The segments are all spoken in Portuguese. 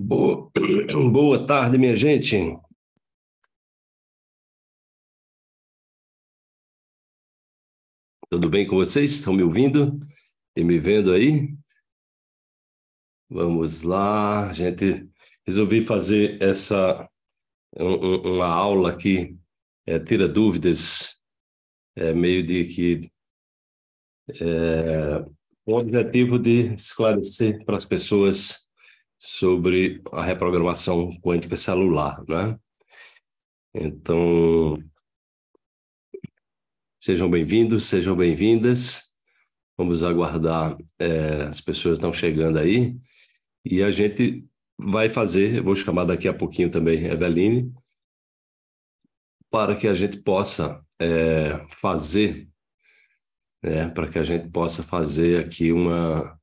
Boa, boa tarde, minha gente. Tudo bem com vocês? Estão me ouvindo e me vendo aí? Vamos lá, gente. Resolvi fazer essa um, uma aula aqui, é, tira dúvidas, é, meio de que é, o objetivo de esclarecer para as pessoas sobre a reprogramação quântica celular, né? Então, sejam bem-vindos, sejam bem-vindas. Vamos aguardar, é, as pessoas estão chegando aí e a gente vai fazer, eu vou chamar daqui a pouquinho também Eveline, para que a gente possa é, fazer, né, para que a gente possa fazer aqui uma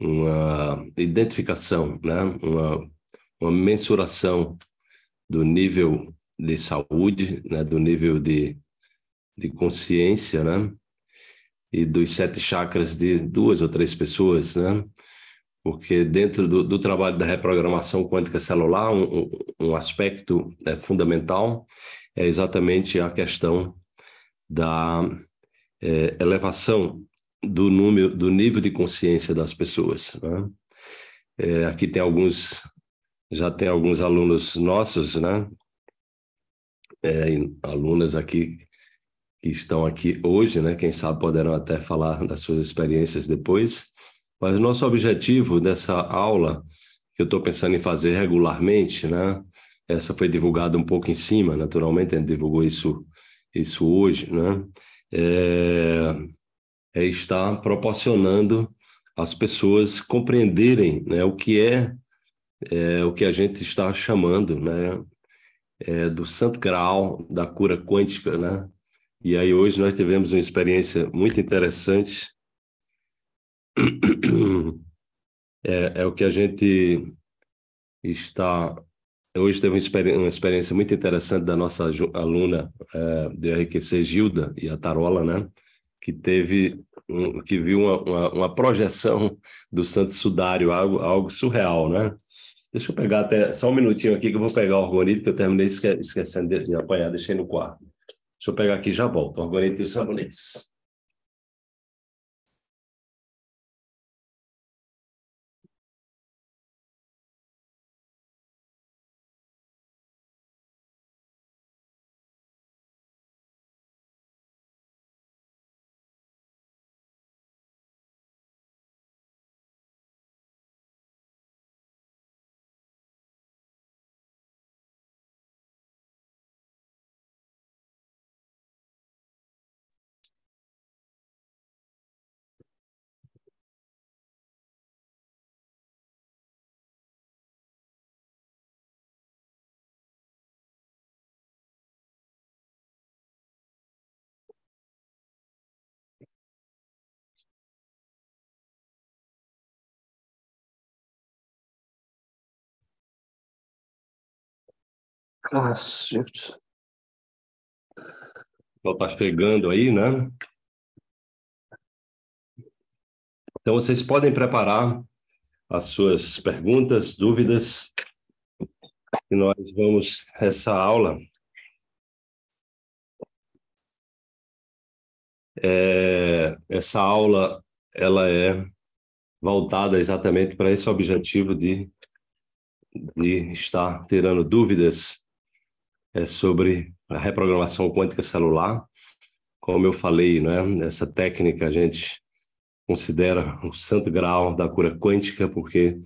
uma identificação, né? uma, uma mensuração do nível de saúde, né? do nível de, de consciência, né? e dos sete chakras de duas ou três pessoas, né? porque dentro do, do trabalho da reprogramação quântica celular, um, um aspecto né, fundamental é exatamente a questão da é, elevação do número, do nível de consciência das pessoas. Né? É, aqui tem alguns, já tem alguns alunos nossos, né? É, alunas aqui que estão aqui hoje, né? Quem sabe poderão até falar das suas experiências depois. Mas nosso objetivo dessa aula, que eu estou pensando em fazer regularmente, né? Essa foi divulgada um pouco em cima, naturalmente, a gente divulgou isso, isso hoje, né? É, é estar proporcionando às pessoas compreenderem né, o que é, é, o que a gente está chamando né, é, do santo graal da cura quântica. Né? E aí hoje nós tivemos uma experiência muito interessante. É, é o que a gente está Hoje teve uma, experiência muito interessante da nossa aluna é, do RQC, Gilda, e a Tarola, né? Que teve um, que viu uma, uma, uma, projeção do Santo Sudário, algo, algo surreal, né? Deixa eu pegar até só um minutinho aqui que eu vou pegar o orgonito que eu terminei esque, esquecendo de, de, apanhar, deixei no quarto. Deixa eu pegar aqui já volto. Orgonito e os sabonetes. Cacete. Então tá chegando aí, né? Então vocês podem preparar as suas perguntas, dúvidas, e nós vamos essa aula é, essa aula ela é voltada exatamente para esse objetivo de, de estar tirando dúvidas é sobre a reprogramação quântica celular. Como eu falei, né, essa técnica a gente considera o santo grau da cura quântica, porque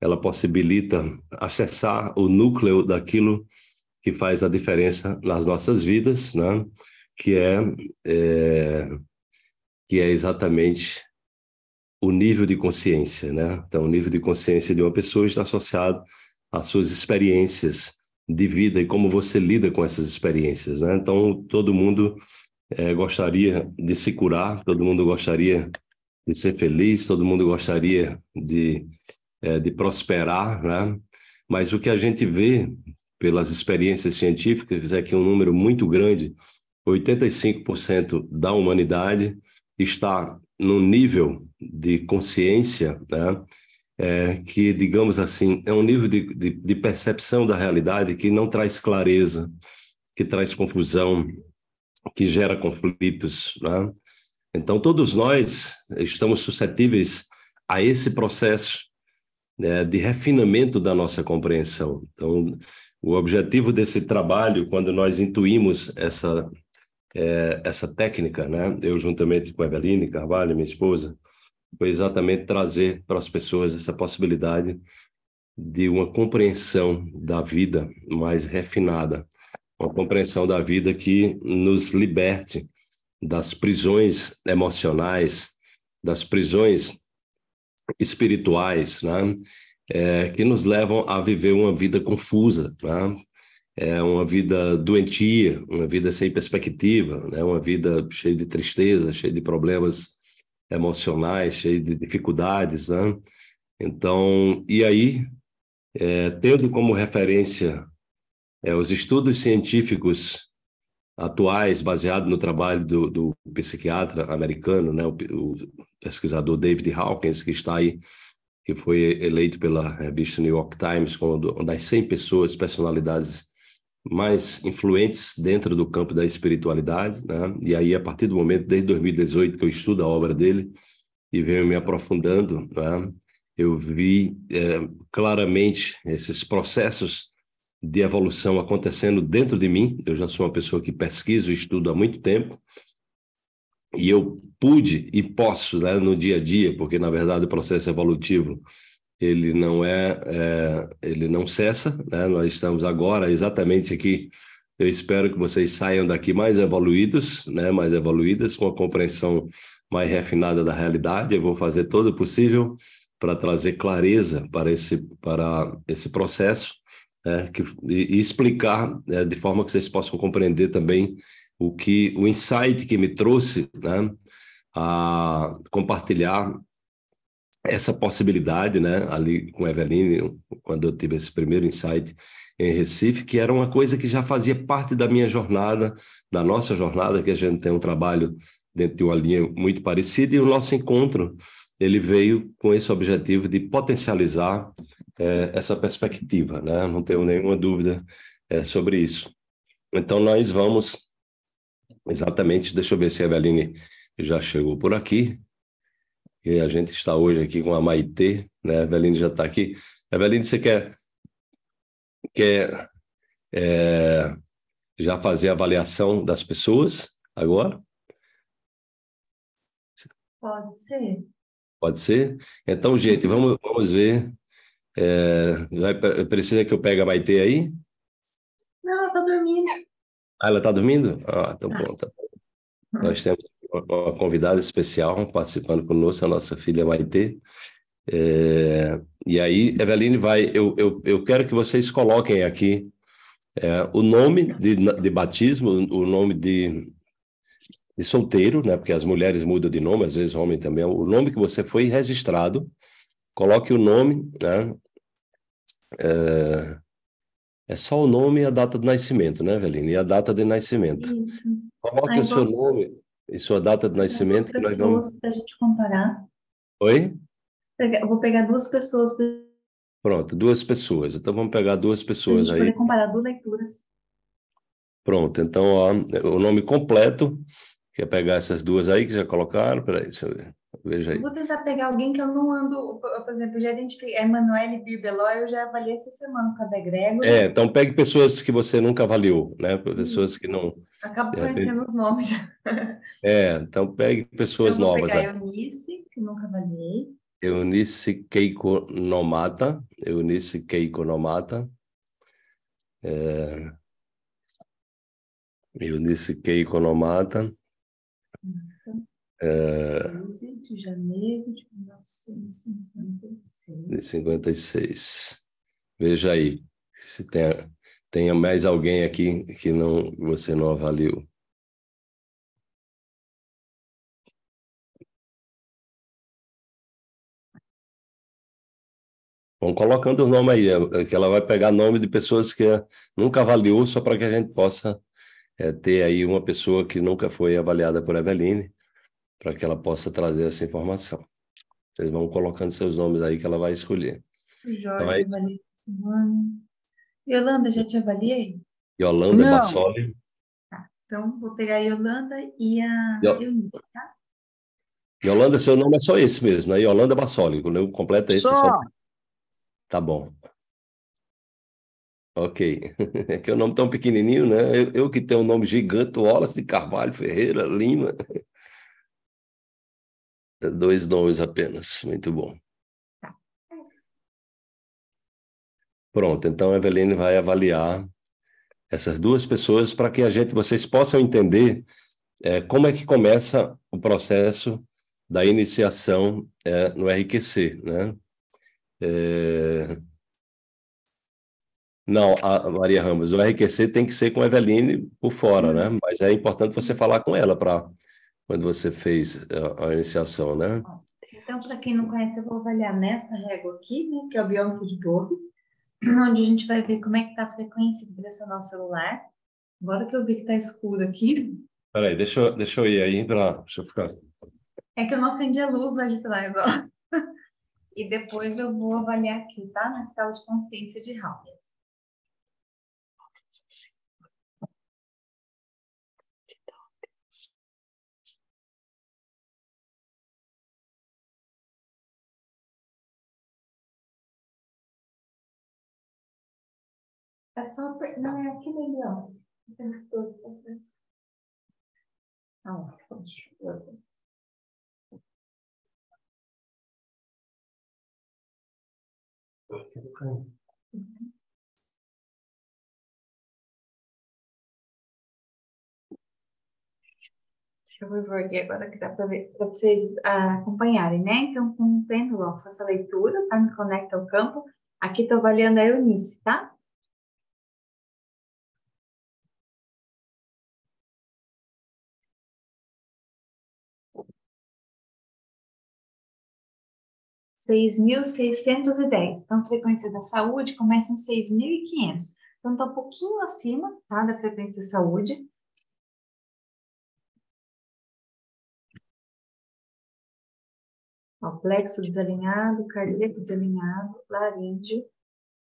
ela possibilita acessar o núcleo daquilo que faz a diferença nas nossas vidas, né? que é, é, que é exatamente o nível de consciência. Né? Então, o nível de consciência de uma pessoa está associado às suas experiências de vida e como você lida com essas experiências. Né? Então, todo mundo é, gostaria de se curar, todo mundo gostaria de ser feliz, todo mundo gostaria de, é, de prosperar, né? mas o que a gente vê pelas experiências científicas é que um número muito grande, 85% da humanidade, está num nível de consciência né? É, que, digamos assim, é um nível de, de, de percepção da realidade que não traz clareza, que traz confusão, que gera conflitos. Né? Então, todos nós estamos suscetíveis a esse processo né, de refinamento da nossa compreensão. Então, o objetivo desse trabalho, quando nós intuímos essa, é, essa técnica, né, eu juntamente com a Eveline Carvalho, minha esposa, foi exatamente trazer para as pessoas essa possibilidade de uma compreensão da vida mais refinada, uma compreensão da vida que nos liberte das prisões emocionais, das prisões espirituais, né? É, que nos levam a viver uma vida confusa, né? é uma vida doentia, uma vida sem perspectiva, né? uma vida cheia de tristeza, cheia de problemas emocionais, cheia de dificuldades, né? Então, e aí, é, tendo como referência é, os estudos científicos atuais, baseados no trabalho do, do psiquiatra americano, né, o, o, pesquisador David Hawkins, que está aí, que foi eleito pela revista New York Times como uma das 100 pessoas, personalidades mais influentes dentro do campo da espiritualidade, né? E aí, a partir do momento, desde 2018, que eu estudo a obra dele e venho me aprofundando, né? eu vi é, claramente esses processos de evolução acontecendo dentro de mim. Eu já sou uma pessoa que pesquiso e estudo há muito tempo, e eu pude e posso, né, no dia a dia, porque na verdade o processo evolutivo ele não é, é ele não cessa, né? Nós estamos agora exatamente aqui. Eu espero que vocês saiam daqui mais evoluídos, né? Mais evoluídas com a compreensão mais refinada da realidade. Eu vou fazer todo o possível para trazer clareza para esse para esse processo, né? que, e, explicar né? de forma que vocês possam compreender também o que o insight que me trouxe, né? A compartilhar essa possibilidade, né, ali com a Eveline, quando eu tive esse primeiro insight em Recife, que era uma coisa que já fazia parte da minha jornada, da nossa jornada, que a gente tem um trabalho dentro de uma linha muito parecida, e o nosso encontro, ele veio com esse objetivo de potencializar é, essa perspectiva, né, não tenho nenhuma dúvida é, sobre isso. Então, nós vamos exatamente, deixa eu ver se a Eveline já chegou por aqui, e a gente está hoje aqui com a Maitê, né? A Eveline já está aqui. Eveline, você quer, quer é, já fazer a avaliação das pessoas agora? Pode ser. Pode ser? Então, gente, vamos, vamos ver. É, vai, precisa que eu pegue a Maitê aí? Não, ela está dormindo. Ah, ela está dormindo? Ah, então tá. bom, tá. Nós temos uma convidada especial participando conosco, a nossa filha Maite. É, e aí, Eveline, vai, eu, eu, eu quero que vocês coloquem aqui é, o nome de, de batismo, o nome de, de solteiro, né? Porque as mulheres mudam de nome, às vezes o homem também. O nome que você foi registrado, coloque o nome, né? É, é só o nome e a data de nascimento, né, Eveline? E a data de nascimento. Isso. Coloque Aí, o seu nome e sua data de nascimento. Duas pessoas para a gente comparar. Oi? Eu vou pegar duas pessoas. Pronto, duas pessoas. Então vamos pegar duas pessoas aí. Poder comparar duas leituras. Pronto, então ó, o nome completo. Quer pegar essas duas aí que já colocaram? Peraí, deixa eu ver. Veja aí. Vou tentar pegar alguém que eu não ando, por exemplo, já identifiquei, é Emanuele Birbeló, eu já avaliei essa semana com a Degrego. É, então pegue pessoas que você nunca avaliou, né? Pessoas que não. Acabo conhecendo os nomes já. É, então pegue pessoas vou novas. Pegar Eunice, que nunca avaliei. Eunice Keiko Nomata. Eunice Keiko Nomata. É... Eunice Keiko Nomata. É... 12 de janeiro de 1956. De 56. Veja aí, se tem, tenha mais alguém aqui que não você não avaliou. Vamos colocando o nome aí, é, que ela vai pegar nome de pessoas que nunca avaliou, só para que a gente possa é, ter aí uma pessoa que nunca foi avaliada por Eveline para que ela possa trazer essa informação. Vocês vão colocando seus nomes aí que ela vai escolher. Jorge, então, aí... Yolanda, já te avaliei? Yolanda Não. Bassoli. Tá, então vou pegar a Yolanda e a Yo... Eunice, tá? Yolanda, seu nome é só esse mesmo, né? Yolanda Bassoli. Quando eu completo esse, só. só... Tá bom. Ok. É que é um nome tão pequenininho, né? Eu, eu que tenho um nome gigante, Wallace de Carvalho Ferreira Lima. Dois nomes apenas. Muito bom. Tá. Pronto, então a Eveline vai avaliar essas duas pessoas para que a gente, vocês possam entender é, como é que começa o processo da iniciação é, no RQC, né? É... Não, a Maria Ramos, o RQC tem que ser com a Eveline por fora, né? Uhum. Mas é importante você falar com ela para quando você fez a, a iniciação, né? Então, para quem não conhece, eu vou avaliar nessa régua aqui, né, que é o biômetro de Bob, onde a gente vai ver como é que está a frequência vibracional celular. Agora que eu vi que está escuro aqui. Peraí, deixa, eu, deixa eu ir aí para. Deixa eu ficar. É que eu não acendi a luz lá de trás, ó. E depois eu vou avaliar aqui, tá? Na escala de consciência de Hawkins. É só. Não, é aquele ali, ó. Ah, lá, Deixa eu ver aqui agora que dá para vocês uh, acompanharem, né? Então, com o pêndulo, ó, faço a leitura, tá? Me conecta ao campo. Aqui estou avaliando a Eunice, tá? Seis mil seiscentos e dez. Então, a frequência da saúde começa em seis mil e quinhentos. Então, está um pouquinho acima tá, da frequência da saúde. Plexo desalinhado, cardíaco desalinhado, laríngeo,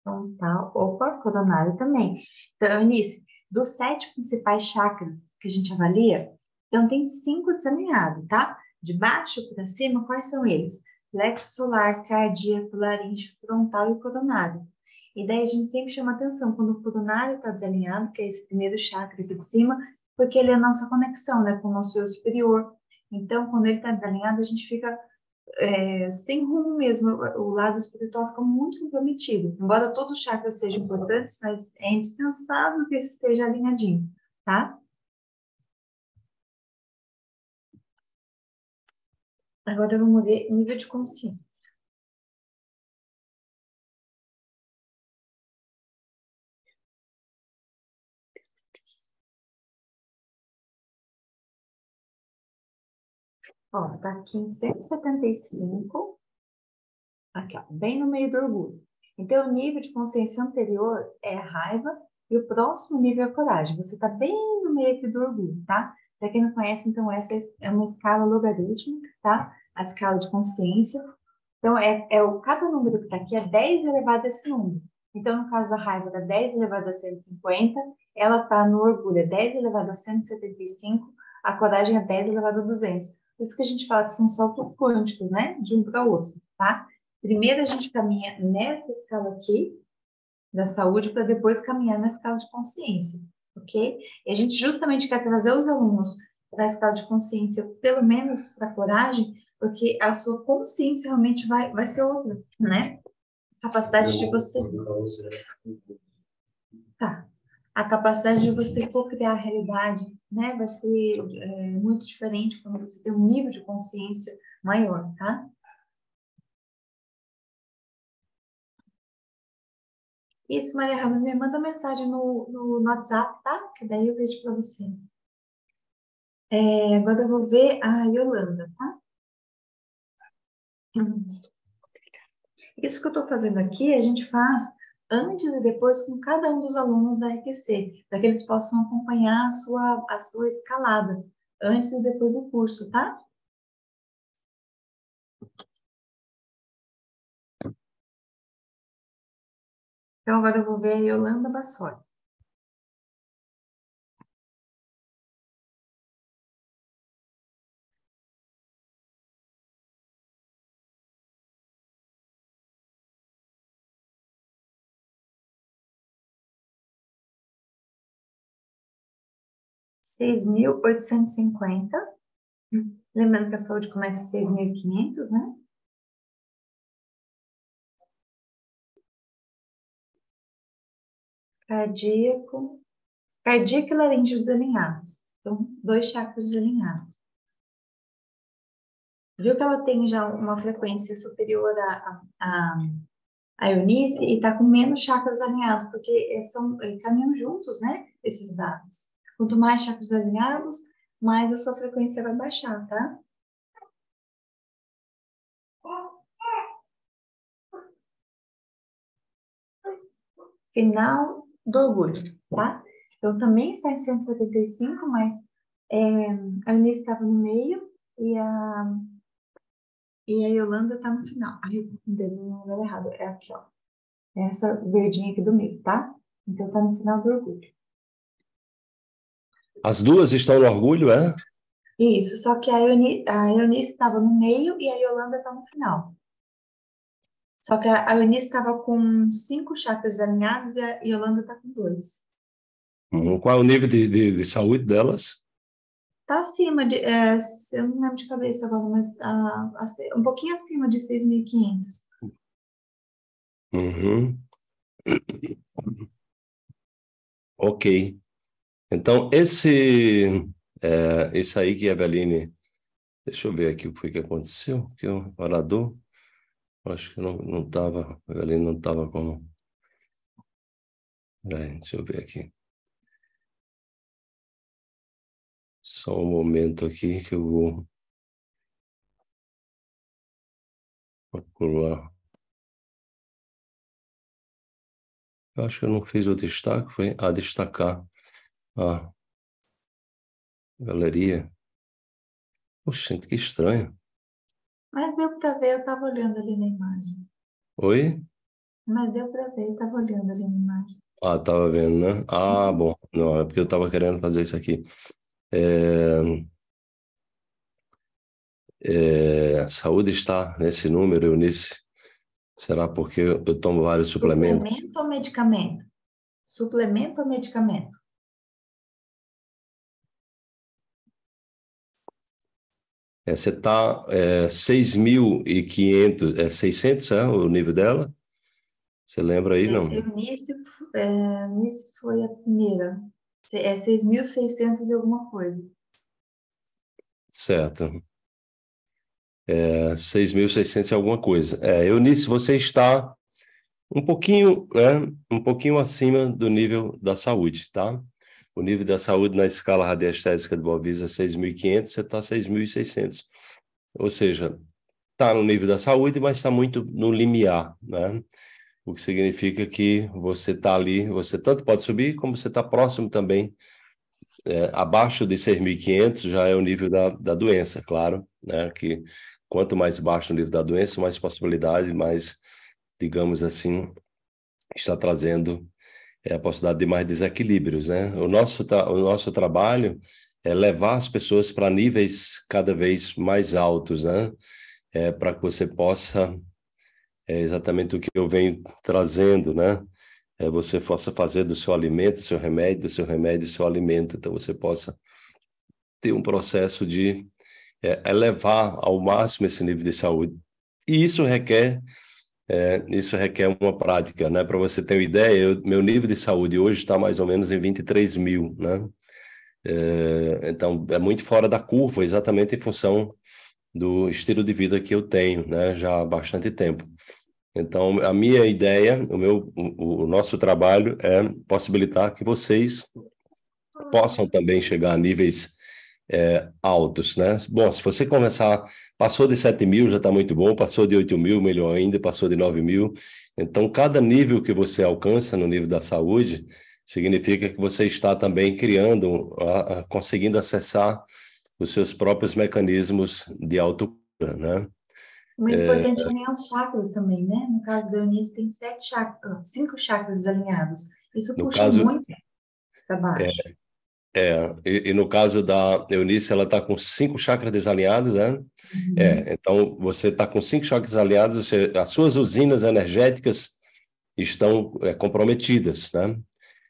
frontal, opa, coronário também. Então, Eunice, dos sete principais chakras que a gente avalia, então tem cinco desalinhados, tá? De baixo para cima, quais são eles? Plexo solar, cardíaco, laríngeo, frontal e coronário. E daí a gente sempre chama atenção quando o coronário está desalinhado, que é esse primeiro chakra aqui de cima, porque ele é a nossa conexão né, com o nosso eu superior. Então, quando ele está desalinhado, a gente fica é, sem rumo mesmo, o lado espiritual fica muito comprometido. Embora todos os chakras sejam importantes, mas é indispensável que esteja alinhadinho, tá? Agora vamos ver nível de consciência. Ó, tá aqui em 175. Aqui, ó, bem no meio do orgulho. Então, o nível de consciência anterior é raiva e o próximo nível é coragem. Você tá bem no meio aqui do orgulho, tá? Para quem não conhece, então, essa é uma escala logarítmica, tá? A escala de consciência. Então, é, é o, cada número que está aqui é 10 elevado a esse número. Então, no caso da raiva, dá 10 elevado a 150, ela está no orgulho, é 10 elevado a 175, a coragem é 10 elevado a 200. Por isso que a gente fala que são saltos quânticos, né? De um para o outro, tá? Primeiro a gente caminha nessa escala aqui, da saúde, para depois caminhar na escala de consciência E a gente justamente quer trazer os alunos para a escala de consciência, pelo menos para a coragem, porque a sua consciência realmente vai, vai ser outra, né? A capacidade de você... Tá. A capacidade de você co-criar a realidade, né? Vai ser é, muito diferente quando você tem um nível de consciência maior, tá? Isso, Maria Ramos, me manda mensagem no, no, no WhatsApp, tá? Que daí eu vejo para você. É, agora eu vou ver a Yolanda, tá? Isso que eu estou fazendo aqui, a gente faz antes e depois com cada um dos alunos da RQC, para que eles possam acompanhar a sua, a sua escalada, antes e depois do curso, tá? Então, agora eu vou ver a Yolanda Bassoli. Seis mil oitocentos e cinquenta. Lembrando que a saúde começa em seis mil e quinhentos, né? Cardíaco, cardíaco e laríngeo desalinhados. Então, dois chakras desalinhados. Viu que ela tem já uma frequência superior a, a Eunice e está com menos chakras alinhados, porque são, caminham juntos, né? Esses dados. Quanto mais chakras alinhados, mais a sua frequência vai baixar, tá? Final do orgulho, tá? Então, também está em 175, mas é, a Inês estava no meio e a, e a Yolanda está no final. Ai, eu confundi no número errado. É aqui, ó. É essa verdinha aqui do meio, tá? Então, está no final do orgulho. As duas estão no orgulho, é? Isso, só que a Eunice estava no meio e a Yolanda está no final. Só que a Eunice estava com cinco chakras alinhados e a Yolanda está com dois. Qual é o nível de, de, de saúde delas? Está acima de, é, eu não lembro de cabeça agora, mas uh, um pouquinho acima de 6.500. Uhum. Ok. Então, esse, é, esse aí que a Eveline, deixa eu ver aqui o que aconteceu, que o orador Acho que não, não tava, ali não tava como. Peraí, deixa eu ver aqui. Só um momento aqui que eu vou procurar. Eu acho que eu não fiz o destaque, foi a destacar a galeria. Poxa, que estranho. Mas deu para ver, eu estava olhando ali na imagem. Oi? Mas deu para ver, eu estava olhando ali na imagem. Ah, estava vendo, né? Ah, bom. Não, é porque eu estava querendo fazer isso aqui. É... É... Saúde está nesse número, Eunice? Será porque eu tomo vários suplementos? Suplemento ou medicamento? Suplemento ou medicamento? É, você está é, 6.500, é 600 é o nível dela? Você lembra aí, não? Eunice, é, Eunice foi a primeira. É 6.600 e alguma coisa. Certo. É, 6.600 e alguma coisa. É, Eunice, você está um pouquinho, né, um pouquinho acima do nível da saúde, tá? O nível da saúde na escala radiestésica de Bovisa é 6.500, você está 6.600. Ou seja, está no nível da saúde, mas está muito no limiar, né? O que significa que você está ali, você tanto pode subir, como você está próximo também, é, abaixo de 6.500 já é o nível da, da doença, claro, né? Que quanto mais baixo o nível da doença, mais possibilidade, mais, digamos assim, está trazendo é a possibilidade de mais desequilíbrios, né? O nosso, o nosso trabalho é levar as pessoas para níveis cada vez mais altos, né? É, para que você possa, é exatamente o que eu venho trazendo, né? É, você possa fazer do seu alimento, seu remédio, do seu remédio, seu alimento. Então, você possa ter um processo de é, elevar ao máximo esse nível de saúde. E isso requer é, isso requer uma prática, né? Para você ter uma ideia, eu, meu nível de saúde hoje está mais ou menos em 23 mil, né? É, então, é muito fora da curva, exatamente em função do estilo de vida que eu tenho, né? Já há bastante tempo. Então, a minha ideia, o meu, o, o nosso trabalho é possibilitar que vocês possam também chegar a níveis é, altos, né? Bom, se você começar, passou de 7 mil, já está muito bom, passou de 8 mil, melhor ainda, passou de 9 mil. Então, cada nível que você alcança no nível da saúde, significa que você está também criando, a, a, conseguindo acessar os seus próprios mecanismos de autocura, né? Muito é... importante alinhar os chakras também, né? No caso da Eunice, tem sete chakras, cinco chakras alinhados. Isso no puxa caso, muito para baixo. É, é e, e, no caso da Eunice, ela está com cinco chakras desalinhados, né? Uhum. É, então, você está com cinco chakras alinhados, você, as suas usinas energéticas estão é, comprometidas, né?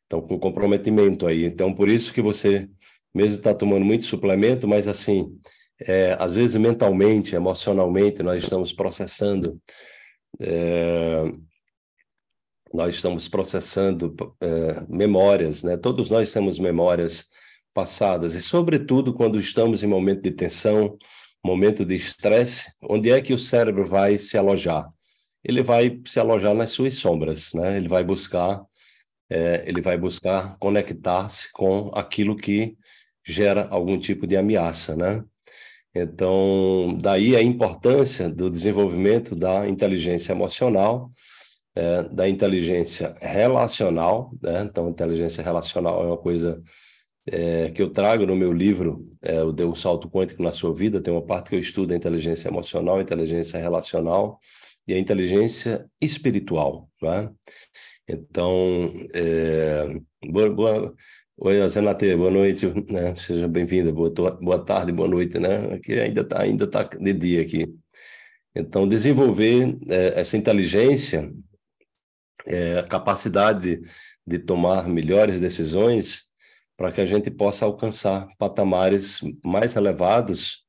Estão com comprometimento aí. Então, por isso que você mesmo está tomando muito suplemento, mas assim, é, às vezes mentalmente, emocionalmente, nós estamos processando, é, nós estamos processando é, memórias, né? Todos nós temos memórias passadas e, sobretudo, quando estamos em momento de tensão, momento de estresse, onde é que o cérebro vai se alojar? Ele vai se alojar nas suas sombras, né? Ele vai buscar, é, ele vai buscar conectar-se com aquilo que gera algum tipo de ameaça, né? Então, daí a importância do desenvolvimento da inteligência emocional, é, da inteligência relacional. Né? Então, inteligência relacional é uma coisa é, que eu trago no meu livro, é, o Deu um Salto Quântico na Sua Vida. Tem uma parte que eu estudo a inteligência emocional, a inteligência relacional e a inteligência espiritual. Né? Então, é, boa, boa, Oi, Zenate, boa noite, né? Seja bem-vinda, boa, boa tarde, boa noite, né? Aqui ainda está ainda tá de dia aqui. Então, desenvolver é, essa inteligência, é, a capacidade de, tomar melhores decisões para que a gente possa alcançar patamares mais elevados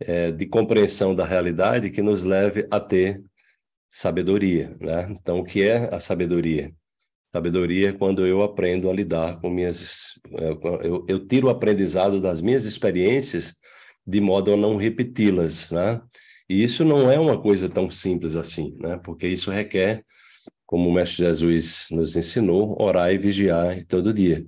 é, de compreensão da realidade que nos leve a ter sabedoria, né? Então, o que é a sabedoria? Sabedoria é quando eu aprendo a lidar com minhas. É, eu, eu tiro o aprendizado das minhas experiências de modo a não repeti-las, né? E isso não é uma coisa tão simples assim, né? Porque isso requer, como o Mestre Jesus nos ensinou, orar e vigiar todo dia.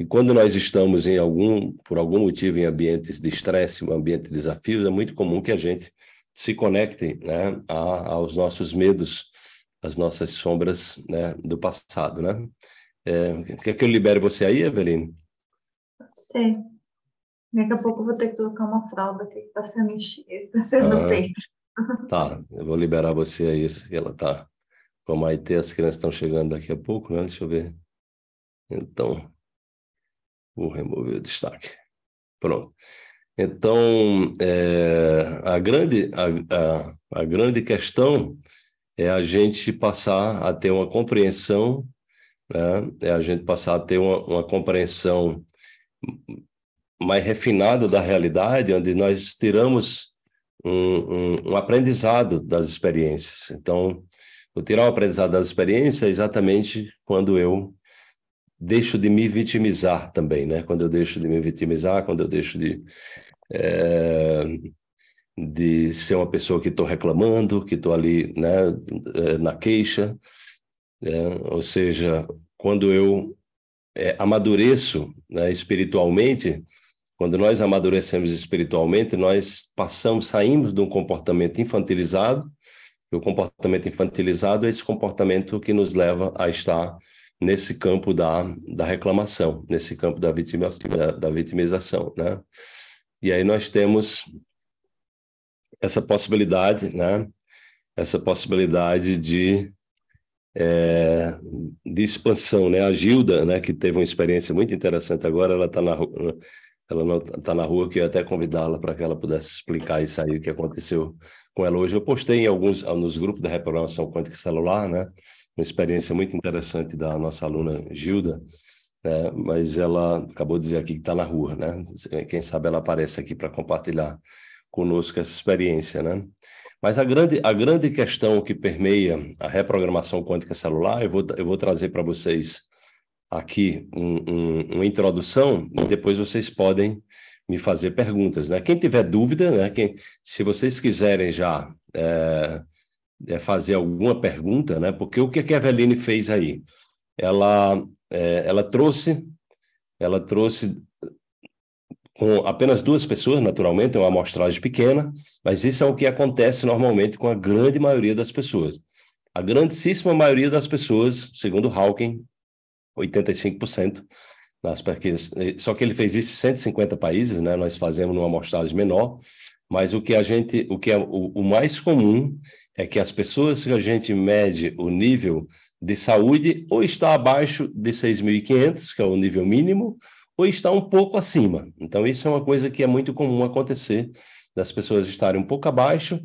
E quando nós estamos em algum, por algum motivo, em ambientes de estresse, um ambiente de desafios, é muito comum que a gente se conecte né, a, aos nossos medos, as nossas sombras né, do passado, né? É, quer que eu libere você aí, Eveline? Ser. Daqui a pouco eu vou ter que colocar uma fralda que está sendo enchida, tá sendo ah, feita. Tá, eu vou liberar você aí, ela tá com a Maite, as crianças estão chegando daqui a pouco, né? Deixa eu ver. Então, vou remover o destaque. Pronto. Então, é, a, grande, a, a, a grande questão é a gente passar a ter uma compreensão, né? é a gente passar a ter uma, uma compreensão mais refinada da realidade, onde nós tiramos um, um, um, aprendizado das experiências. Então, o tirar o aprendizado das experiências é exatamente quando eu deixo de me vitimizar também, né? Quando eu deixo de me vitimizar, quando eu deixo de é, de ser uma pessoa que estou reclamando, que estou ali né, eh, na queixa, né? ou seja, quando eu é, amadureço né, espiritualmente, quando nós amadurecemos espiritualmente, nós passamos, saímos de um comportamento infantilizado, o comportamento infantilizado é esse comportamento que nos leva a estar nesse campo da, da reclamação, nesse campo da, vitima, da, da vitimização, né? E aí nós temos essa possibilidade, né? Essa possibilidade de é, de expansão, né? A Gilda, né, que teve uma experiência muito interessante agora, ela está na ela não está na rua, que eu ia até convidá-la para que ela pudesse explicar isso aí, o que aconteceu com ela hoje. Eu postei em alguns, nos grupos da reprogramação quântica celular, né? Uma experiência muito interessante da nossa aluna Gilda, né? mas ela acabou de dizer aqui que está na rua, né? Quem sabe ela aparece aqui para compartilhar conosco essa experiência, né? Mas a grande, a grande questão que permeia a reprogramação quântica celular, eu vou, eu vou trazer para vocês aqui um, um, uma introdução e depois vocês podem me fazer perguntas, né? Quem tiver dúvida, né? Quem, se vocês quiserem já é, é fazer alguma pergunta, né? Porque o que a Eveline fez aí? Ela, é, ela trouxe, ela trouxe com apenas duas pessoas, naturalmente, é uma amostragem pequena, mas isso é o que acontece normalmente com a grande maioria das pessoas. A grandíssima maioria das pessoas, segundo Hawking, 85%, nas pesquisas, só que ele fez isso em 150 países, né? nós fazemos numa amostragem menor, mas o que a gente, o que é o, o mais comum é que as pessoas que a gente mede o nível de saúde ou está abaixo de 6.500, que é o nível mínimo, ou está um pouco acima. Então, isso é uma coisa que é muito comum acontecer, das pessoas estarem um pouco abaixo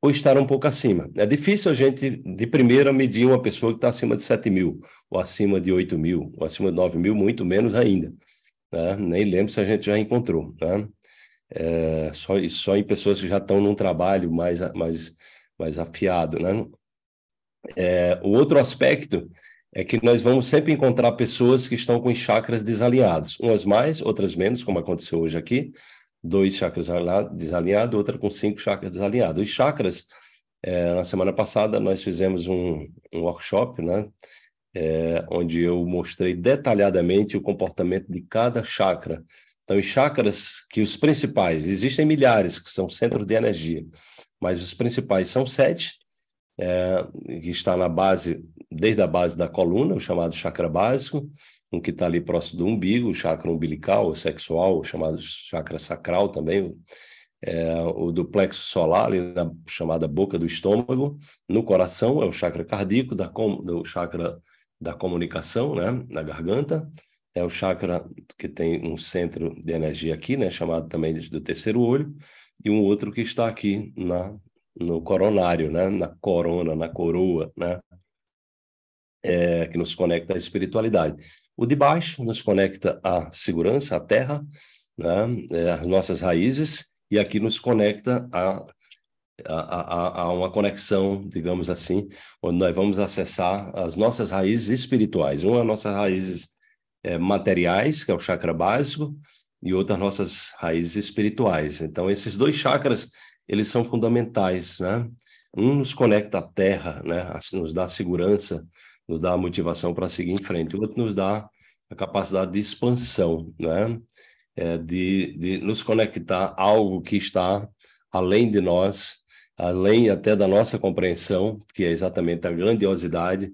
ou estar um pouco acima. É difícil a gente, de primeira, medir uma pessoa que está acima de 7 mil, ou acima de 8 mil, ou acima de 9 mil, muito menos ainda. Né? Nem lembro se a gente já encontrou. Né? É, só, só em pessoas que já estão num trabalho mais, mais, mais afiado. Né? É, o outro aspecto é que nós vamos sempre encontrar pessoas que estão com chakras desalinhados, umas mais, outras menos, como aconteceu hoje aqui, dois chakras desalinhados, outra com cinco chakras desalinhados. Os chakras, é, na semana passada, nós fizemos um, um workshop, né? É, onde eu mostrei detalhadamente o comportamento de cada chakra. Então, os chakras, que os principais, existem milhares que são centros de energia, mas os principais são sete, é, que está na base, desde a base da coluna, o chamado chakra básico, um que está ali próximo do umbigo, o chakra umbilical, o sexual, chamado chakra sacral também, é, o do plexo solar, ali na chamada boca do estômago, no coração é o chakra cardíaco, da com, do chakra da comunicação, né, na garganta, é o chakra que tem um centro de energia aqui, né, chamado também do terceiro olho, e um outro que está aqui na no coronário, né, na corona, na coroa, né, é, que nos conecta à espiritualidade. O de baixo nos conecta à segurança, à terra, né? É, as nossas raízes, e aqui nos conecta a, a, a, a, uma conexão, digamos assim, onde nós vamos acessar as nossas raízes espirituais. Uma, as nossas raízes é, materiais, que é o chakra básico, e outra, as nossas raízes espirituais. Então, esses dois chakras, eles são fundamentais, né? Um nos conecta à terra, né? Nos dá segurança, nos dá a motivação para seguir em frente. O outro nos dá a capacidade de expansão, né? É, de, de nos conectar a algo que está além de nós, além até da nossa compreensão, que é exatamente a grandiosidade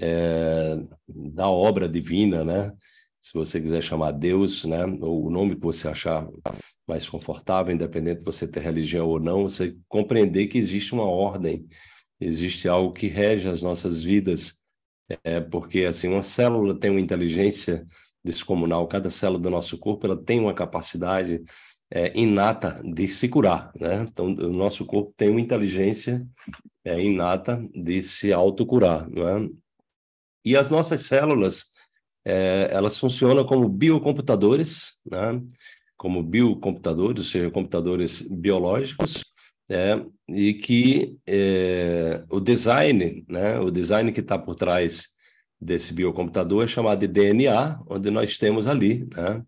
é, da obra divina, né? Se você quiser chamar Deus, né? Ou o nome que você achar mais confortável, independente de você ter religião ou não, você compreender que existe uma ordem, existe algo que rege as nossas vidas, é porque assim uma célula tem uma inteligência descomunal, cada célula do nosso corpo ela tem uma capacidade é, inata de se curar, né? Então o nosso corpo tem uma inteligência é, inata de se autocurar, não é? E as nossas células é, elas funcionam como biocomputadores, né? Como biocomputadores, ou seja, computadores biológicos é, e que é, o design, né, o design que está por trás desse biocomputador é chamado de DNA, onde nós temos ali né,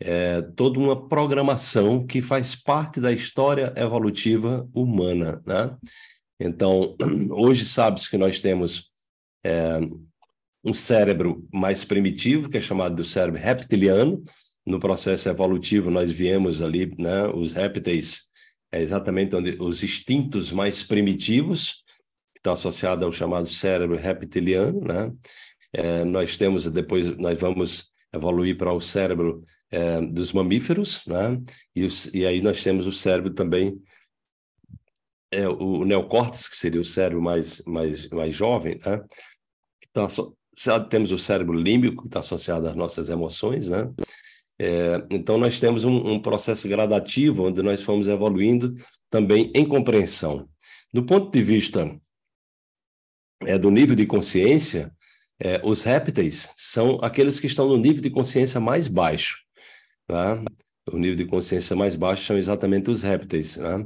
é, toda uma programação que faz parte da história evolutiva humana. Né? Então, hoje sabe-se que nós temos é, um cérebro mais primitivo, que é chamado do cérebro reptiliano. No processo evolutivo, nós viemos ali né, os répteis é exatamente onde os instintos mais primitivos, que estão associados ao chamado cérebro reptiliano, né? É, nós temos, depois nós vamos evoluir para o cérebro é, dos mamíferos, né? E, os, e, aí nós temos o cérebro também, é, o neocórtex, que seria o cérebro mais, mais, mais jovem, né? Então, temos o cérebro límbico, que está associado às nossas emoções, né? É, então, nós temos um, um, processo gradativo onde nós fomos evoluindo também em compreensão. Do ponto de vista é, do nível de consciência, é, os répteis são aqueles que estão no nível de consciência mais baixo. Tá? O nível de consciência mais baixo são exatamente os répteis. Né?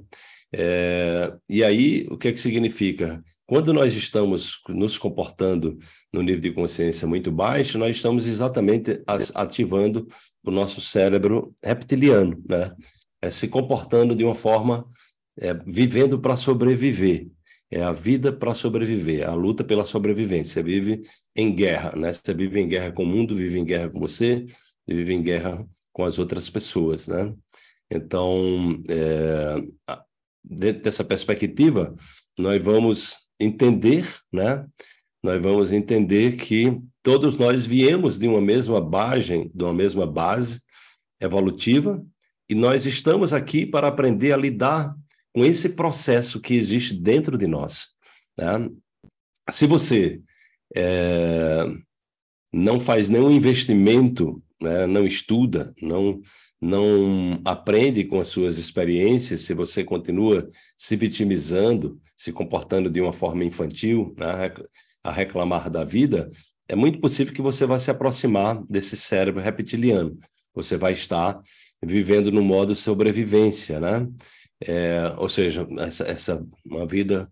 É, e aí, o que, é que significa? Quando nós estamos nos comportando no nível de consciência muito baixo, nós estamos exatamente ativando o nosso cérebro reptiliano, né? É, se comportando de uma forma, é, vivendo para sobreviver. É a vida para sobreviver, a luta pela sobrevivência. Você vive em guerra, né? Você vive em guerra com o mundo, vive em guerra com você, vive em guerra com as outras pessoas, né? Então, é, dentro dessa perspectiva, nós vamos entender, né? Nós vamos entender que todos nós viemos de uma mesma base, de uma mesma base evolutiva, e nós estamos aqui para aprender a lidar com esse processo que existe dentro de nós. Né? Se você é, não faz nenhum investimento, né, não estuda, não, não aprende com as suas experiências, se você continua se vitimizando, se comportando de uma forma infantil, né, a reclamar da vida, é muito possível que você vá se aproximar desse cérebro reptiliano. Você vai estar vivendo no modo sobrevivência, né? É, ou seja, essa, essa uma vida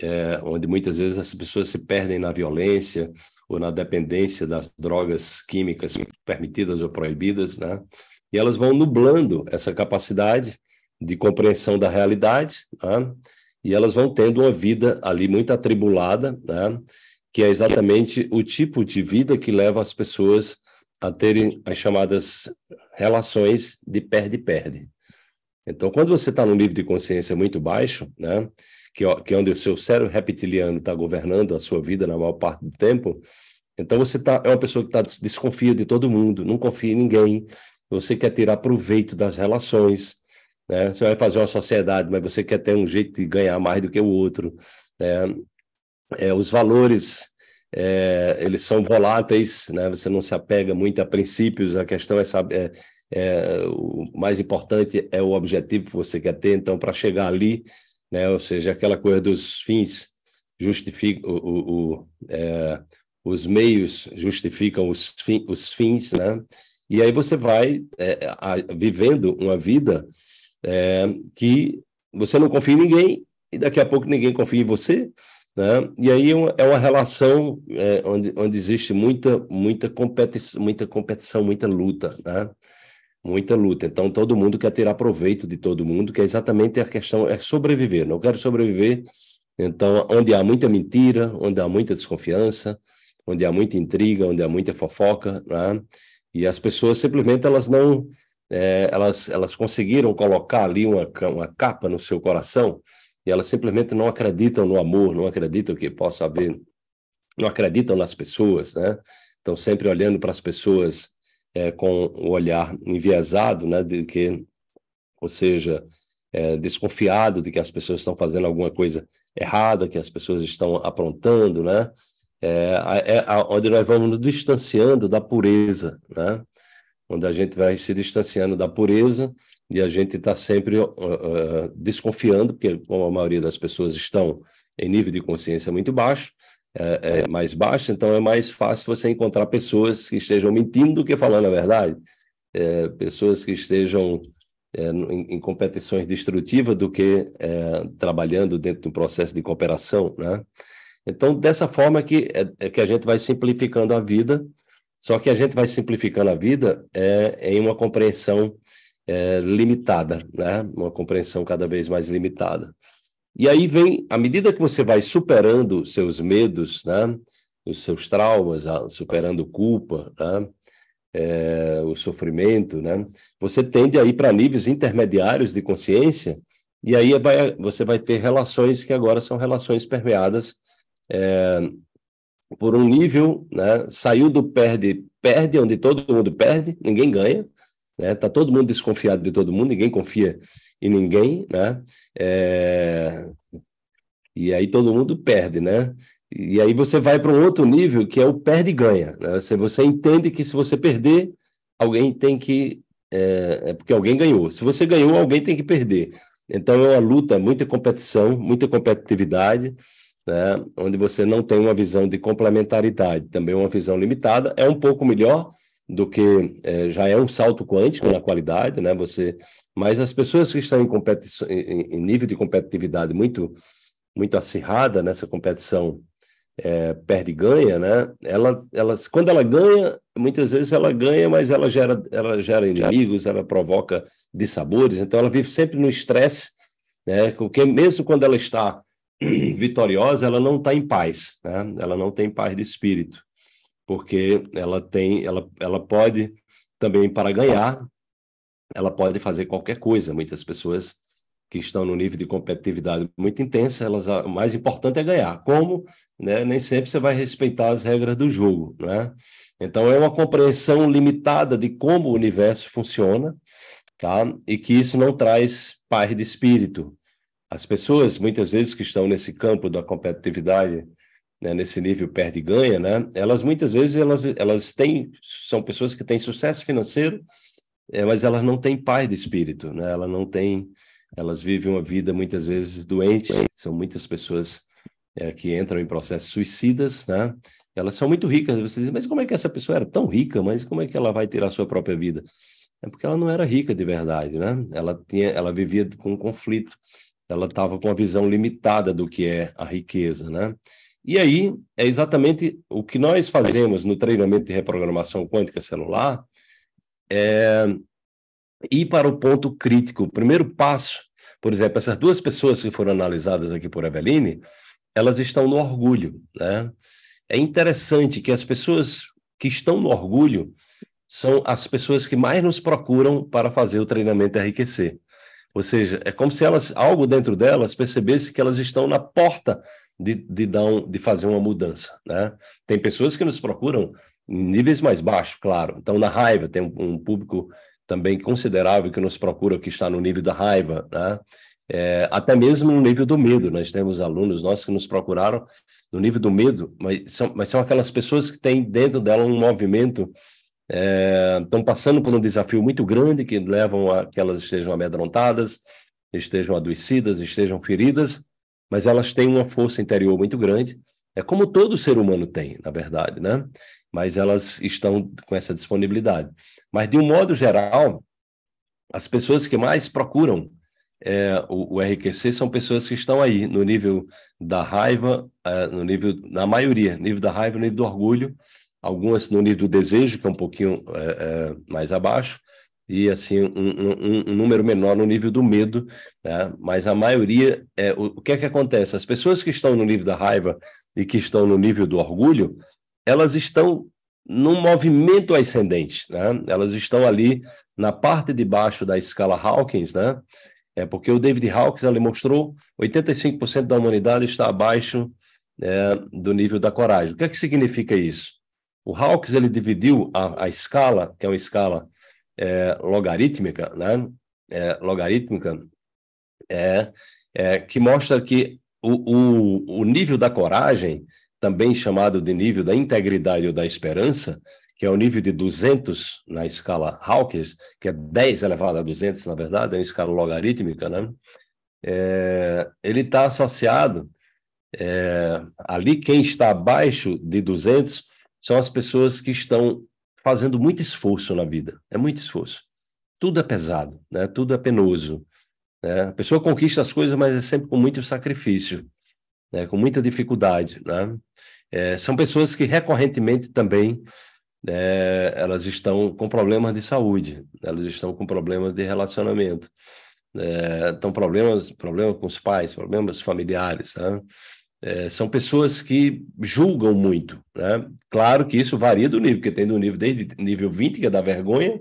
é, onde muitas vezes as pessoas se perdem na violência ou na dependência das drogas químicas permitidas ou proibidas, né? E elas vão nublando essa capacidade de compreensão da realidade, né? E elas vão tendo uma vida ali muito atribulada, né? que é exatamente o tipo de vida que leva as pessoas a terem as chamadas relações de perde-perde. Então, quando você está num nível de consciência muito baixo, né, que, que é onde o seu cérebro reptiliano está governando a sua vida na maior parte do tempo, então você tá, é uma pessoa que tá, desconfia de todo mundo, não confia em ninguém, você quer tirar proveito das relações, né? você vai fazer uma sociedade, mas você quer ter um jeito de ganhar mais do que o outro. Né? É, os valores é, eles são voláteis, né? Você não se apega muito a princípios. A questão é saber, é, é, o mais importante é o objetivo que você quer ter. Então, para chegar ali, né? Ou seja, aquela coisa dos fins justifica o, o, o é, os meios justificam os, os fins, né? E aí você vai é, a, vivendo uma vida é, que você não confia em ninguém e daqui a pouco ninguém confia em você né? E aí é, é uma relação é, onde, onde existe muita, muita, competição, muita competição, muita luta, né? muita luta. Então todo mundo quer tirar proveito de todo mundo, que é exatamente a questão, é sobreviver. Não quero sobreviver. Então, onde há muita mentira, onde há muita desconfiança, onde há muita intriga, onde há muita fofoca, né? e as pessoas simplesmente elas não, é, elas, elas conseguiram colocar ali uma, uma capa no seu coração e elas simplesmente não acreditam no amor, não acreditam que possa haver, não acreditam nas pessoas, né? Estão sempre olhando para as pessoas é, com o olhar enviesado, né? De que, ou seja, é, desconfiado de que as pessoas estão fazendo alguma coisa errada, que as pessoas estão aprontando, né? É, é onde nós vamos nos distanciando da pureza, né? Onde a gente vai se distanciando da pureza e a gente está sempre uh, uh, desconfiando, porque como a maioria das pessoas estão em nível de consciência muito baixo, é, é, mais baixo, então é mais fácil você encontrar pessoas que estejam mentindo do que falando a verdade, é, pessoas que estejam é, em, em, competições destrutivas do que é, trabalhando dentro de um processo de cooperação, né? Então, dessa forma que, é, é que a gente vai simplificando a vida, só que a gente vai simplificando a vida é, em uma compreensão é, limitada, né? Uma compreensão cada vez mais limitada. E aí vem, à medida que você vai superando seus medos, né? Os seus traumas, superando culpa, né? É, o sofrimento, né? Você tende a ir para níveis intermediários de consciência e aí vai, você vai ter relações que agora são relações permeadas é, por um nível, né? Saiu do perde, perde, onde todo mundo perde, ninguém ganha, né? Tá todo mundo desconfiado de todo mundo, ninguém confia em ninguém, né? É... E aí todo mundo perde, né? E aí você vai para um outro nível que é o perde ganha. Né? Você, você entende que se você perder, alguém tem que. É, é porque alguém ganhou. Se você ganhou, alguém tem que perder. Então é uma luta, muita competição, muita competitividade né, onde você não tem uma visão de complementaridade, também uma visão limitada, é um pouco melhor do que é, já é um salto quântico na qualidade, né? Você, mas as pessoas que estão em, em, em nível de competitividade muito muito acirrada nessa competição é, perde ganha, né? Ela, quando ela ganha, muitas vezes ela ganha, mas ela gera, ela gera inimigos, ela provoca dissabores, então ela vive sempre no estresse, né? Porque mesmo quando ela está vitoriosa, ela não está em paz, né? ela não tem paz de espírito, porque ela tem, ela, ela pode também para ganhar, ela pode fazer qualquer coisa. Muitas pessoas que estão no nível de competitividade muito intensa, elas o mais importante é ganhar. Como, né? Nem sempre você vai respeitar as regras do jogo, né? Então é uma compreensão limitada de como o universo funciona tá? E que isso não traz paz de espírito. As pessoas, muitas vezes, que estão nesse campo da competitividade, né, nesse nível perde ganha, né? Elas muitas vezes elas, elas têm são pessoas que têm sucesso financeiro, é, mas elas não têm paz de espírito, né? Elas não têm, elas vivem uma vida muitas vezes doente. São muitas pessoas é, que entram em processos suicidas, né? Elas são muito ricas. Você diz, mas como é que essa pessoa era tão rica? Mas como é que ela vai ter a sua própria vida? É porque ela não era rica de verdade, né? Ela tinha, ela vivia com um conflito. Ela estava com uma visão limitada do que é a riqueza, né? E aí é exatamente o que nós fazemos no treinamento de reprogramação quântica celular, é ir para o ponto crítico. O primeiro passo, por exemplo, essas duas pessoas que foram analisadas aqui por Eveline, elas estão no orgulho, né? É interessante que as pessoas que estão no orgulho são as pessoas que mais nos procuram para fazer o treinamento enriquecer. Ou seja, é como se elas, algo dentro delas, percebesse que elas estão na porta de, de, dar um, de fazer uma mudança. Né? Tem pessoas que nos procuram em níveis mais baixos, claro. Então, na raiva, tem um, um público também considerável que nos procura, que está no nível da raiva, né? É, até mesmo no nível do medo. Nós temos alunos nossos que nos procuraram no nível do medo, mas são, mas são aquelas pessoas que têm dentro dela um movimento, é, estão passando por um desafio muito grande que levam a que elas estejam amedrontadas, estejam adoecidas, estejam feridas, mas elas têm uma força interior muito grande. É como todo ser humano tem, na verdade, né? Mas elas estão com essa disponibilidade. Mas, de um modo geral, as pessoas que mais procuram é, o, o, RQC são pessoas que estão aí no nível da raiva, é, no nível, na maioria, nível da raiva, no nível do orgulho, algumas no nível do desejo, que é um pouquinho é, é mais abaixo, e assim um, um, um, número menor no nível do medo, né? mas a maioria é o, o que é que acontece? As pessoas que estão no nível da raiva e que estão no nível do orgulho, elas estão num movimento ascendente, né? Elas estão ali na parte de baixo da escala Hawkins, né? É porque o David Hawkins ele mostrou 85% da humanidade está abaixo é, do nível da coragem. O que é que significa isso? O Hawkins ele dividiu a, a escala, que é uma escala é, logarítmica, né? É, logarítmica, é, é, que mostra que o, o, o nível da coragem, também chamado de nível da integridade ou da esperança, que é o nível de 200 na escala Hawkins, que é 10 elevado a 200, na verdade, é uma escala logarítmica, né? É, ele está associado, é, ali quem está abaixo de 200 são as pessoas que estão fazendo muito esforço na vida, é muito esforço. Tudo é pesado, né? tudo é penoso. Né? A pessoa conquista as coisas, mas é sempre com muito sacrifício, né? com muita dificuldade. Né? É, são pessoas que recorrentemente também é, elas estão com problemas de saúde, elas estão com problemas de relacionamento, é, estão problemas, problemas com os pais, problemas familiares, né? É, são pessoas que julgam muito, né? Claro que isso varia do nível, porque tem do nível desde nível 20, que é da vergonha,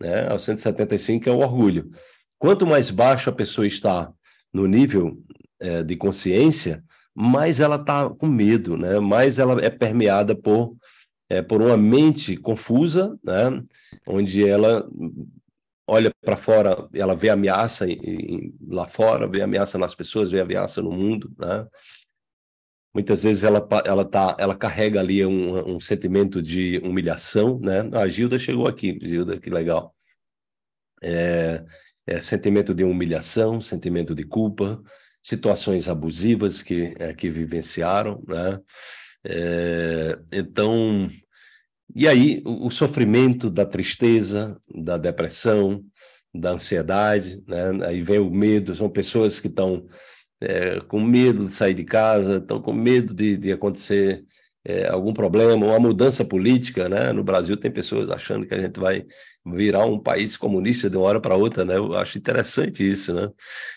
né, ao 175, que é o orgulho. Quanto mais baixo a pessoa está no nível é, de consciência, mais ela está com medo, né? mais ela é permeada por, é, por uma mente confusa, né? onde ela olha para fora, ela vê ameaça em, em, lá fora, vê ameaça nas pessoas, vê ameaça no mundo, né? Muitas vezes ela, ela, tá, ela carrega ali um, um sentimento de humilhação, né? A Gilda chegou aqui, Gilda, que legal. É, é, sentimento de humilhação, sentimento de culpa, situações abusivas que, é, que vivenciaram, né? É, então, e aí o, o, sofrimento da tristeza, da depressão, da ansiedade, né? Aí vem o medo, são pessoas que estão é, com medo de sair de casa, estão com medo de, de acontecer é, algum problema, uma mudança política, né? No Brasil tem pessoas achando que a gente vai virar um país comunista de uma hora para outra, né? Eu acho interessante isso, né?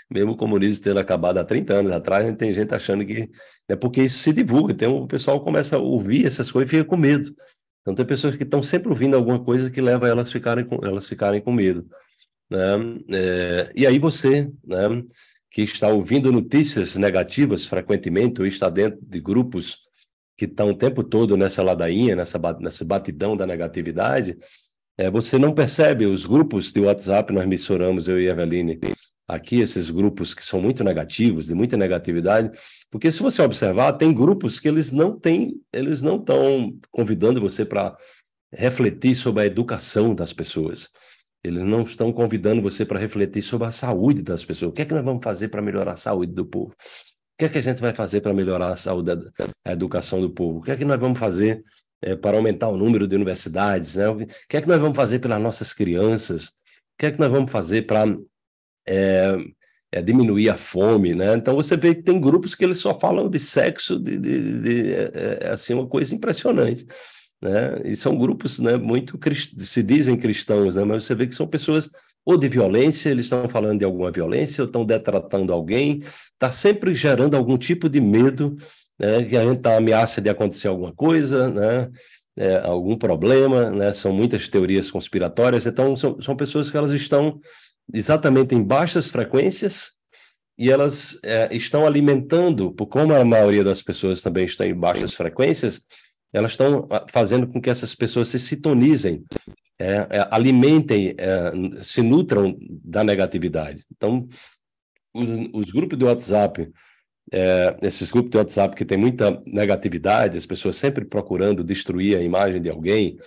Mesmo o comunismo tendo acabado há 30 anos atrás, tem gente achando que é porque isso se divulga, um, o pessoal começa a ouvir essas coisas e fica com medo. Então tem pessoas que estão sempre ouvindo alguma coisa que leva elas ficarem com elas ficarem com medo, né? É, e aí você, né? Que está ouvindo notícias negativas frequentemente ou está dentro de grupos que estão o tempo todo nessa ladainha, nessa, nessa batidão da negatividade, É, você não percebe os grupos de WhatsApp, nós mensuramos, eu e Eveline, aqui, esses grupos que são muito negativos, de muita negatividade, porque se você observar, tem grupos que eles não têm, eles não estão convidando você para refletir sobre a educação das pessoas. Eles não estão convidando você para refletir sobre a saúde das pessoas. O que é que nós vamos fazer para melhorar a saúde do povo? O que é que a gente vai fazer para melhorar a saúde, a educação do povo? O que é que nós vamos fazer é, para aumentar o número de universidades? Né? O que é que nós vamos fazer pelas nossas crianças? O que é que nós vamos fazer para é, é, diminuir a fome? Né? Então você vê que tem grupos que eles só falam de sexo, de, de, de é, é assim uma coisa impressionante né? E são grupos, né, muito se dizem cristãos, né, mas você vê que são pessoas ou de violência, eles estão falando de alguma violência, ou estão detratando alguém, está sempre gerando algum tipo de medo, né, que a gente está ameaça de acontecer alguma coisa, né, é, algum problema, né, são muitas teorias conspiratórias, então são, são pessoas que elas estão exatamente em baixas frequências e elas é, estão alimentando, por como a maioria das pessoas também estão em baixas frequências, elas estão ah, fazendo com que essas pessoas se sintonizem, é, é, alimentem, é, se nutram da negatividade. Então, os, os grupos de WhatsApp, é, esses grupos de WhatsApp que tem muita negatividade, as pessoas sempre procurando destruir a imagem de alguém,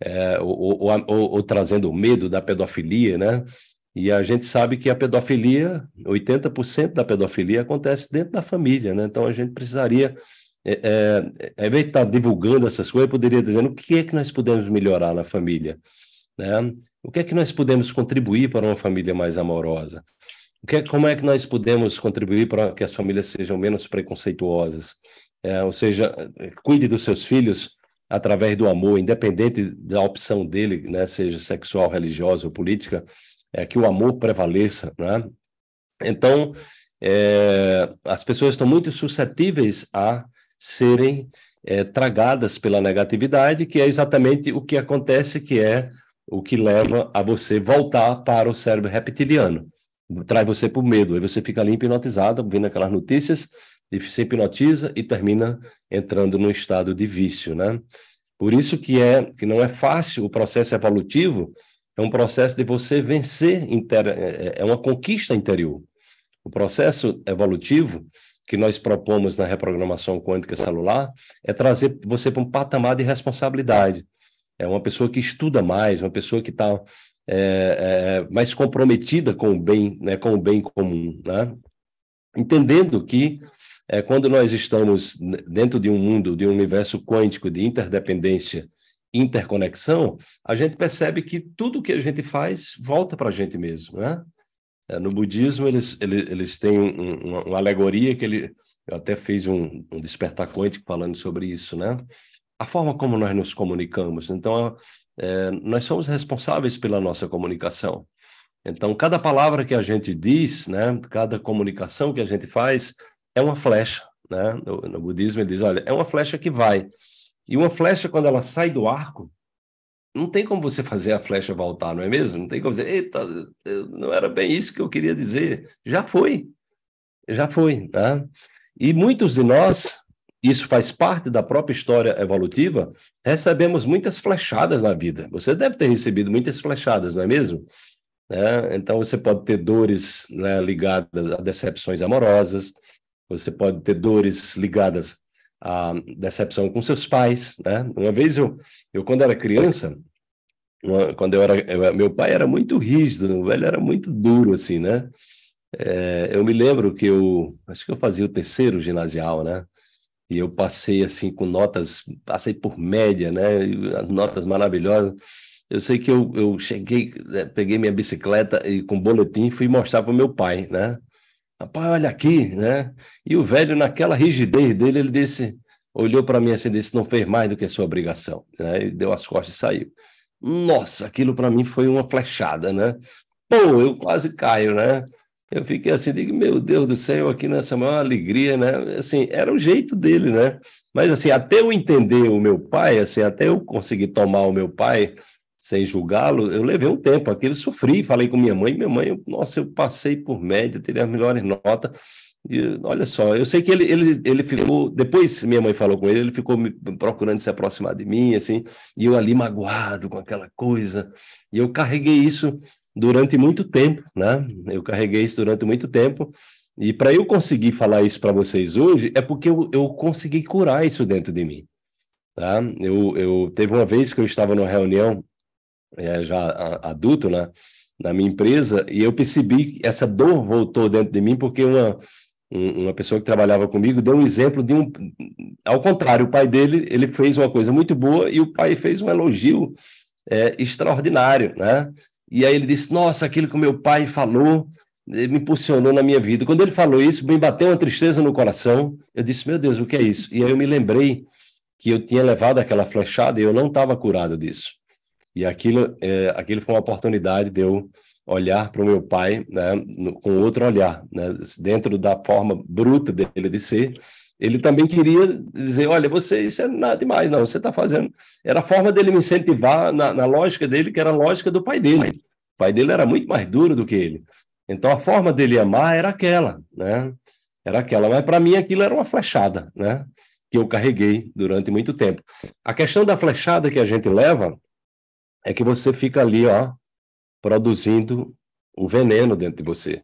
é, ou, ou, ou, ou trazendo medo da pedofilia, né? E a gente sabe que a pedofilia, 80% da pedofilia acontece dentro da família, né? Então a gente precisaria é, é, ao invés de estar divulgando essas coisas, eu poderia dizer o que é que nós podemos melhorar na família, né? O que é que nós podemos contribuir para uma família mais amorosa? O que é, como é que nós podemos contribuir para que as famílias sejam menos preconceituosas? É, ou seja, cuide dos seus filhos através do amor, independente da opção dele, né, seja sexual, religiosa ou política, é que o amor prevaleça, né? Então, é, as pessoas estão muito suscetíveis a serem é, tragadas pela negatividade, que é exatamente o que acontece, que é o que leva a você voltar para o cérebro reptiliano. Traz você por medo, aí você fica ali hipnotizado, vendo aquelas notícias, e se hipnotiza e termina entrando num estado de vício, né? Por isso que é que não é fácil o processo evolutivo, é um processo de você vencer, inter... É, é uma conquista interior. O processo evolutivo que nós propomos na reprogramação quântica celular é trazer você para um patamar de responsabilidade. É uma pessoa que estuda mais, uma pessoa que está é, é, mais comprometida com o bem, né, com o bem comum, né? entendendo que é, quando nós estamos dentro de um mundo, de um universo quântico de interdependência, interconexão, a gente percebe que tudo que a gente faz volta para a gente mesmo, né? É, no budismo, eles, eles, eles têm um, uma, uma, alegoria que ele, eu até fiz um, um despertar quântico falando sobre isso, né? A forma como nós nos comunicamos. Então, é, nós somos responsáveis pela nossa comunicação. Então, cada palavra que a gente diz, né, cada comunicação que a gente faz, é uma flecha. Né? No, no budismo, ele diz: olha, é uma flecha que vai. E uma flecha, quando ela sai do arco, não tem como você fazer a flecha voltar, não é mesmo? Não tem como dizer, eita, não era bem isso que eu queria dizer. Já foi, já foi. Né? E muitos de nós, isso faz parte da própria história evolutiva, recebemos muitas flechadas na vida. Você deve ter recebido muitas flechadas, não é mesmo? É, então você pode ter dores né, ligadas a decepções amorosas, você pode ter dores ligadas a decepção com seus pais, né? Uma vez eu, eu quando era criança, uma, quando eu era, eu, meu pai era muito rígido, ele era muito duro, assim, né? É, eu me lembro que eu, acho que eu fazia o terceiro ginasial, né? E eu passei, assim, com notas, passei por média, né? Notas maravilhosas. Eu sei que eu, eu cheguei, né, peguei minha bicicleta e com boletim fui mostrar para o meu pai, né? Rapaz, olha aqui, né? E o velho, naquela rigidez dele, ele disse, olhou para mim assim, disse, não fez mais do que a sua obrigação. Né? E deu as costas e saiu. Nossa, aquilo para mim foi uma flechada, né? Pô, eu quase caio, né? Eu fiquei assim, digo, meu Deus do céu, aqui nessa maior alegria, né? Assim, era o jeito dele, né? Mas assim, até eu entender o meu pai, assim, até eu conseguir tomar o meu pai, sem julgá-lo, eu levei um tempo, aquilo sofri, falei com minha mãe, minha mãe, eu, nossa, eu passei por média, teria as melhores notas, E, olha só, eu sei que ele, ele, ele ficou. Depois minha mãe falou com ele, ele ficou me, procurando se aproximar de mim, assim, e eu ali magoado com aquela coisa. E eu carreguei isso durante muito tempo, né? Eu carreguei isso durante muito tempo. E para eu conseguir falar isso para vocês hoje, é porque eu, eu consegui curar isso dentro de mim. Tá? Eu, eu teve uma vez que eu estava numa reunião, é, já adulto, né? na minha empresa, e eu percebi que essa dor voltou dentro de mim porque uma, uma pessoa que trabalhava comigo deu um exemplo de um. Ao contrário, o pai dele ele fez uma coisa muito boa e o pai fez um elogio é, extraordinário, né? E aí ele disse: Nossa, aquilo que o meu pai falou me impulsionou na minha vida. Quando ele falou isso, me bateu uma tristeza no coração. Eu disse: Meu Deus, o que é isso? E aí eu me lembrei que eu tinha levado aquela flechada e eu não estava curado disso. E aquilo, é, aquilo foi uma oportunidade de eu olhar para o meu pai né, com outro olhar, né, dentro da forma bruta dele de ser. Ele também queria dizer: olha, você, isso é nada demais, não, você está fazendo. Era a forma dele me incentivar na, na lógica dele, que era a lógica do pai dele. O pai dele era muito mais duro do que ele. Então a forma dele amar era aquela, né? Era aquela. Mas para mim aquilo era uma flechada, né? Que eu carreguei durante muito tempo. A questão da flechada que a gente leva é que você fica ali, ó, produzindo o veneno dentro de você.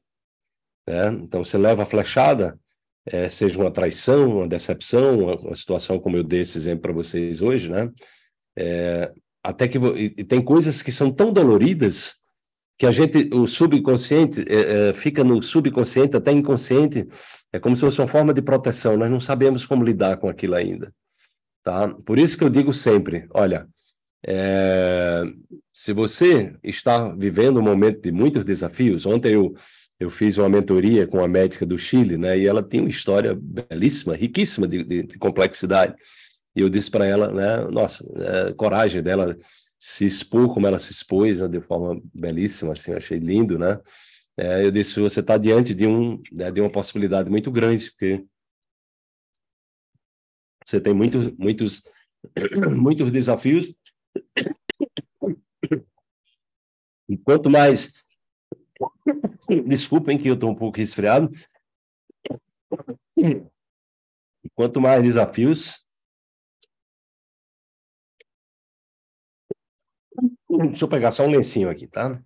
Né? Então, você leva a flechada, é, seja uma traição, uma decepção, uma, uma, situação como eu dei esse exemplo para vocês hoje, né? É, até que e, e tem coisas que são tão doloridas que a gente, o subconsciente, é, é, fica no subconsciente, até inconsciente, é como se fosse uma forma de proteção, nós não sabemos como lidar com aquilo ainda, tá? Por isso que eu digo sempre, olha, é, se você está vivendo um momento de muitos desafios, ontem eu, eu fiz uma mentoria com a médica do Chile, né, e ela tem uma história belíssima, riquíssima de, de, de complexidade. E eu disse para ela, né, nossa, é, coragem dela se expor como ela se expôs, né, de forma belíssima, assim, achei lindo, né? É, eu disse, você está diante de, um, né, de uma possibilidade muito grande, porque você tem muito, muitos, muitos desafios e quanto mais. Desculpem que eu estou um pouco resfriado. E quanto mais desafios. Deixa eu pegar só um lencinho aqui, tá?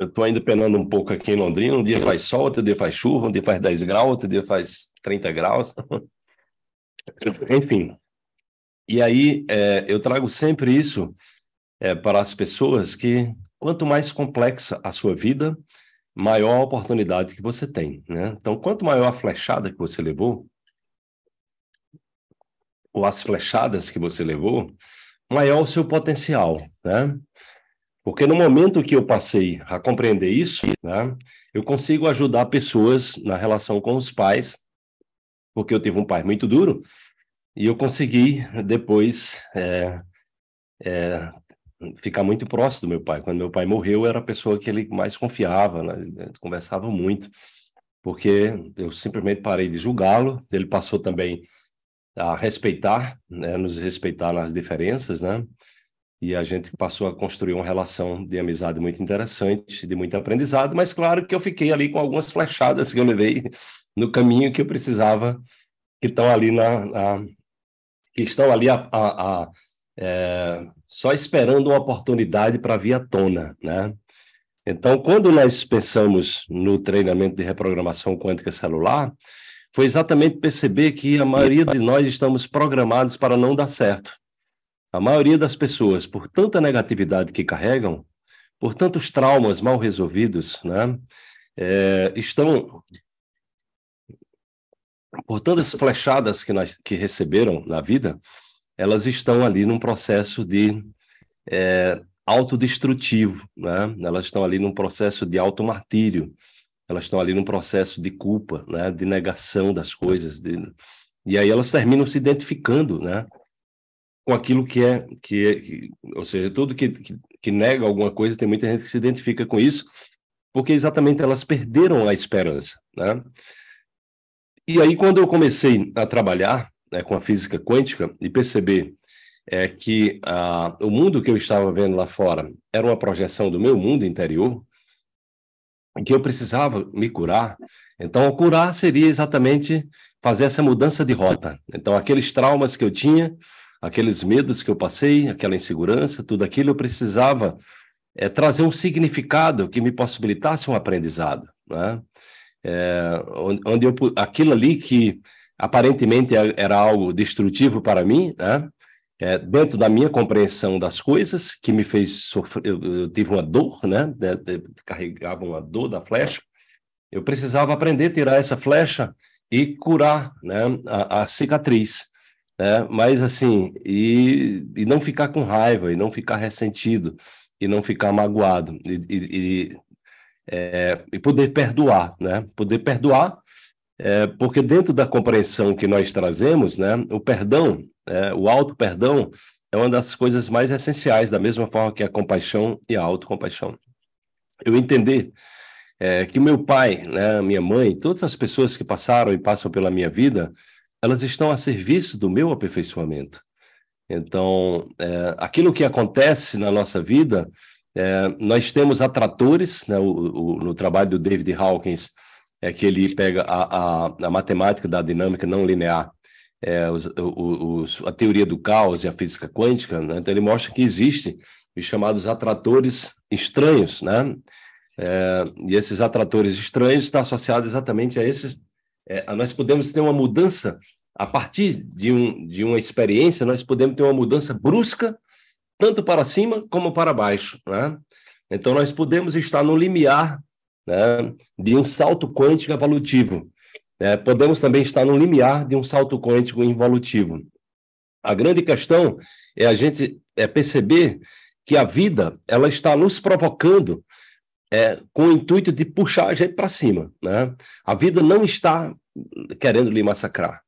Eu estou ainda penando um pouco aqui em Londrina. Um dia faz sol, outro dia faz chuva, um dia faz 10 graus, outro dia faz 30 graus. Enfim. E aí é, eu trago sempre isso é, para as pessoas que quanto mais complexa a sua vida, maior a oportunidade que você tem. Né? Então, quanto maior a flechada que você levou, ou as flechadas que você levou, maior o seu potencial. Né? Porque no momento que eu passei a compreender isso, né, eu consigo ajudar pessoas na relação com os pais, porque eu tive um pai muito duro, e eu consegui depois é, é, ficar muito próximo do meu pai. Quando meu pai morreu, era a pessoa que ele mais confiava, né, conversava muito, porque eu simplesmente parei de julgá-lo, ele passou também a respeitar, né, nos respeitar nas diferenças, né? E a gente passou a construir uma relação de amizade muito interessante, de muito aprendizado, mas claro que eu fiquei ali com algumas flechadas que eu levei no caminho que eu precisava, que estão ali na, na que estão ali a, a, a é, só esperando uma oportunidade para vir à tona, né? Então, quando nós pensamos no treinamento de reprogramação quântica celular, foi exatamente perceber que a maioria de nós estamos programados para não dar certo. A maioria das pessoas, por tanta negatividade que carregam, por tantos traumas mal resolvidos, né, é, estão por tantas flechadas que, nós, que receberam na vida, elas estão ali num processo de é, autodestrutivo, né? elas estão ali num processo de automartírio, elas estão ali num processo de culpa, né? de negação das coisas, de... e aí elas terminam se identificando né? Com aquilo que é, que, é, que ou seja, tudo que, que, que nega alguma coisa, tem muita gente que se identifica com isso, porque exatamente elas perderam a esperança, né? E aí, quando eu comecei a trabalhar né, com a física quântica e perceber é, que ah, o mundo que eu estava vendo lá fora era uma projeção do meu mundo interior, que eu precisava me curar. Então, curar seria exatamente fazer essa mudança de rota. Então, aqueles traumas que eu tinha, aqueles medos que eu passei, aquela insegurança, tudo aquilo eu precisava é, trazer um significado que me possibilitasse um aprendizado, né? É, onde eu, aquilo ali que aparentemente era algo destrutivo para mim, né? É, dentro da minha compreensão das coisas, que me fez sofrer, eu, eu tive uma dor, né? Carregava uma dor da flecha. Eu precisava aprender a tirar essa flecha e curar, né? A, a cicatriz, né? Mas assim, e, e não ficar com raiva, e não ficar ressentido, e não ficar magoado, e, e, é, e poder perdoar, né? Poder perdoar, é, porque dentro da compreensão que nós trazemos, né? O perdão é, o auto-perdão é uma das coisas mais essenciais, da mesma forma que a compaixão e a autocompaixão. Eu entender é, que meu pai, né, minha mãe, todas as pessoas que passaram e passam pela minha vida, elas estão a serviço do meu aperfeiçoamento. Então, é, aquilo que acontece na nossa vida, é, nós temos atratores, né, o, o, no trabalho do David Hawkins, é que ele pega a, a, a matemática da dinâmica não linear é, os, os, a teoria do caos e a física quântica, né? então ele mostra que existem os chamados atratores estranhos, né? É, e esses atratores estranhos estão associados exatamente a esses. É, nós podemos ter uma mudança a partir de, um, de uma experiência, nós podemos ter uma mudança brusca, tanto para cima como para baixo, né? Então nós podemos estar no limiar né, de um salto quântico evolutivo. É, podemos também estar no limiar de um salto quântico involutivo. A grande questão é a gente é perceber que a vida ela está nos provocando é, com o intuito de puxar a gente para cima. Né? A vida não está querendo lhe massacrar.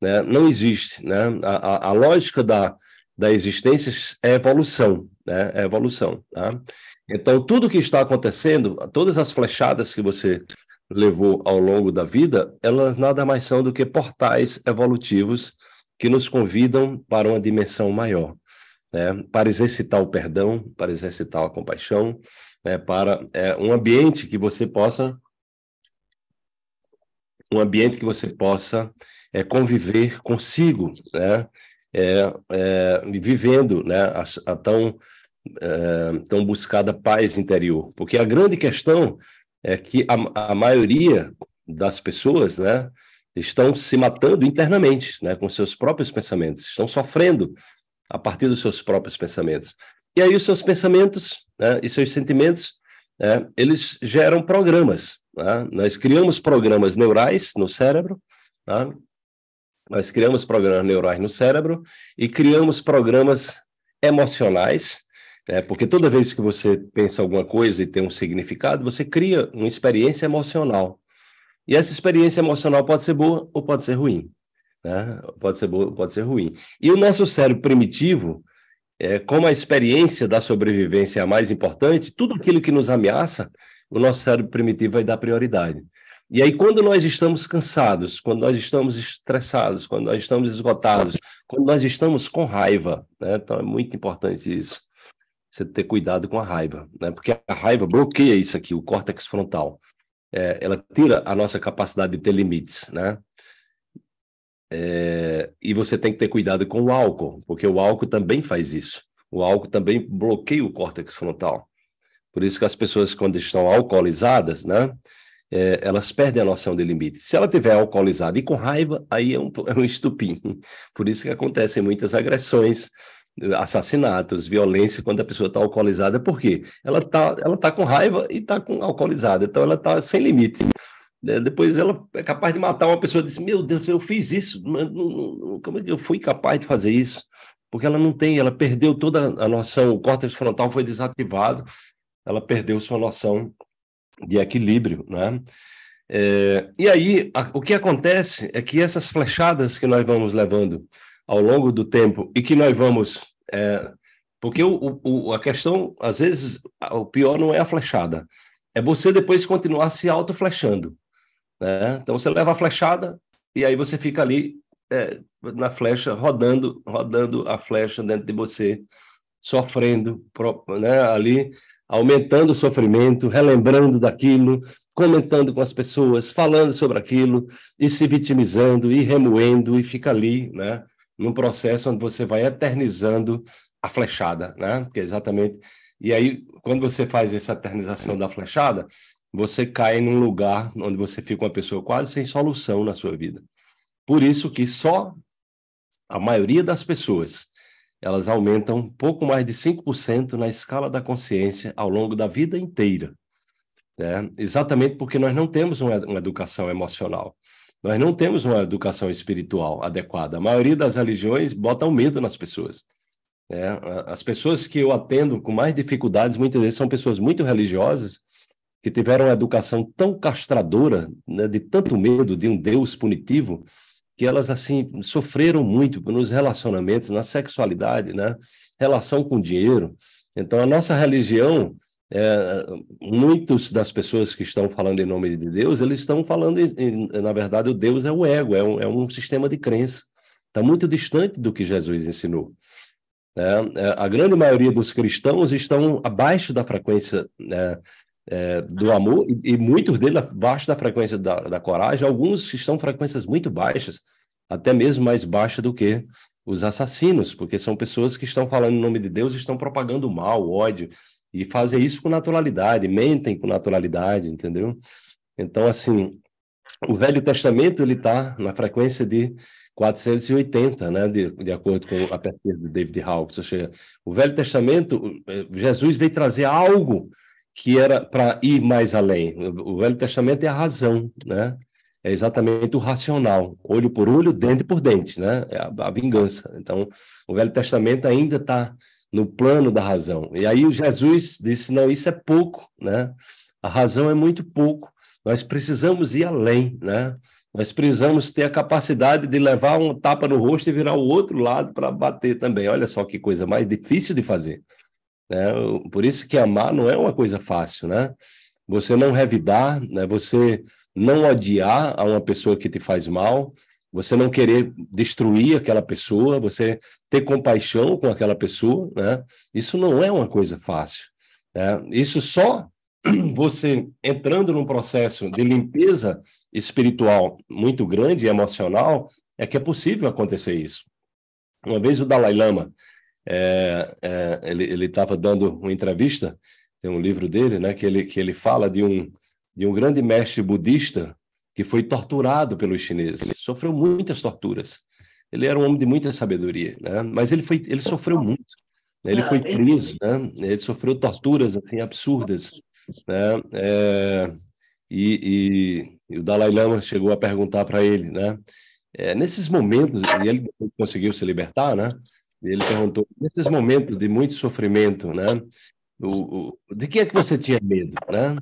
Né? Não existe. Né? A, a, a lógica da, da existência é evolução. Né? É evolução. Tá? Então, tudo que está acontecendo, todas as flechadas que você levou ao longo da vida, elas nada mais são do que portais evolutivos que nos convidam para uma dimensão maior, né? para exercitar o perdão, para exercitar a compaixão, né? para é, um ambiente que você possa um ambiente que você possa é, conviver consigo, né? É, é, vivendo né? a, a tão, tão buscada paz interior. Porque a grande questão é que a, a maioria das pessoas, né, estão se matando internamente, né, com seus próprios pensamentos, estão sofrendo a partir dos seus próprios pensamentos. E aí os seus pensamentos né, e seus sentimentos, né, eles geram programas. Né? Nós criamos programas neurais no cérebro, tá? nós criamos programas neurais no cérebro e criamos programas emocionais é, porque toda vez que você pensa alguma coisa e tem um significado, você cria uma experiência emocional. E essa experiência emocional pode ser boa ou pode ser ruim. Né? Pode ser boa pode ser ruim. E o nosso cérebro primitivo, é, como a experiência da sobrevivência é a mais importante, tudo aquilo que nos ameaça, o nosso cérebro primitivo vai dar prioridade. E aí, quando nós estamos cansados, quando nós estamos estressados, quando nós estamos esgotados, quando nós estamos com raiva, né? então é muito importante isso você ter cuidado com a raiva, né? Porque a raiva bloqueia isso aqui, o córtex frontal. É, ela tira a nossa capacidade de ter limites, né? É, e você tem que ter cuidado com o álcool, porque o álcool também faz isso. O álcool também bloqueia o córtex frontal. Por isso que as pessoas, quando estão alcoolizadas, né? É, elas perdem a noção de limite. Se ela tiver alcoolizada e com raiva, aí é um, é um estupim. Por isso que acontecem muitas agressões, assassinatos, violência quando a pessoa está alcoolizada, por quê? Ela está ela tá com raiva e está alcoolizada, então ela está sem limite. É, depois ela é capaz de matar uma pessoa e diz: Meu Deus, eu fiz isso, como é que eu fui capaz de fazer isso? Porque ela não tem, ela perdeu toda a noção, o córtex frontal foi desativado, ela perdeu sua noção de equilíbrio, né? É, e aí, a, o que acontece é que essas flechadas que nós vamos levando ao longo do tempo e que nós vamos. É, porque o, o, a questão, às vezes, o pior não é a flechada, é você depois continuar se auto-flechando. Né? Então você leva a flechada e aí você fica ali é, na flecha, rodando, rodando a flecha dentro de você, sofrendo, né? ali aumentando o sofrimento, relembrando daquilo, comentando com as pessoas, falando sobre aquilo, e se vitimizando, e remoendo, e fica ali, né? Num processo onde você vai eternizando a flechada, né? Que é exatamente. E aí, quando você faz essa eternização da flechada, você cai num lugar onde você fica uma pessoa quase sem solução na sua vida. Por isso que só a maioria das pessoas elas aumentam pouco mais de 5% na escala da consciência ao longo da vida inteira. Né? Exatamente porque nós não temos uma, uma educação emocional. Nós não temos uma educação espiritual adequada. A maioria das religiões botam medo nas pessoas. Né? As pessoas que eu atendo com mais dificuldades, muitas vezes são pessoas muito religiosas, que tiveram uma educação tão castradora, né, de tanto medo de um Deus punitivo, que elas assim sofreram muito nos relacionamentos, na sexualidade, né? Relação com dinheiro. Então a nossa religião, é, muitos das pessoas que estão falando em nome de Deus, eles estão falando, em, na verdade, o Deus é o ego, é um, é um sistema de crença. Está muito distante do que Jesus ensinou. É, é, a grande maioria dos cristãos estão abaixo da frequência né, é, do amor, e, e, muitos deles abaixo da frequência da, da coragem, alguns estão frequências muito baixas, até mesmo mais baixa do que os assassinos, porque são pessoas que estão falando em nome de Deus, estão propagando mal, ódio, e fazem isso com naturalidade, mentem com naturalidade, entendeu? Então, assim, o Velho Testamento ele está na frequência de 480, né, de, de acordo com a pesquisa de David Hawkes. Ou seja, o Velho Testamento, eh, Jesus veio trazer algo que era para ir mais além. O Velho Testamento é a razão, né? É exatamente o racional, olho por olho, dente por dente, né? É a, a vingança. Então, o Velho Testamento ainda está no plano da razão. E aí Jesus disse: não, isso é pouco, né? A razão é muito pouco. Nós precisamos ir além, né? Nós precisamos ter a capacidade de levar um tapa no rosto e virar o outro lado para bater também. Olha só que coisa mais difícil de fazer. Né? Por isso que amar não é uma coisa fácil, né? Você não revidar, né? você não odiar a uma pessoa que te faz mal, você não querer destruir aquela pessoa, você ter compaixão com aquela pessoa, né? Isso não é uma coisa fácil. Né? Isso só você entrando num processo de limpeza espiritual muito grande e emocional é que é possível acontecer isso. Uma vez o Dalai Lama é, é, ele estava dando uma entrevista, tem um livro dele, né, que ele, que ele fala de um, de um grande mestre budista que foi torturado pelos chineses, sofreu muitas torturas. Ele era um homem de muita sabedoria, né? mas ele, foi, ele sofreu muito. Né? Ele foi preso, né? ele sofreu torturas assim, absurdas. Né? É, e, e, e, o Dalai Lama chegou a perguntar para ele, né? É, nesses momentos, e ele conseguiu se libertar, né? Ele perguntou, nesses momentos de muito sofrimento, né? O, o, de que é que você tinha medo, né?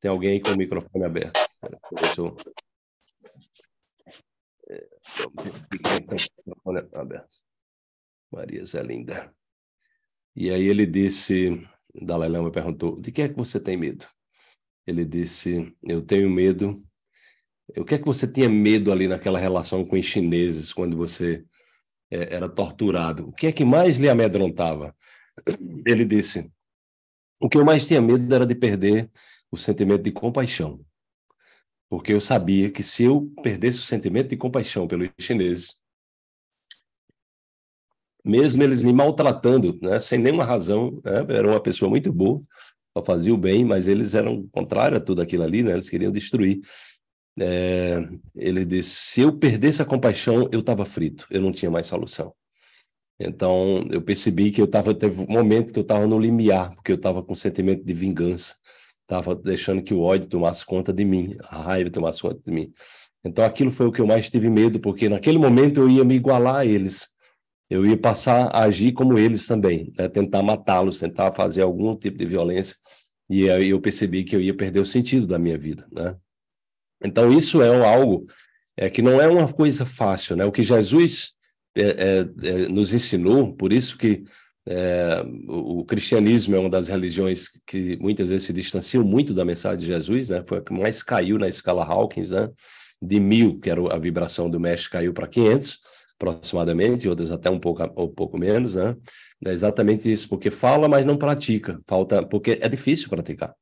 Tem alguém com o microfone aberto. Começou. É, aberto. Maria Zé Linda. E aí ele disse, Dalai Lama perguntou, de que é que você tem medo? Ele disse, eu tenho medo. O que é que você tinha medo ali naquela relação com os chineses, quando você era torturado, o que é que mais lhe amedrontava? Ele disse: o que eu mais tinha medo era de perder o sentimento de compaixão. Porque eu sabia que se eu perdesse o sentimento de compaixão pelos chineses, mesmo eles me maltratando, né, sem nenhuma razão, né, era uma pessoa muito boa, fazia o bem, mas eles eram contrários a tudo aquilo ali, né, eles queriam destruir. É, ele disse: se eu perdesse a compaixão, eu estava frito, eu não tinha mais solução. Então, eu percebi que eu estava, teve um momento que eu estava no limiar, porque eu estava com um sentimento de vingança, estava deixando que o ódio tomasse conta de mim, a raiva tomasse conta de mim. Então, aquilo foi o que eu mais tive medo, porque naquele momento eu ia me igualar a eles, eu ia passar a agir como eles também, né? tentar matá-los, tentar fazer algum tipo de violência, e aí eu percebi que eu ia perder o sentido da minha vida, né? Então, isso é algo é, que não é uma coisa fácil, né? O que Jesus é, é, é, nos ensinou, por isso que é, o, o, cristianismo é uma das religiões que muitas vezes se distanciam muito da mensagem de Jesus, né? Foi a que mais caiu na escala Hawkins, né? De mil, que era a vibração do mestre, caiu para 500 aproximadamente, outras até um pouco, um pouco menos, né? É exatamente isso, porque fala, mas não pratica. Falta, porque é difícil praticar.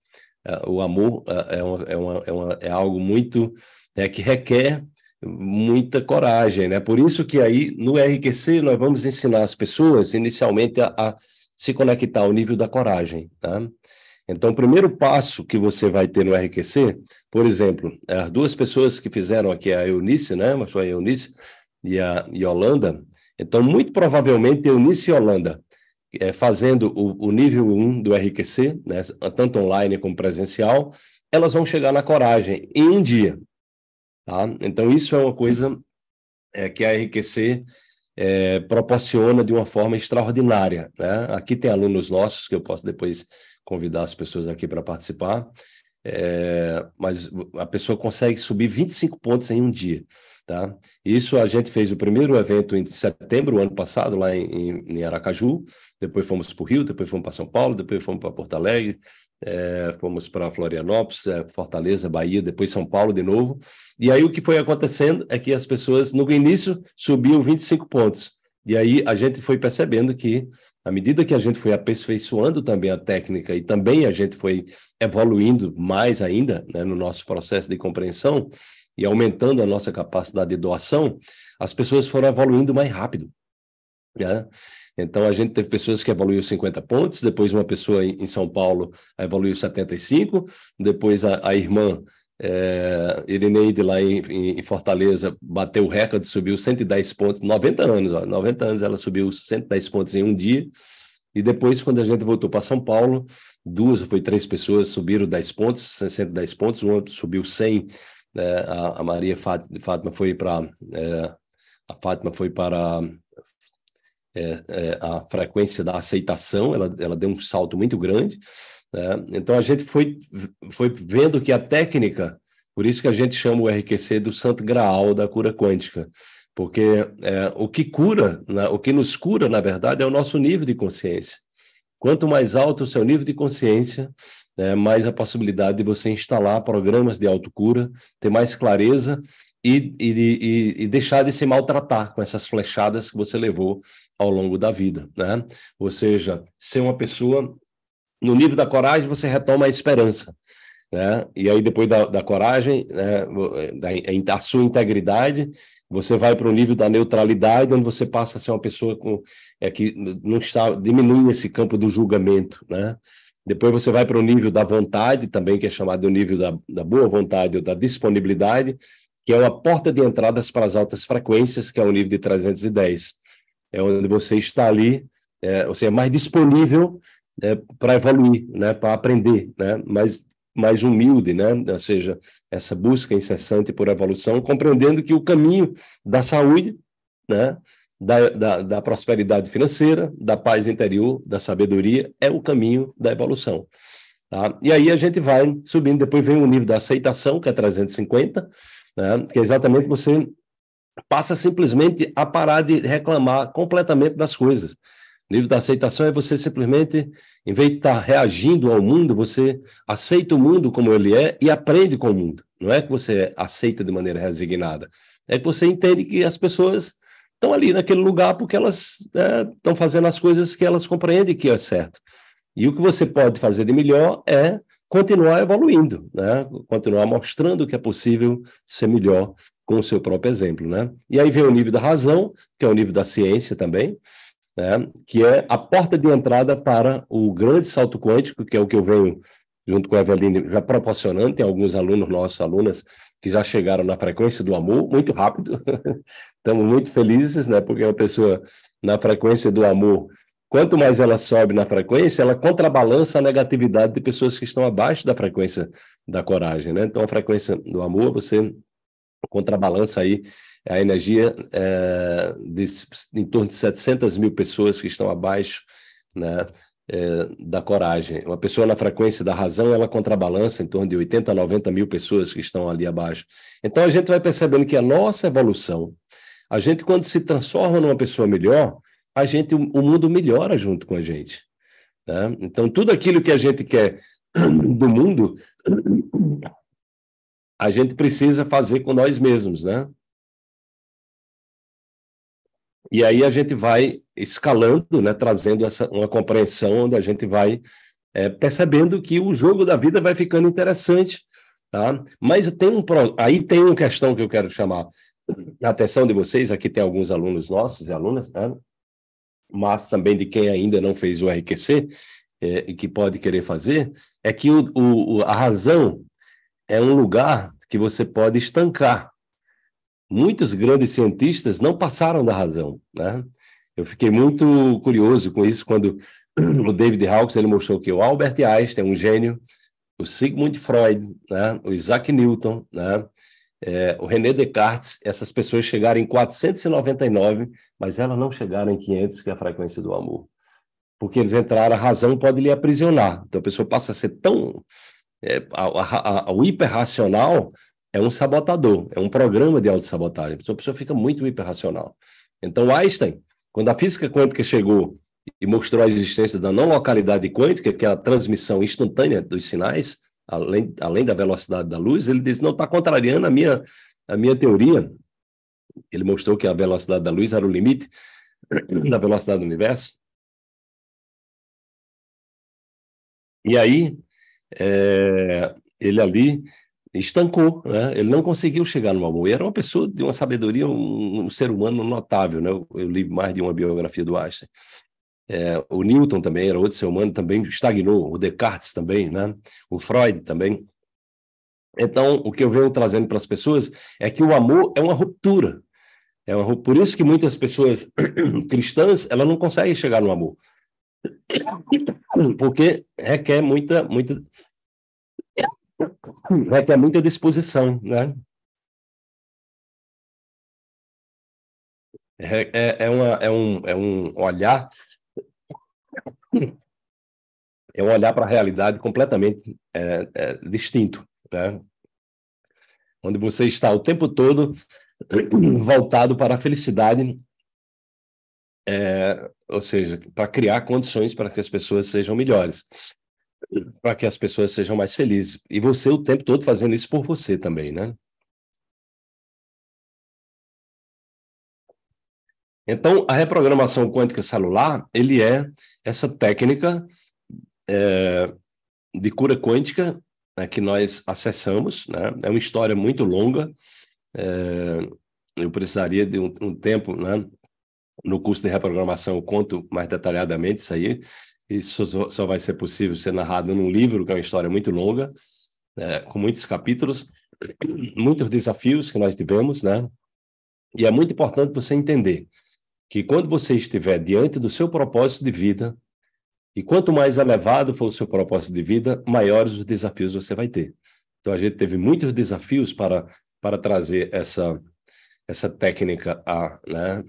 É, o amor é, é, uma, é, uma, é, uma, é algo muito é, que requer muita coragem, né? Por isso que aí no RQC nós vamos ensinar as pessoas inicialmente a, a se conectar ao nível da coragem, tá? Então, o primeiro passo que você vai ter no RQC, por exemplo, as duas pessoas que fizeram aqui, a Eunice, né? Mas foi a Eunice e a Yolanda. Então, muito provavelmente, Eunice e Yolanda, é, fazendo o, o nível 1 do RQC, né? tanto online como presencial, elas vão chegar na coragem em um dia, Tá? Então, isso é uma coisa é, que a enriquecer é, proporciona de uma forma extraordinária. Né? Aqui tem alunos nossos que eu posso depois convidar as pessoas aqui para participar, é, mas a pessoa consegue subir 25 pontos em um dia. Tá? Isso a gente fez o primeiro evento em setembro, ano passado, lá em, em Aracaju, depois fomos para o Rio, depois fomos para São Paulo, depois fomos para Porto Alegre, é, fomos para Florianópolis, é, Fortaleza, Bahia, depois São Paulo de novo. E aí o que foi acontecendo é que as pessoas, no início, subiam 25 pontos. E aí a gente foi percebendo que, à medida que a gente foi aperfeiçoando também a técnica e também a gente foi evoluindo mais ainda né, no nosso processo de compreensão e aumentando a nossa capacidade de doação, as pessoas foram evoluindo mais rápido. Né? Então, a gente teve pessoas que evoluiu 50 pontos, depois uma pessoa em São Paulo evoluiu 75, depois a, a irmã é, Irineide lá em, em, Fortaleza bateu o recorde, subiu 110 pontos, 90 anos, ó, 90 anos ela subiu 110 pontos em um dia, e depois, quando a gente voltou para São Paulo, duas, foi três pessoas subiram 10 pontos, 110 pontos, uma subiu 100, né, a, a, Maria Fátima foi para, é, a Fátima foi para é, é, a frequência da aceitação, ela, ela deu um salto muito grande. Né? Então a gente foi, foi vendo que a técnica, por isso que a gente chama o RQC do santo graal da cura quântica, porque é, o que cura, né, o que nos cura, na verdade, é o nosso nível de consciência. Quanto mais alto o seu nível de consciência, é, mais a possibilidade de você instalar programas de autocura, ter mais clareza e, e, e, e, deixar de se maltratar com essas flechadas que você levou ao longo da vida, né? Ou seja, ser uma pessoa no nível da coragem você retoma a esperança, né? E aí depois da, da coragem, né, da, a sua integridade, você vai para o nível da neutralidade, onde você passa a ser uma pessoa com é que não está diminui esse campo do julgamento, né? Depois você vai para o nível da vontade, também que é chamado de nível da, da boa vontade ou da disponibilidade, que é uma porta de entradas para as altas frequências, que é o nível de 310. É onde você está ali, é, você é mais disponível é, para evoluir, né, para aprender, né, mais, mais humilde, né, ou seja, essa busca incessante por evolução, compreendendo que o caminho da saúde, né, da, da, da prosperidade financeira, da paz interior, da sabedoria, é o caminho da evolução. Tá? E aí a gente vai subindo, depois vem o nível da aceitação, que é 350, né? que é exatamente você passa simplesmente a parar de reclamar completamente das coisas. O nível da aceitação é você simplesmente, em vez de estar reagindo ao mundo, você aceita o mundo como ele é e aprende com o mundo. Não é que você aceita de maneira resignada, é que você entende que as pessoas estão ali naquele lugar porque elas estão é, fazendo as coisas que elas compreendem que é certo. E o que você pode fazer de melhor é continuar evoluindo, né? continuar mostrando que é possível ser melhor com o seu próprio exemplo. Né? E aí vem o nível da razão, que é o nível da ciência também, né? que é a porta de entrada para o grande salto quântico, que é o que eu venho, junto com a Eveline, já proporcionando. Tem alguns alunos nossos, alunas, que já chegaram na frequência do amor muito rápido. Estamos muito felizes, né? porque a pessoa na frequência do amor Quanto mais ela sobe na frequência, ela contrabalança a negatividade de pessoas que estão abaixo da frequência da coragem, né? Então, a frequência do amor, você contrabalança aí a energia é, de, em torno de 700 mil pessoas que estão abaixo, né? É, da coragem. Uma pessoa na frequência da razão, ela contrabalança em torno de 80 a 90 mil pessoas que estão ali abaixo. Então, a gente vai percebendo que a nossa evolução, A gente, quando se transforma numa pessoa melhor, a gente, o mundo melhora junto com a gente. Né? Então, tudo aquilo que a gente quer do mundo, a gente precisa fazer com nós mesmos, né? E aí a gente vai escalando, né, trazendo essa, uma compreensão onde a gente vai é, percebendo que o jogo da vida vai ficando interessante, tá? Mas tem um aí tem uma questão que eu quero chamar a atenção de vocês. Aqui tem alguns alunos nossos e alunas, né? mas também de quem ainda não fez o RQC é, e que pode querer fazer, é que o, o, a razão é um lugar que você pode estancar. Muitos grandes cientistas não passaram da razão, né? Eu fiquei muito curioso com isso quando o David Hawkes ele mostrou que o Albert Einstein é um gênio, o Sigmund Freud, né? o Isaac Newton, né? É, o René Descartes, essas pessoas chegaram em 499, mas elas não chegaram em 500, que é a frequência do amor. Porque eles entraram, a razão pode lhe aprisionar. Então a pessoa passa a ser tão. É, a, a, a, o hiperracional é um sabotador, é um programa de autossabotagem. Então a pessoa fica muito hiperracional. Então Einstein, quando a física quântica chegou e mostrou a existência da não localidade quântica, que é a transmissão instantânea dos sinais, além, além da velocidade da luz, ele disse, não, está contrariando a minha, a minha teoria. Ele mostrou que a velocidade da luz era o limite da velocidade do universo. E aí, é, ele ali estancou, né? ele não conseguiu chegar no amor. E era uma pessoa de uma sabedoria, um, um ser humano notável. Né? Eu, eu, li mais de uma biografia do Einstein. É, o Newton também era outro ser humano, também estagnou, o Descartes também, né? o Freud também. Então, o que eu venho trazendo para as pessoas é que o amor é uma ruptura. É uma, por isso que muitas pessoas cristãs ela não conseguem chegar no amor. Porque requer muita, muita requer muita disposição, né? É, é, é, uma, é, um, é um olhar é um olhar para a realidade completamente é, é, distinto, né? onde você está o tempo todo voltado para a felicidade, é, ou seja, para criar condições para que as pessoas sejam melhores, para que as pessoas sejam mais felizes. E você o tempo todo fazendo isso por você também, né? Então, a reprogramação quântica celular, ele é essa técnica é, de cura quântica né, que nós acessamos, né? É uma história muito longa, é, eu precisaria de um, um, tempo, né? No curso de reprogramação eu conto mais detalhadamente isso aí, isso só, vai ser possível ser narrado num livro, que é uma história muito longa, é, com muitos capítulos, muitos desafios que nós tivemos, né? E é muito importante você entender que quando você estiver diante do seu propósito de vida, e quanto mais elevado for o seu propósito de vida, maiores os desafios você vai ter. Então a gente teve muitos desafios para, para trazer essa, essa técnica a, né?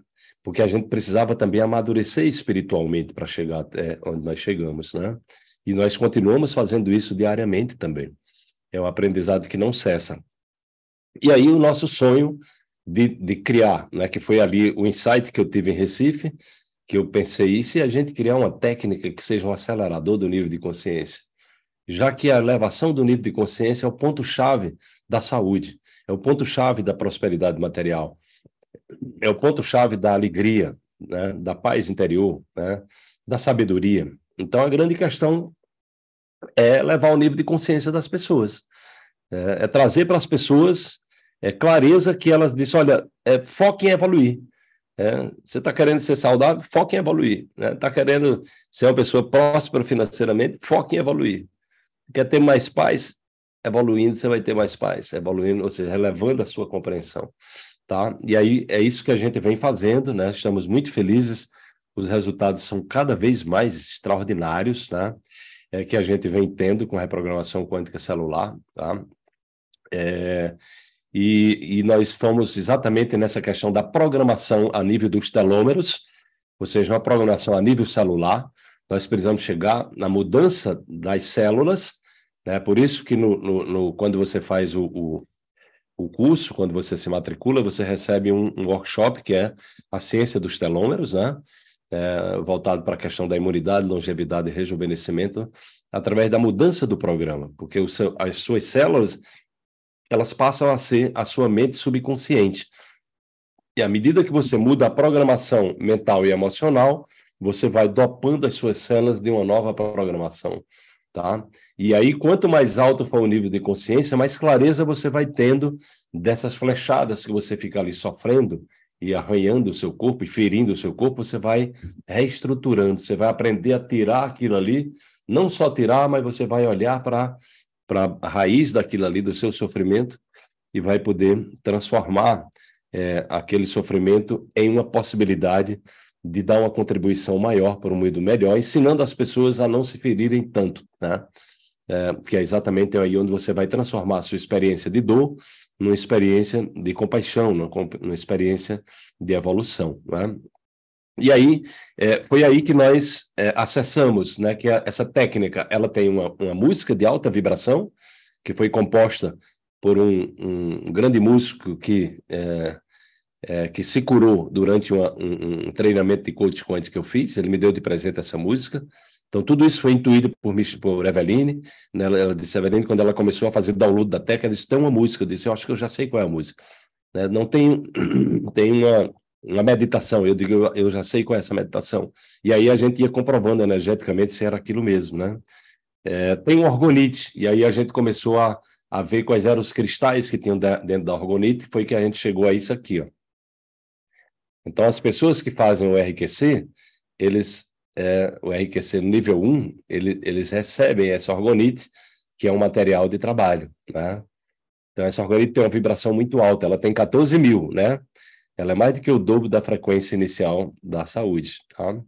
Porque a gente precisava também amadurecer espiritualmente para chegar até onde nós chegamos, né? E nós continuamos fazendo isso diariamente também. É um aprendizado que não cessa. E aí o nosso sonho de, de criar, né? Que foi ali o insight que eu tive em Recife, que eu pensei, e se a gente criar uma técnica que seja um acelerador do nível de consciência? Já que a elevação do nível de consciência é o ponto-chave da saúde, é o ponto-chave da prosperidade material, é o ponto-chave da alegria, né? da paz interior, né? da sabedoria. Então, a grande questão é levar o nível de consciência das pessoas, é, é trazer para as pessoas é, clareza que elas dizem, olha, é, foque em evoluir. É, você está querendo ser saudável? Foque em evoluir. Está né? Tá querendo ser uma pessoa próspera financeiramente? Foque em evoluir. Quer ter mais paz? Evoluindo, você vai ter mais paz. Evoluindo, ou seja, relevando a sua compreensão. Tá? E aí é isso que a gente vem fazendo, né? Estamos muito felizes. Os resultados são cada vez mais extraordinários, né? É, que a gente vem tendo com a reprogramação quântica celular, tá? É, e, e nós fomos exatamente nessa questão da programação a nível dos telômeros, ou seja, uma programação a nível celular. Nós precisamos chegar na mudança das células, né? Por isso que no, no, no quando você faz o, o, o curso, quando você se matricula, você recebe um, um workshop que é a ciência dos telômeros, né? É, voltado para a questão da imunidade, longevidade e rejuvenescimento, através da mudança do programa, porque seu, as suas células elas passam a ser a sua mente subconsciente. E à medida que você muda a programação mental e emocional, você vai dopando as suas células de uma nova programação, tá? E aí, quanto mais alto for o nível de consciência, mais clareza você vai tendo dessas flechadas que você fica ali sofrendo e arranhando o seu corpo e ferindo o seu corpo, você vai reestruturando, você vai aprender a tirar aquilo ali, não só tirar, mas você vai olhar para a raiz daquilo ali, do seu sofrimento, e vai poder transformar é, aquele sofrimento em uma possibilidade de dar uma contribuição maior para um mundo melhor, ensinando as pessoas a não se ferirem tanto, né? É, que é exatamente aí onde você vai transformar a sua experiência de dor numa experiência de compaixão, numa, numa experiência de evolução. Né? E aí, é, foi aí que nós é, acessamos, né, que a, essa técnica, ela tem uma, uma música de alta vibração, que foi composta por um, um grande músico que, é, é, que se curou durante uma, um, um, treinamento de coach quântico que eu fiz, ele me deu de presente essa música, então tudo isso foi intuído por, por Eveline, né, ela, disse, Eveline, quando ela começou a fazer download da técnica, ela disse, tem uma música, eu disse, eu acho que eu já sei qual é a música, né, não tem, tem uma uma meditação. Eu digo, eu, eu já sei qual é essa meditação. E aí a gente ia comprovando energeticamente se era aquilo mesmo, né? É, tem um orgonite, e aí a gente começou a, a ver quais eram os cristais que tinham dentro da orgonite, foi que a gente chegou a isso aqui, ó. Então, as pessoas que fazem o RQC, eles, é, o RQC nível 1, ele, eles recebem essa orgonite, que é um material de trabalho, né? Então, essa orgonite tem uma vibração muito alta, ela tem 14 mil, né? ela é mais do que o dobro da frequência inicial da saúde, tá?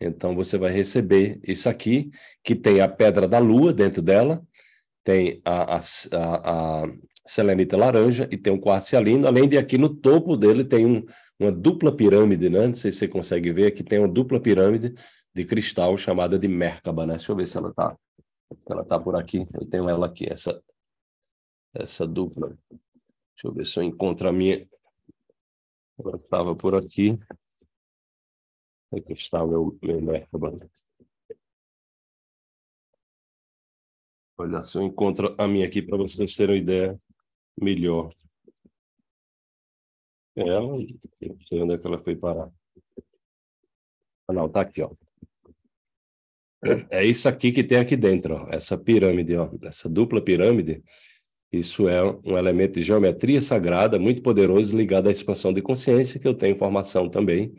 Então você vai receber isso aqui, que tem a pedra da lua dentro dela, tem a, a, a selenita laranja e tem um quartzo cialino, além de aqui no topo dele tem um, uma dupla pirâmide, né? Não sei se você consegue ver, aqui tem uma dupla pirâmide de cristal chamada de Merkaba, né? Deixa eu ver se ela tá, se ela tá por aqui. Eu tenho ela aqui, essa, essa dupla. Deixa eu ver se eu encontro a minha, Agora estava por aqui. Aqui está o meu, meu Merkaba. Olha, se eu encontro a minha aqui para vocês terem uma ideia melhor. Ela, não sei onde é que ela foi parar. Ah, não, tá aqui, ó. É isso aqui que tem aqui dentro, ó. Essa pirâmide, ó. Essa dupla pirâmide isso é um elemento de geometria sagrada muito poderoso ligado à expansão de consciência, que eu tenho formação também.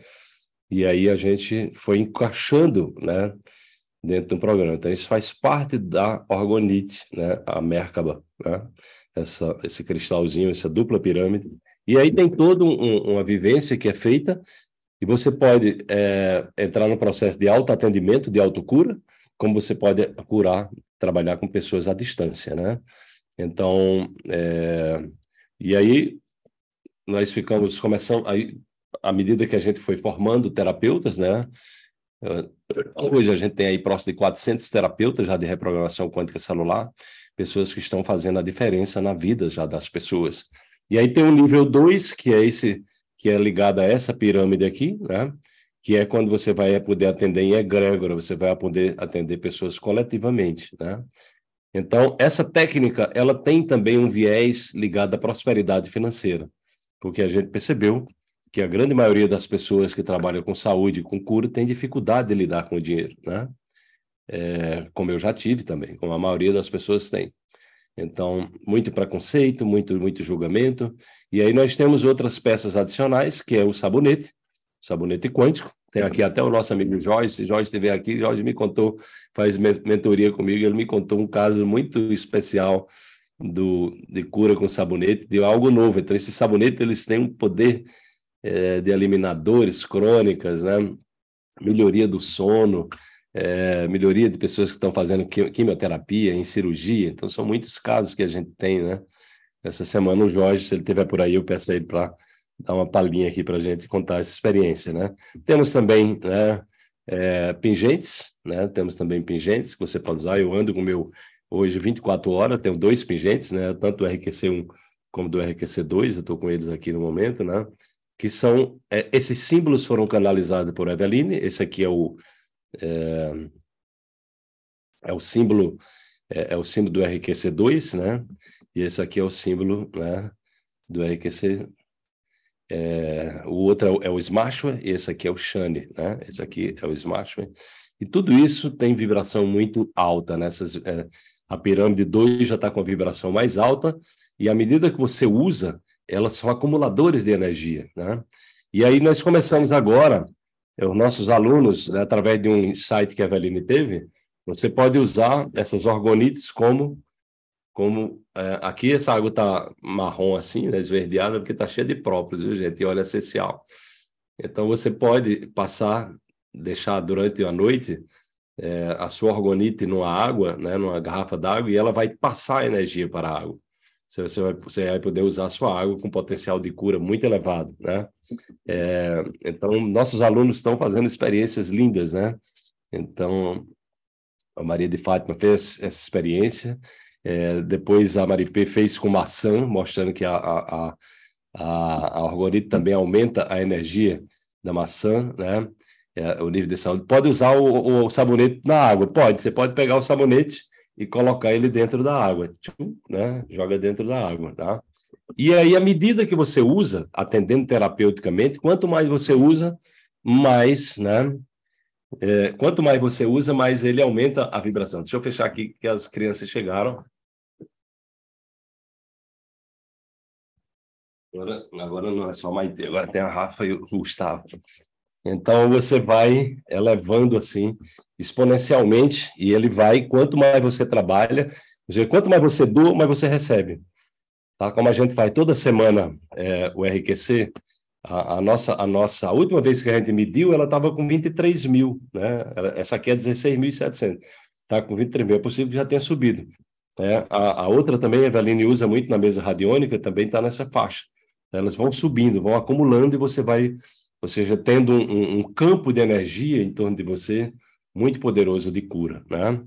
E aí a gente foi encaixando, né, dentro do programa. Então isso faz parte da orgonite, né, a Merkaba, né, essa, esse cristalzinho, essa dupla pirâmide. E aí tem toda um, uma vivência que é feita e você pode é, entrar no processo de autoatendimento, de autocura, como você pode curar, trabalhar com pessoas à distância, né? Então, é, e aí nós ficamos, começando, aí, à medida que a gente foi formando terapeutas, né? Hoje a gente tem aí próximo de 400 terapeutas já de reprogramação quântica celular, pessoas que estão fazendo a diferença na vida já das pessoas. E aí tem o nível 2, que é esse que é ligado a essa pirâmide aqui, né? Que é quando você vai poder atender em egrégora, você vai poder atender pessoas coletivamente, né? Então, essa técnica, ela tem também um viés ligado à prosperidade financeira, porque a gente percebeu que a grande maioria das pessoas que trabalham com saúde, com cura, tem dificuldade de lidar com o dinheiro, né? É, como eu já tive também, como a maioria das pessoas tem. Então, muito preconceito, muito, muito julgamento. E aí nós temos outras peças adicionais, que é o sabonete, sabonete quântico, tem aqui até o nosso amigo Jorge, Jorge estiver aqui, Jorge me contou, faz mentoria comigo, ele me contou um caso muito especial do, de cura com sabonete, de algo novo. Então, esse sabonete, eles têm um poder é, de eliminadores crônicas, né? melhoria do sono, é, melhoria de pessoas que estão fazendo quimioterapia, em cirurgia. Então, são muitos casos que a gente tem, né? Essa semana o Jorge, se ele estiver por aí, eu peço a ele para dar uma palhinha aqui para a gente contar essa experiência, né? Temos também né, é, pingentes, né? Temos também pingentes que você pode usar. Eu ando com o meu hoje 24 horas, tenho dois pingentes, né? Tanto o RQC1 como do RQC2, eu estou com eles aqui no momento, né? Que são, é, esses símbolos foram canalizados por Eveline, esse aqui é o, é, é o símbolo, é, é, o símbolo do RQC2, né? E esse aqui é o símbolo, né? Do RQC, é, o outro é o, é Smashware e esse aqui é o Shane, né? Esse aqui é o Smashware. E tudo isso tem vibração muito alta, né? é, a pirâmide 2 já está com a vibração mais alta, e à medida que você usa, elas são acumuladores de energia. Né? E aí nós começamos agora, os nossos alunos, né, através de um insight que a Eveline teve, você pode usar essas orgonites como como é, aqui essa água está marrom assim, né, esverdeada, porque está cheia de próprios, viu, gente? E óleo essencial. Então você pode passar, deixar durante a noite é, a sua orgonite numa água, né, numa garrafa d'água, e ela vai passar energia para a água. Você, vai, você vai poder usar a sua água com potencial de cura muito elevado, né? É, então, nossos alunos estão fazendo experiências lindas, né? Então, a Maria de Fátima fez essa experiência, é, depois a Maripê fez com maçã, mostrando que a, a, a, a também aumenta a energia da maçã, né? é, o nível de saúde. Pode usar o, o, sabonete na água? Pode. Você pode pegar o sabonete e colocar ele dentro da água, né? Joga dentro da água, tá? E aí, à medida que você usa, atendendo terapeuticamente, quanto mais você usa, mais, né? É, quanto mais você usa, mais ele aumenta a vibração. Deixa eu fechar aqui que as crianças chegaram. Agora, agora não é só Maite, agora tem a Rafa e o Gustavo. Então você vai elevando assim exponencialmente e ele vai quanto mais você trabalha, dizer, quanto mais você doa, mais você recebe. Tá? Como a gente faz toda semana é, o RQC, a, a, nossa a nossa a última vez que a gente mediu, ela estava com 23 mil, né? Essa aqui é 16.700, tá com 23 mil. É possível que já tenha subido. É, a, a outra também, a Eveline usa muito na mesa radiônica, também está nessa faixa. Elas vão subindo, vão acumulando e você vai ou seja, tendo um, um, campo de energia em torno de você muito poderoso de cura, né?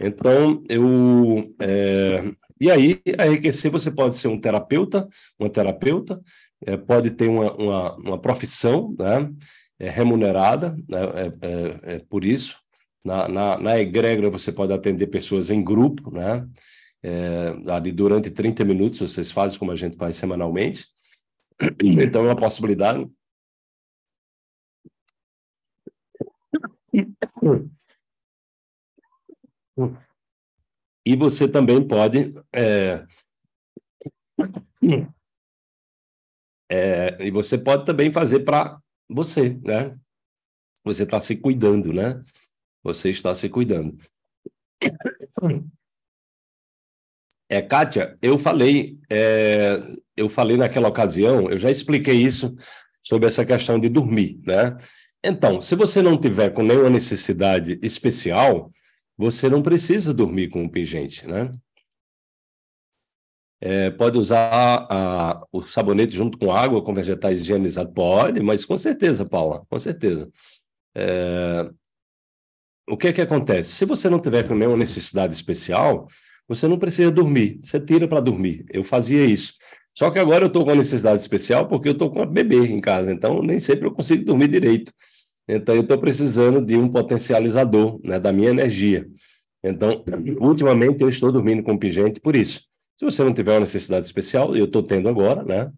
Então, eu... É, e aí, a enriquecer, você pode ser um terapeuta, uma terapeuta, é, pode ter uma, uma, uma profissão né? é, remunerada né? É, é, é, por isso. Na, na, na egrégora, você pode atender pessoas em grupo, né? Ali durante 30 minutos, vocês fazem como a gente faz semanalmente. Então, é uma possibilidade. E você também pode. É, é, e você pode também fazer para você, né? Você está se cuidando, né? Você está se cuidando. É, Kátia, eu falei, é, eu falei naquela ocasião, eu já expliquei isso sobre essa questão de dormir, né? Então, se você não tiver com nenhuma necessidade especial, você não precisa dormir com um pingente, né? É, pode usar a, o sabonete junto com água, com vegetais higienizados? Pode, mas com certeza, Paula, com certeza. É, o que é que acontece? Se você não tiver com nenhuma necessidade especial, você não precisa dormir, você tira para dormir. Eu fazia isso. Só que agora eu estou com uma necessidade especial porque eu estou com uma bebê em casa, então nem sempre eu consigo dormir direito. Então eu estou precisando de um potencializador né, da minha energia. Então, ultimamente eu estou dormindo com pingente por isso. Se você não tiver uma necessidade especial, eu estou tendo agora, né?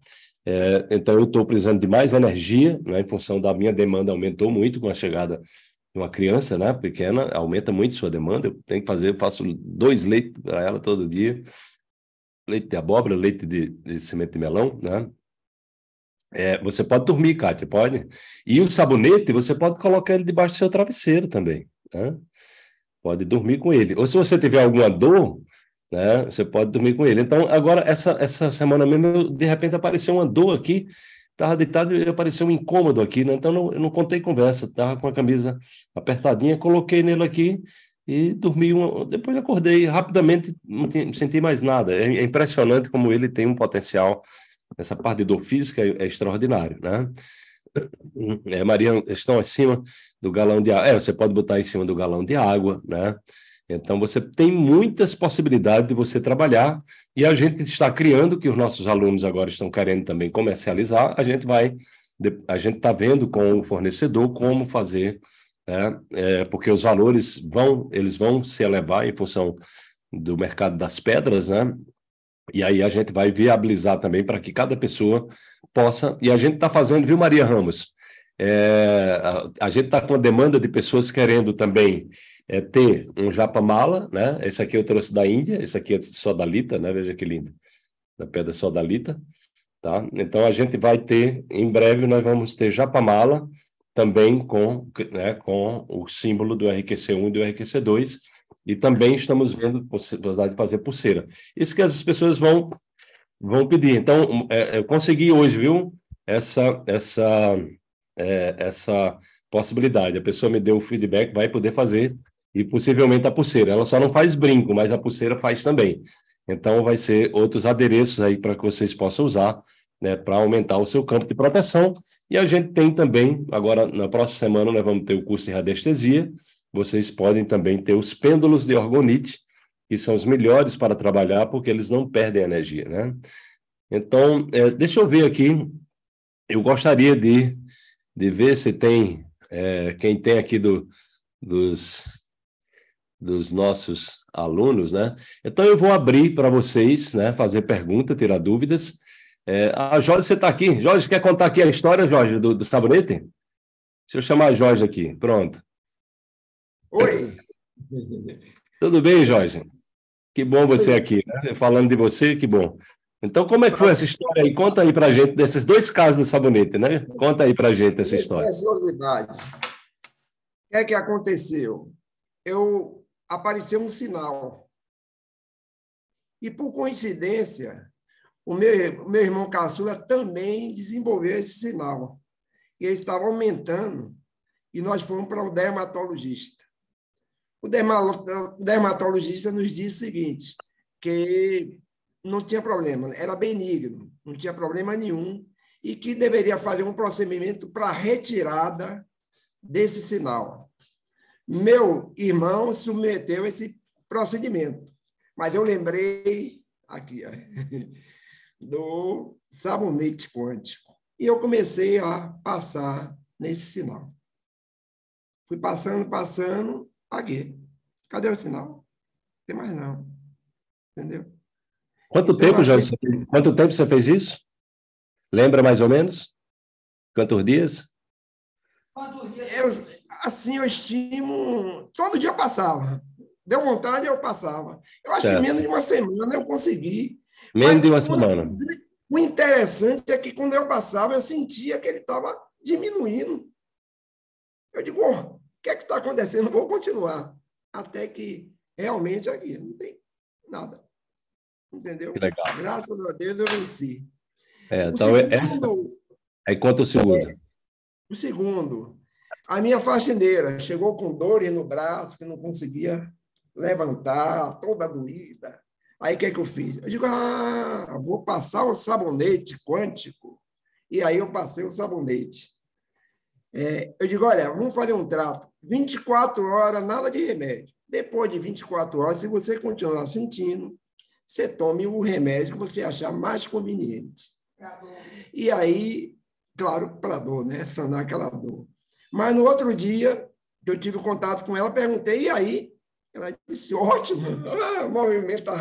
É, então eu estou precisando de mais energia, né, em função da minha demanda aumentou muito com a chegada de uma criança, né, pequena, aumenta muito sua demanda. Eu tenho que fazer, eu faço dois leites para ela todo dia leite de abóbora, leite de, de semente de melão, né? É, você pode dormir, Kátia, pode. E o sabonete, você pode colocar ele debaixo do seu travesseiro também, né? Pode dormir com ele. Ou se você tiver alguma dor, né, você pode dormir com ele. Então, agora, essa, essa semana mesmo, eu, de repente apareceu uma dor aqui, estava deitado e apareceu um incômodo aqui, né? Então, não, eu não contei conversa, estava com a camisa apertadinha, coloquei nele aqui, e dormi uma, depois acordei rapidamente não senti mais nada. É, é, impressionante como ele tem um potencial. Essa parte de dor física é, é extraordinário né? É, Maria estão acima do galão de água é, você pode botar em cima do galão de água né? Então, você tem muitas possibilidades de você trabalhar e a gente está criando, que os nossos alunos agora estão querendo também comercializar, a gente vai, a gente está vendo com o fornecedor como fazer, né? é, porque os valores vão, eles vão se elevar em função do mercado das pedras, né? E aí a gente vai viabilizar também para que cada pessoa possa, e a gente está fazendo, viu, Maria Ramos? É, a, a, gente está com a demanda de pessoas querendo também é, ter um japa-mala, né? Esse aqui eu trouxe da Índia, esse aqui é sodalita, né? Veja que lindo, da pedra sodalita, tá? Então a gente vai ter, em breve nós vamos ter japa-mala também com, né, com o símbolo do RQC1 e do RQC2, e também estamos vendo possibilidade de fazer pulseira. Isso que as pessoas vão vão pedir. Então, é, eu consegui hoje, viu, essa essa é, essa possibilidade. A pessoa me deu o feedback, vai poder fazer e possivelmente a pulseira. Ela só não faz brinco, mas a pulseira faz também. Então, vai ser outros adereços aí para que vocês possam usar, né, para aumentar o seu campo de proteção. E a gente tem também, agora na próxima semana, nós vamos ter o curso de radiestesia. Vocês podem também ter os pêndulos de orgonite, que são os melhores para trabalhar, porque eles não perdem energia, né? Então, é, deixa eu ver aqui. Eu gostaria de, de ver se tem, é, quem tem aqui do, dos dos nossos alunos, né? Então eu vou abrir para vocês, né? Fazer pergunta, tirar dúvidas. É, a Jorge, você está aqui? Jorge, quer contar aqui a história, Jorge, do, do sabonete? Deixa eu chamar a Jorge aqui. Pronto. Oi. Tudo bem, Jorge? Que bom você Oi. aqui, né? Falando de você, que bom. Então, como é que foi essa história aí? Conta aí para gente desses dois casos do sabonete, né? Conta aí para gente essa história. Essa novidade. O que é que aconteceu? Eu apareceu um sinal. E por coincidência, o meu, meu irmão caçula também desenvolveu esse sinal. E ele estava aumentando, e nós fomos para o dermatologista. O dermatologista nos disse o seguinte, que não tinha problema, era benigno, não tinha problema nenhum, e que deveria fazer um procedimento para retirada desse sinal. Meu irmão submeteu esse procedimento, mas eu lembrei aqui ó, do sabonete quântico e eu comecei a passar nesse sinal. Fui passando, passando, paguei. Cadê o sinal? Não tem mais não. Entendeu? Quanto então, tempo, Jorge? Quanto tempo você fez isso? Lembra mais ou menos? Quantos dias? Quantos dias? Eu, assim eu estimo. Todo dia eu passava. Deu vontade, eu passava. Eu acho certo. que menos de uma semana eu consegui. Menos de uma semana. O interessante é que quando eu passava, eu sentia que ele estava diminuindo. Eu digo, oh, o que é que está acontecendo? Vou continuar. Até que realmente aqui não tem nada. Entendeu? Que legal. Graças a Deus eu venci. É, então é- segundo, é, é. quanto o segundo? É, o segundo a minha faxineira chegou com dores no braço, que não conseguia levantar, toda doída. Aí o que, é que eu fiz? Eu digo, ah, vou passar o sabonete quântico. E aí eu passei o sabonete. É, eu digo, olha, vamos fazer um trato. 24 horas, nada de remédio. Depois de 24 horas, se você continuar sentindo, você tome o remédio que você achar mais conveniente. E aí, claro, para dor, né? Sanar aquela dor. Mas no outro dia, eu tive contato com ela, perguntei, e aí? Ela disse, ótimo, ah, movimenta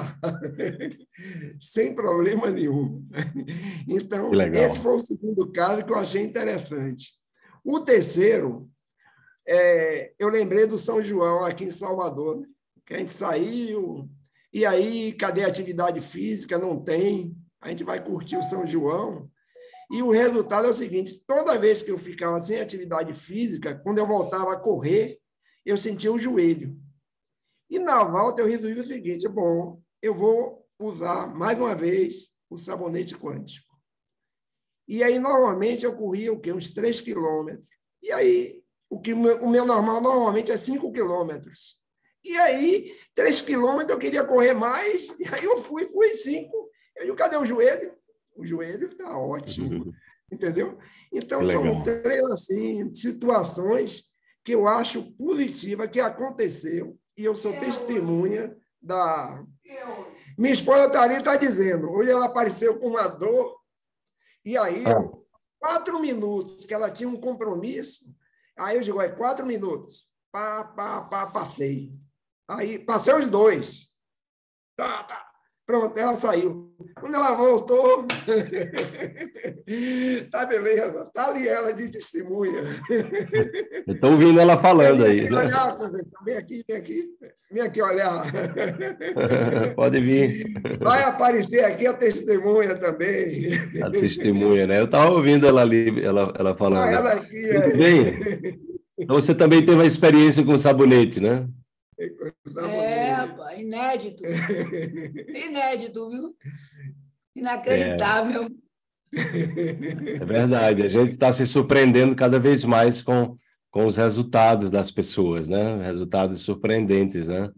sem problema nenhum. Então, esse foi o segundo caso que eu achei interessante. O terceiro, é, eu lembrei do São João, aqui em Salvador, né? que a gente saiu, e aí, cadê a atividade física? Não tem. A gente vai curtir o São João. E o resultado é o seguinte: toda vez que eu ficava sem atividade física, quando eu voltava a correr, eu sentia o joelho. E na volta eu resolvi o seguinte: bom, eu vou usar mais uma vez o sabonete quântico. E aí, normalmente, eu corria o quê? Uns 3 quilômetros. E aí, o, que, o meu normal normalmente é 5 quilômetros. E aí, 3 quilômetros eu queria correr mais, e aí eu fui, fui 5. E aí, cadê o joelho? o joelho está ótimo, uhum. entendeu? Então, são três assim, situações que eu acho positiva que aconteceu e eu sou testemunha da. Minha esposa está ali, está dizendo. Hoje ela apareceu com uma dor, e aí, ah. quatro minutos, que ela tinha um compromisso, aí eu digo, é quatro minutos. Pá, pá, pá, passei. Aí passei os dois. Tá, tá. Pronto, ela saiu. Quando ela voltou, tá beleza, tá ali ela de testemunha. Estou ouvindo ela falando aí. Vem, olhar, vem aqui, vem aqui, vem aqui olhar. Pode vir. Vai aparecer aqui a testemunha também. A testemunha, né? Eu estava ouvindo ela ali, ela, ela falando. Ah, ela aqui, Tudo é. bem? Então você também teve uma experiência com sabonete, né? É, rapaz, inédito. Inédito, viu? Inacreditável. É, é verdade, a gente está se surpreendendo cada vez mais com, com os resultados das pessoas, né? Resultados surpreendentes, né?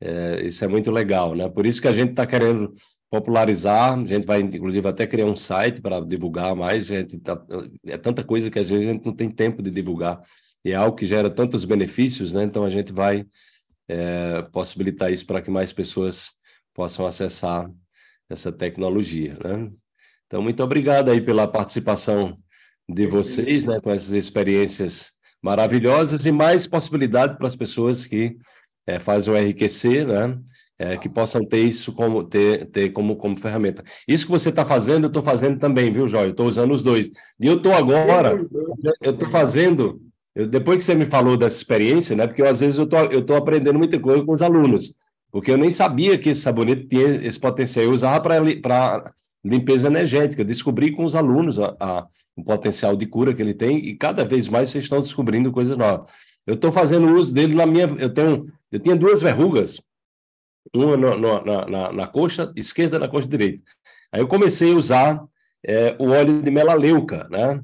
É, isso é muito legal, né? Por isso que a gente está querendo popularizar, a gente vai inclusive até criar um site para divulgar mais, a gente tá, é tanta coisa que às vezes a gente não tem tempo de divulgar, e é algo que gera tantos benefícios, né? Então a gente vai é, possibilitar isso para que mais pessoas possam acessar essa tecnologia, né? Então, muito obrigado aí pela participação de vocês, né, com essas experiências maravilhosas e mais possibilidade para as pessoas que é, fazem o RQC, né, é, que possam ter isso como ter, ter como, como ferramenta. Isso que você está fazendo, eu estou fazendo também, viu, Jóia? Eu estou usando os dois. E eu estou agora, eu estou fazendo eu, depois que você me falou dessa experiência, né? Porque eu, às vezes eu tô, eu tô aprendendo muita coisa com os alunos, porque eu nem sabia que esse sabonete tinha esse potencial. Eu usava para limpeza energética, descobri com os alunos a, a, o potencial de cura que ele tem e cada vez mais vocês estão descobrindo coisas novas. Eu estou fazendo uso dele na minha. Eu tenho, eu tinha duas verrugas, uma no, no, na, na, na, coxa esquerda na coxa direita. Aí eu comecei a usar é, o óleo de melaleuca, né?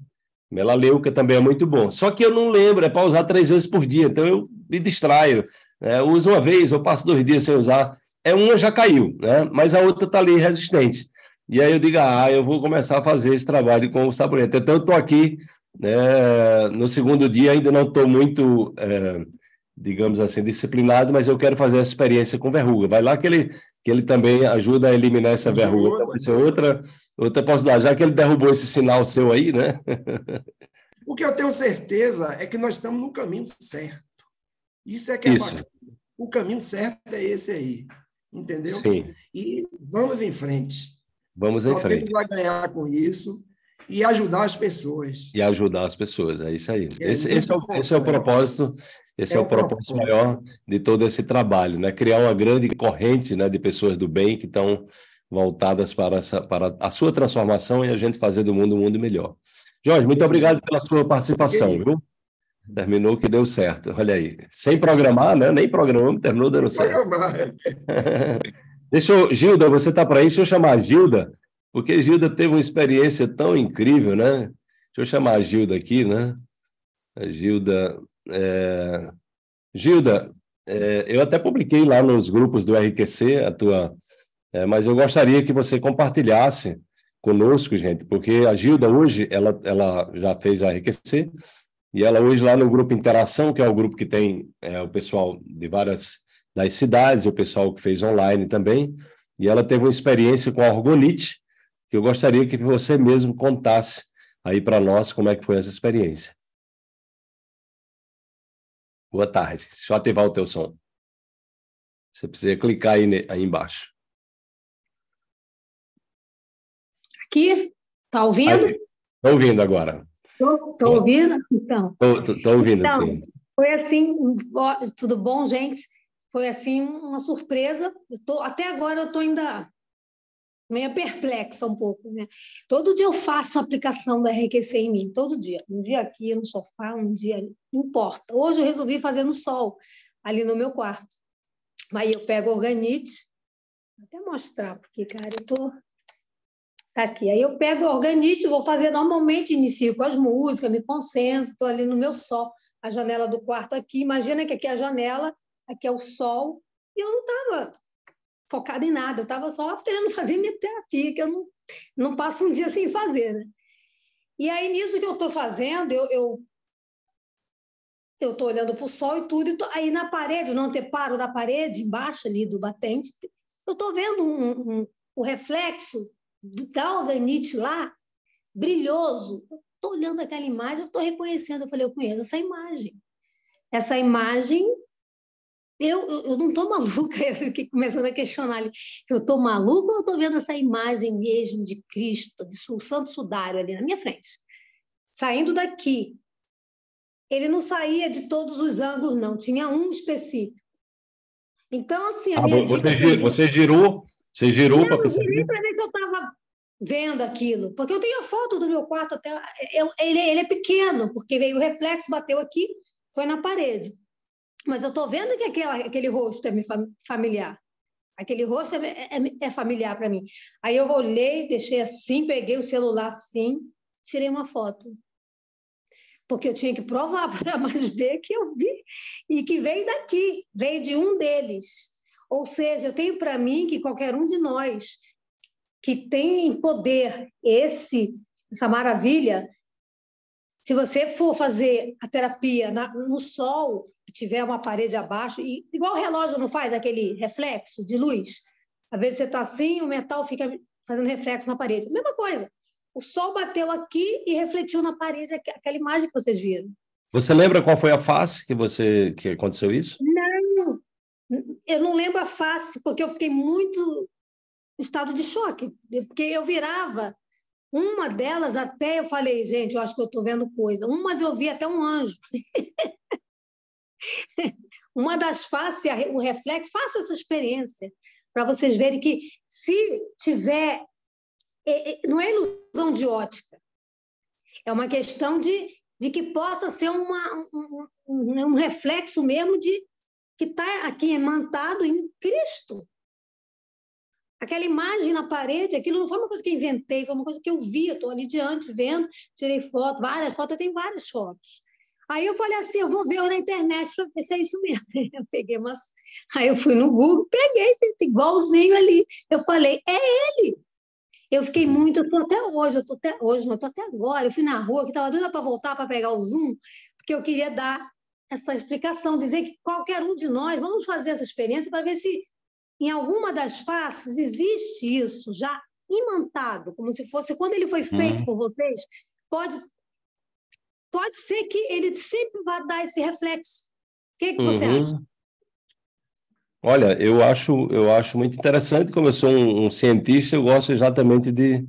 Melaleuca também é muito bom. Só que eu não lembro, é para usar três vezes por dia, então eu me distraio. É, uso uma vez, eu passo dois dias sem usar. É uma já caiu, né? mas a outra está ali resistente. E aí eu digo, ah, eu vou começar a fazer esse trabalho com o sabonete. Então eu estou aqui né, no segundo dia, ainda não estou muito, é, digamos assim, disciplinado, mas eu quero fazer essa experiência com verruga. Vai lá que ele, que ele também ajuda a eliminar essa verruga. Então, outra Outra possibilidade, já que ele derrubou esse sinal seu aí, né? o que eu tenho certeza é que nós estamos no caminho certo. Isso é que é Isso. bacana. O caminho certo é esse aí. Entendeu? Sim. E vamos em frente. Vamos Só em frente. Só temos a ganhar com isso e ajudar as pessoas. E ajudar as pessoas, é isso aí. É esse, esse, é o, esse é o propósito, esse é, é o propósito, propósito maior de todo esse trabalho, né? Criar uma grande corrente né, de pessoas do bem que estão voltadas para, essa, para a sua transformação e a gente fazer do mundo um mundo melhor. Jorge, muito obrigado pela sua participação, viu? Terminou que deu certo, olha aí. Sem programar, né? Nem programamos, terminou dando certo. Deixa eu, Gilda, você está para aí? Deixa eu chamar a Gilda, porque Gilda teve uma experiência tão incrível, né? Deixa eu chamar a Gilda aqui, né? A Gilda. É... Gilda, é, eu até publiquei lá nos grupos do RQC a tua é, mas eu gostaria que você compartilhasse conosco, gente, porque a Gilda hoje, ela, ela já fez a enriquecer, e ela hoje lá no grupo Interação, que é o grupo que tem é, o pessoal de várias das cidades, o pessoal que fez online também, e ela teve uma experiência com a orgonite, que eu gostaria que você mesmo contasse aí para nós como é que foi essa experiência. Boa tarde. Deixa eu ativar o teu som. Você precisa clicar aí, aí embaixo. Aqui? Tá ouvindo? Estou ouvindo agora. Estou ouvindo? Então. Estou ouvindo, então, sim. Foi assim, tudo bom, gente? Foi assim uma surpresa. Eu tô, até agora eu estou ainda meio perplexa um pouco, né? Todo dia eu faço a aplicação da RQC em mim, todo dia. Um dia aqui no sofá, um dia ali, não importa. Hoje eu resolvi fazer no sol, ali no meu quarto. Aí eu pego organite, vou até mostrar, porque, cara, eu tô Tá aqui. Aí eu pego o organite, vou fazer normalmente, inicio com as músicas, me concentro, estou ali no meu sol, a janela do quarto aqui. Imagina que aqui é a janela, aqui é o sol. E eu não estava focada em nada, eu estava só querendo fazer minha terapia, que eu não, não passo um dia sem fazer. Né? E aí, nisso que eu estou fazendo, eu, eu, eu estou olhando para o sol e tudo, e tô, aí na parede, no anteparo da parede, embaixo ali do batente, eu estou vendo um, um, o reflexo da organite lá, brilhoso. Estou olhando aquela imagem, eu estou reconhecendo. Eu falei, eu conheço essa imagem. Essa imagem, eu, eu, eu não estou maluca. Eu fiquei começando a questionar ali. Eu estou maluca ou eu estou vendo essa imagem mesmo de Cristo, de o Santo Sudário ali na minha frente? Saindo daqui. Ele não saía de todos os ângulos, não. Tinha um específico. Então, assim, a ah, minha você, dica... você girou, você girou para perceber? para ver que eu estava vendo aquilo, porque eu tenho a foto do meu quarto até eu, ele, ele é pequeno, porque veio o reflexo, bateu aqui, foi na parede. Mas eu estou vendo que aquela, aquele rosto é familiar. Aquele rosto é, é, é familiar para mim. Aí eu olhei, deixei assim, peguei o celular assim, tirei uma foto. Porque eu tinha que provar para mais ver que eu vi e que veio daqui, veio de um deles. Ou seja, eu tenho para mim que qualquer um de nós que tem em poder esse essa maravilha, se você for fazer a terapia na, no sol, tiver uma parede abaixo, e igual o relógio não faz aquele reflexo de luz, às vezes você está assim, o metal fica fazendo reflexo na parede. Mesma coisa. O sol bateu aqui e refletiu na parede aquela imagem que vocês viram. Você lembra qual foi a face que você que aconteceu isso? Não, eu não lembro a face porque eu fiquei muito estado de choque, porque eu virava. Uma delas até eu falei, gente, eu acho que eu estou vendo coisa. Umas eu vi até um anjo. Uma das faces, o reflexo, faça essa experiência para vocês verem que se tiver, não é ilusão de ótica, é uma questão de, de que possa ser uma, um, um, reflexo mesmo de que está aqui emantado em Cristo. Aquela imagem na parede, aquilo não foi uma coisa que eu inventei, foi uma coisa que eu vi, eu estou ali diante, vendo, tirei foto, várias fotos, eu tenho várias fotos. Aí eu falei assim, eu vou ver na internet para ver se é isso mesmo. Eu peguei umas... Aí eu fui no Google, peguei, igualzinho ali. Eu falei, é ele! Eu fiquei muito, eu estou até hoje, eu estou até hoje, não estou até agora. Eu fui na rua, que estava doida para voltar para pegar o Zoom, porque eu queria dar essa explicação, dizer que qualquer um de nós, vamos fazer essa experiência para ver se em alguma das faces existe isso já imantado, como se fosse quando ele foi feito uhum. por vocês, pode pode ser que ele sempre vá dar esse reflexo. O que, que você uhum. acha? Olha, eu acho eu acho muito interessante, como eu sou um, um cientista, eu gosto exatamente de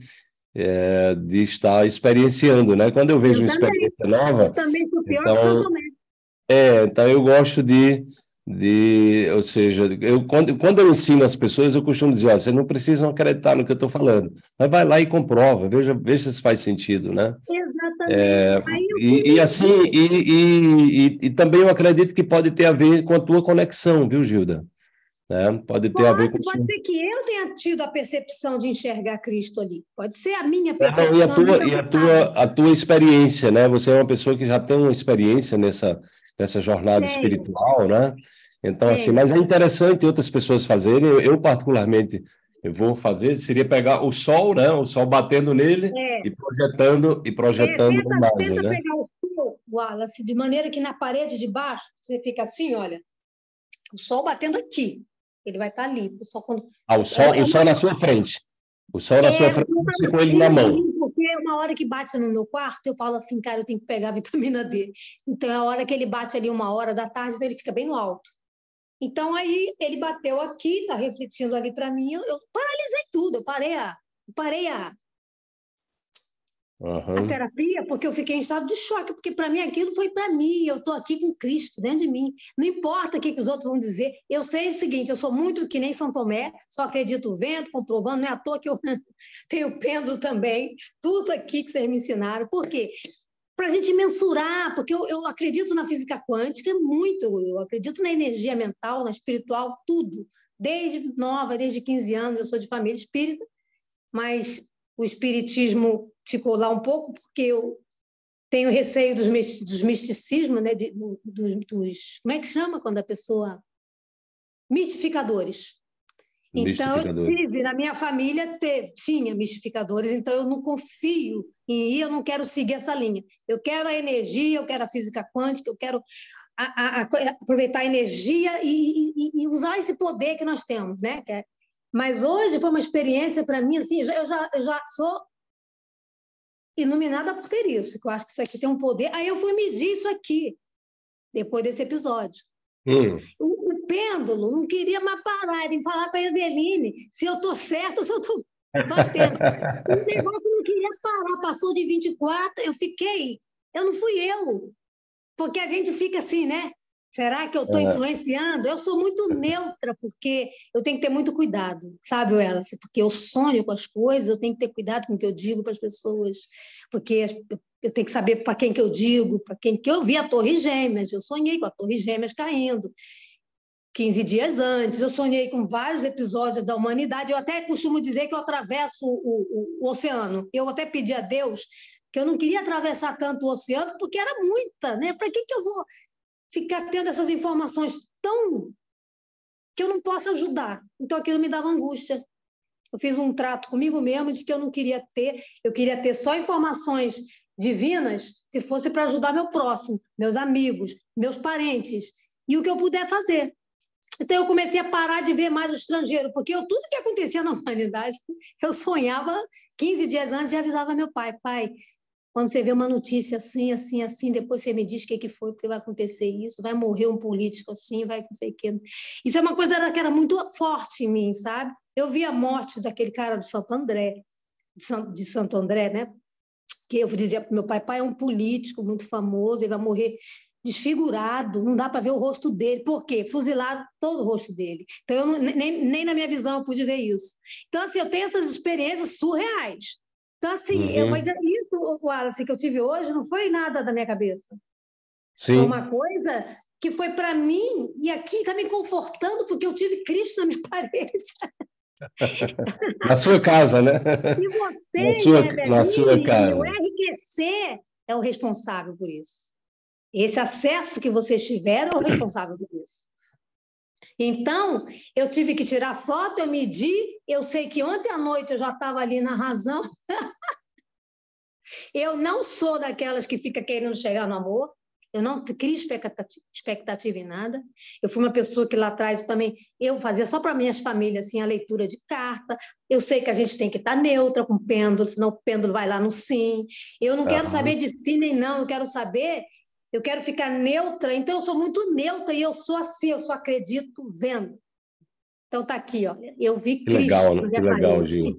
é, de estar experienciando, né? Quando eu vejo eu uma também. experiência nova, eu também sou pior então, que É, então eu gosto de de, ou seja, eu, quando, quando eu ensino as pessoas, eu costumo dizer, ó, vocês não precisam acreditar no que eu estou falando, mas vai lá e comprova, veja, veja se faz sentido, né? Exatamente. É, e, e, assim, e, e, e, também eu acredito que pode ter a ver com a tua conexão, viu, Gilda? É, pode ter pode, a ver com Pode ser que eu tenha tido a percepção de enxergar Cristo ali. Pode ser a minha percepção. e a tua, e a tua, a tua experiência, né? Você é uma pessoa que já tem uma experiência nessa, nessa jornada espiritual, né? Então, assim, mas é interessante outras pessoas fazerem. Eu, eu, particularmente, eu vou fazer, seria pegar o sol, né? O sol batendo nele é. e projetando e projetando é, tenta, imagem, tenta né? pegar o sol, Wallace, de maneira que na parede de baixo você fica assim, olha, o sol batendo aqui, ele vai estar ali. O sol, quando... Ah, o sol, é, o sol na sua frente. O sol na é, sua frente, você com ele na mão. Porque é uma hora que bate no meu quarto, eu falo assim, cara, eu tenho que pegar a vitamina D. Então, é a hora que ele bate ali uma hora da tarde, então ele fica bem no alto. Então, aí ele bateu aqui, está refletindo ali para mim, eu, eu, paralisei tudo, eu parei a, eu parei a, uhum. a terapia, porque eu fiquei em estado de choque, porque para mim aquilo foi para mim, eu estou aqui com Cristo dentro de mim. Não importa o que, que, os outros vão dizer, eu sei o seguinte, eu sou muito que nem São Tomé, só acredito vendo, comprovando, não é à toa que eu tenho pêndulo também, tudo aqui que vocês me ensinaram. Por quê? para a gente mensurar, porque eu, eu, acredito na física quântica muito, eu acredito na energia mental, na espiritual, tudo. Desde nova, desde 15 anos, eu sou de família espírita, mas o espiritismo ficou lá um pouco porque eu tenho receio dos, dos misticismos, né, de, dos, dos, como é que chama quando a pessoa mistificadores. Então, eu tive, na minha família teve, tinha mistificadores, então eu não confio em ir, eu não quero seguir essa linha. Eu quero a energia, eu quero a física quântica, eu quero a, a, a aproveitar a energia e, e, e, usar esse poder que nós temos, né? É, mas hoje foi uma experiência para mim, assim, eu já, eu já, sou iluminada por ter isso, que eu acho que isso aqui tem um poder. Aí eu fui medir isso aqui, depois desse episódio. Hum. O, pêndulo não queria mais parar, que falar com a Eveline se eu estou certo ou se eu estou batendo. o negócio não queria parar, passou de 24, eu fiquei, eu não fui eu. Porque a gente fica assim, né? Será que eu estou é. influenciando? Eu sou muito neutra, porque eu tenho que ter muito cuidado, sabe, Wallace? Porque eu sonho com as coisas, eu tenho que ter cuidado com o que eu digo para as pessoas, porque eu tenho que saber para quem que eu digo, para quem que eu vi a Torre Gêmeas, eu sonhei com a Torre Gêmeas caindo. 15 dias antes, eu sonhei com vários episódios da humanidade. Eu até costumo dizer que eu atravesso o, o, o oceano. Eu até pedi a Deus que eu não queria atravessar tanto o oceano, porque era muita, né? Para que, que eu vou ficar tendo essas informações tão que eu não posso ajudar. Então aquilo me dava angústia. Eu fiz um trato comigo mesmo de que eu não queria ter, eu queria ter só informações divinas se fosse para ajudar meu próximo, meus amigos, meus parentes e o que eu puder fazer. Então eu comecei a parar de ver mais o estrangeiro, porque eu, tudo que acontecia na humanidade, eu sonhava 15 dias antes e avisava meu pai, pai, quando você vê uma notícia assim, assim, assim, depois você me diz o que, que foi, porque vai acontecer isso, vai morrer um político assim, vai não sei o quê. Isso é uma coisa que era muito forte em mim, sabe? Eu vi a morte daquele cara do Santo André, de Santo André, né? Que eu dizia para meu pai, pai é um político muito famoso, ele vai morrer desfigurado, não dá para ver o rosto dele. Por quê? Fuzilado todo o rosto dele. Então, eu não, nem, nem na minha visão eu pude ver isso. Então, assim, eu tenho essas experiências surreais. Então, assim, uhum. eu, mas é isso, Wallace, que eu tive hoje não foi nada da minha cabeça. Sim. Foi uma coisa que foi para mim, e aqui está me confortando, porque eu tive Cristo na minha parede. na sua casa, né? E você, na sua, Evelyn, na sua casa. o RQC é o responsável por isso. Esse acesso que vocês tiveram é o responsável por isso. Então, eu tive que tirar foto, eu medi, eu sei que ontem à noite eu já estava ali na razão. eu não sou daquelas que fica querendo chegar no amor, eu não crio expectativa em nada. Eu fui uma pessoa que lá atrás também eu fazia só para minhas famílias assim a leitura de carta. Eu sei que a gente tem que estar tá neutra com o pêndulo, senão o pêndulo vai lá no sim. Eu não uhum. quero saber de sim nem não, eu quero saber eu quero ficar neutra, então eu sou muito neutra e eu sou assim, eu só acredito vendo. Então tá aqui, ó. Eu vi que Cristo. Legal? Que legal, Gil.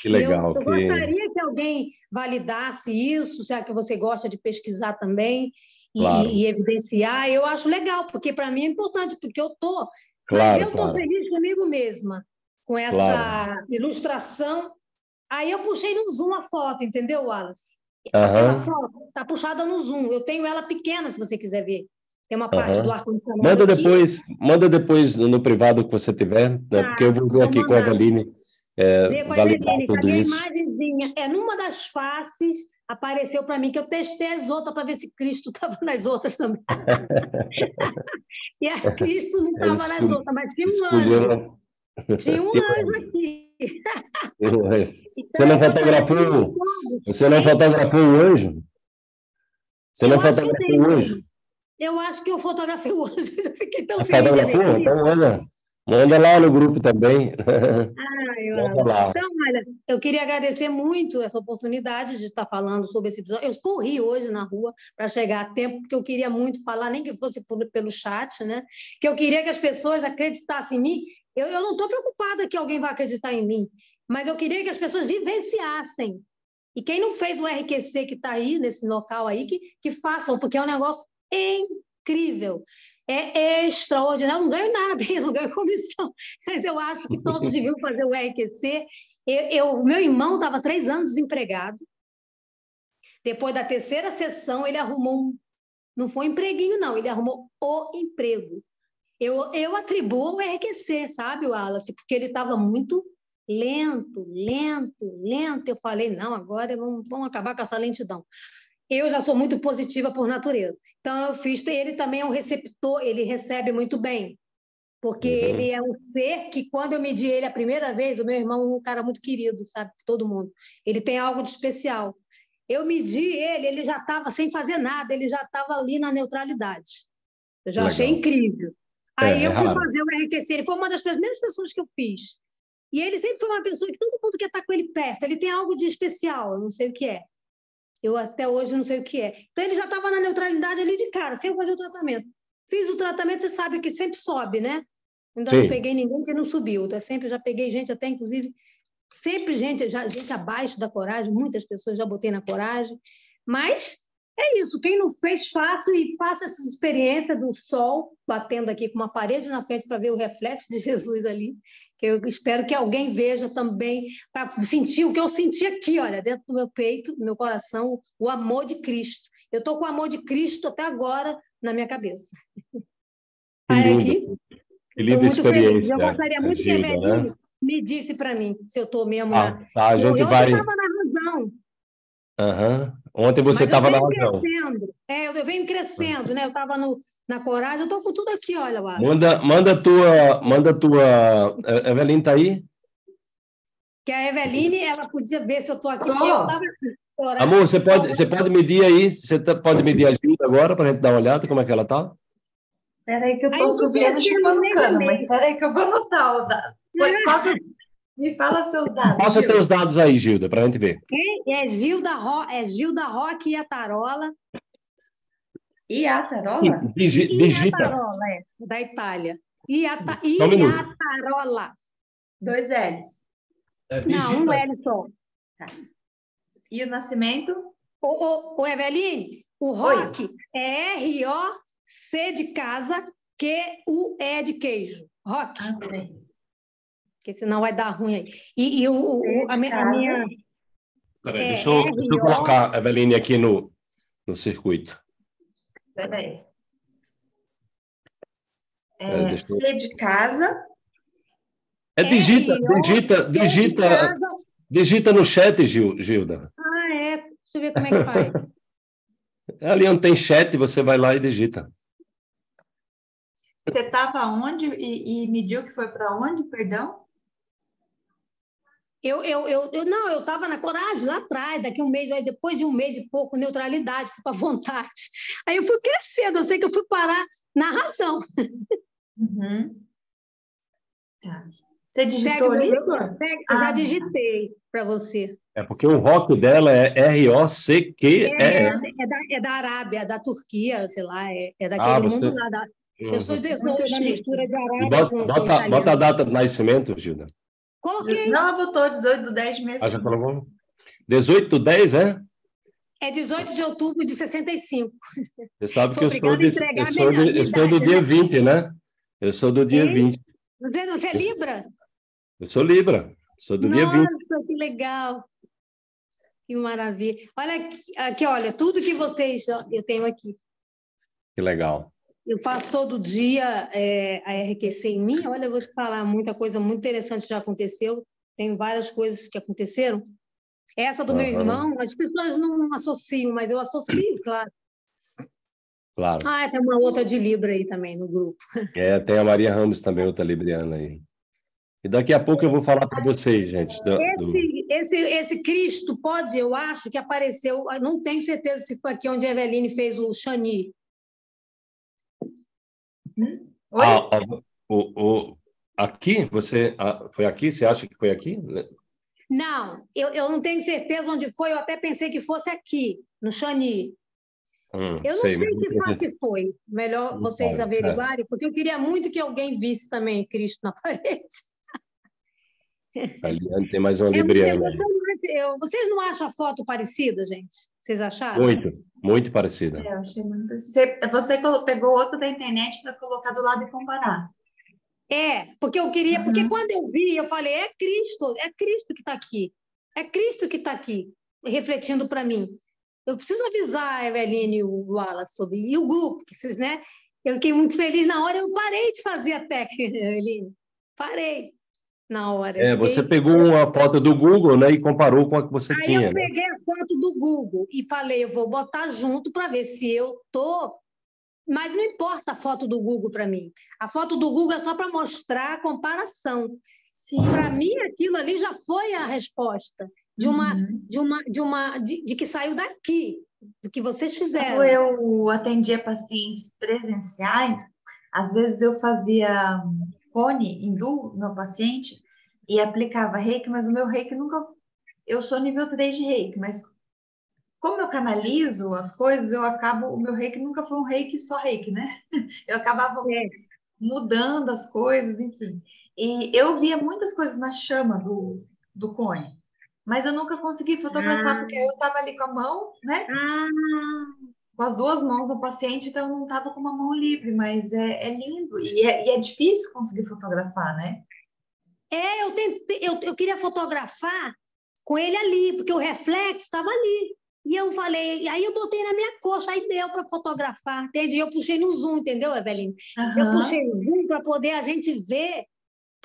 Que legal. Eu, eu que... gostaria que alguém validasse isso, já que você gosta de pesquisar também e, claro. e evidenciar. Eu acho legal, porque para mim é importante, porque eu tô. Claro, mas eu estou claro. feliz comigo mesma com essa ilustração. Aí eu puxei no Zoom a foto, entendeu, Wallace? Aquela foto está puxada no zoom. Eu tenho ela pequena, se você quiser ver. Tem uma parte uhum. do ar-condicionado. Manda aqui. depois, manda depois no privado que você tiver, né? Ah, porque eu vou ver aqui com a Eveline. É, Eveline, cadê a imagenzinha? É, numa das faces apareceu para mim que eu testei as outras para ver se Cristo estava nas outras também. e a Cristo não estava nas outras, mas tinha um anjo. Tinha um anjo aqui. Você não fotografou, você não fotografou o anjo? Você não fotografou o anjo? Eu acho que eu fotografei o anjo, eu fiquei tão feliz. Fotografou? Então manda lá no grupo também. Ai, lá. Então, olha, eu queria agradecer muito essa oportunidade de estar falando sobre esse episódio. Eu corri hoje na rua para chegar a tempo, porque eu queria muito falar, nem que fosse pelo chat, né? Que eu queria que as pessoas acreditassem em mim eu, eu não estou preocupada que alguém vai acreditar em mim, mas eu queria que as pessoas vivenciassem. E quem não fez o RQC que está aí, nesse local aí, que, que façam, porque é um negócio incrível. É, é extraordinário. Eu não ganho nada, eu não ganho comissão, mas eu acho que todos deviam fazer o RQC. Eu, eu meu irmão estava três anos desempregado. Depois da terceira sessão, ele arrumou um. Não foi um empreguinho, não, ele arrumou o emprego. Eu, eu atribuo o enriquecer, sabe, Wallace? Porque ele estava muito lento, lento, lento. Eu falei, não, agora vamos, vamos acabar com essa lentidão. Eu já sou muito positiva por natureza. Então, eu fiz ele também é um receptor, ele recebe muito bem. Porque uhum. ele é um ser que, quando eu medi ele a primeira vez, o meu irmão é um cara muito querido, sabe? Todo mundo. Ele tem algo de especial. Eu medi ele, ele já estava sem fazer nada, ele já estava ali na neutralidade. Eu já Legal. achei incrível. Aí é, eu fui fazer o enriquecer. Ele foi uma das primeiras pessoas que eu fiz. E ele sempre foi uma pessoa que todo mundo quer estar com ele perto. Ele tem algo de especial, eu não sei o que é. Eu até hoje não sei o que é. Então ele já estava na neutralidade ali de cara, sem fazer o tratamento. Fiz o tratamento, você sabe que sempre sobe, né? Ainda Sim. não peguei ninguém que não subiu. Eu sempre já peguei gente, até inclusive, sempre gente, já, gente abaixo da coragem, muitas pessoas já botei na coragem. Mas é isso, quem não fez, faça e faça essa experiência do sol batendo aqui com uma parede na frente para ver o reflexo de Jesus ali, que eu espero que alguém veja também, para sentir o que eu senti aqui, olha, dentro do meu peito, do meu coração, o amor de Cristo. Eu estou com o amor de Cristo até agora na minha cabeça. Olha aqui. Que linda experiência. Feliz. Eu gostaria muito que a né? me disse para mim se eu estou mesmo. Ah, tá, a gente eu, vai. Eu estava na razão. Uhum. Ontem você estava na razão. Crescendo. É, eu venho crescendo, né? Eu estava na coragem, eu estou com tudo aqui, olha lá. Manda, manda tua, manda tua. É, Eveline está aí? Que a Eveline, ela podia ver se eu estou aqui. Oh. Eu tava. Amor, você pode, você pode medir aí? Você tá, pode medir a Gilda agora para a gente dar uma olhada como é que ela está? Espera aí que eu estou subindo chupando cano, mas espera aí que eu vou anotar o dado. Me fala seus dados. Passa Gilda. teus dados aí, Gilda, para a gente ver. É Gilda, Ro, é Gilda Roque e a Tarola. E a Tarola? Digi, e a Tarola, é, da Itália. E a, ta, e um a Tarola. Dois L's. É, Não, um L só. Tá. E o nascimento? O, o, o Eveline, o Roque é R-O-C de casa, Q-U-E de queijo. Roque. Ah, porque senão vai dar ruim aí. E, e o, o, a, a minha. Peraí, é, deixa, eu, deixa eu colocar a Eveline aqui no, no circuito. Peraí. É, é, C de casa. É, digita, digita, digita, digita no chat, Gil, Gilda. Ah, é. Deixa eu ver como é que faz. Ali onde tem chat, você vai lá e digita. Você estava onde e, e mediu que foi para onde, perdão? Eu, eu, eu, eu não, eu estava na coragem lá atrás, daqui um mês, aí depois de um mês e pouco, neutralidade, fui para vontade. Aí eu fui crescendo, eu sei que eu fui parar na razão. Uhum. Tá. Você digitou ali? ah, já digitei para você. É porque o rock dela é R-O-C-Q-E. É, é, é, da, é da Arábia, da Turquia, sei lá, é, é daquele ah, você... mundo lá da. Eu sou, de, da mistura de Arábia. Bota, com, bota, com bota a data do nascimento, Gilda. Coloquei. Não, ela botou 18 do 10 meses. Ah, já colocou? 18 do 10, é? É 18 de outubro de 65. Você sabe sou que eu sou, de, eu sou, de, eu sou do dia 20, né? Eu sou do dia 20. Você é Libra? Eu sou Libra. Sou do Nossa, dia 20. Nossa, que legal. Que maravilha. Olha aqui, aqui, olha, tudo que vocês eu tenho aqui. Que legal. Eu faço todo dia é, a RQC em mim. Olha, eu vou te falar, muita coisa muito interessante já aconteceu. Tem várias coisas que aconteceram. Essa do uhum. meu irmão, as pessoas não associam, mas eu associo, claro. Claro. Ah, tem uma outra de Libra aí também no grupo. É, tem a Maria Ramos também, outra libriana aí. E daqui a pouco eu vou falar para vocês, gente. Do, esse, esse, esse Cristo pode, eu acho, que apareceu, não tenho certeza se foi aqui onde a Eveline fez o Xani, Oi? Ah, ah, o, o, aqui, você ah, foi aqui? Você acha que foi aqui? Não, eu, eu não tenho certeza onde foi. Eu até pensei que fosse aqui, no Xani. Hum, eu não sei, sei que parte foi. Melhor vocês é. averiguarem, porque eu queria muito que alguém visse também Cristo na parede. Ali tem mais uma libriana. Eu, vocês não acham a foto parecida, gente? Vocês acharam? Muito, muito parecida. É, eu achei muito... Você, você pegou outro da internet para colocar do lado e comparar. É, porque eu queria, uhum. porque quando eu vi, eu falei, é Cristo, é Cristo que está aqui. É Cristo que está aqui, refletindo para mim. Eu preciso avisar a Eveline e o Wallace sobre, e o grupo, que vocês, né? Eu fiquei muito feliz na hora, eu parei de fazer a técnica, Eveline. Parei na hora. É, você pegou uma foto do Google né, e comparou com a que você Aí tinha. Aí eu né? peguei a foto do Google e falei, eu vou botar junto para ver se eu tô. Mas não importa a foto do Google para mim. A foto do Google é só para mostrar a comparação. Para mim, aquilo ali já foi a resposta de uma, uhum. de uma, de uma, de, de, que saiu daqui, do que vocês fizeram. Quando eu atendia pacientes presenciais, às vezes eu fazia cone hindu no paciente e aplicava reiki, mas o meu reiki nunca. Eu sou nível 3 de reiki, mas como eu canalizo as coisas, eu acabo. O meu reiki nunca foi um reiki só reiki, né? Eu acabava é. mudando as coisas, enfim. E eu via muitas coisas na chama do, do cone, mas eu nunca consegui fotografar, ah. porque eu estava ali com a mão, né? Ah. Com as duas mãos do paciente, então eu não estava com uma mão livre, mas é, é lindo e é, e é difícil conseguir fotografar, né? É, eu, tentei, eu, eu queria fotografar com ele ali, porque o reflexo estava ali. E eu falei, aí eu botei na minha coxa, aí deu para fotografar, entende? Eu puxei no zoom, entendeu, Eveline? Uhum. Eu puxei no zoom para poder a gente ver,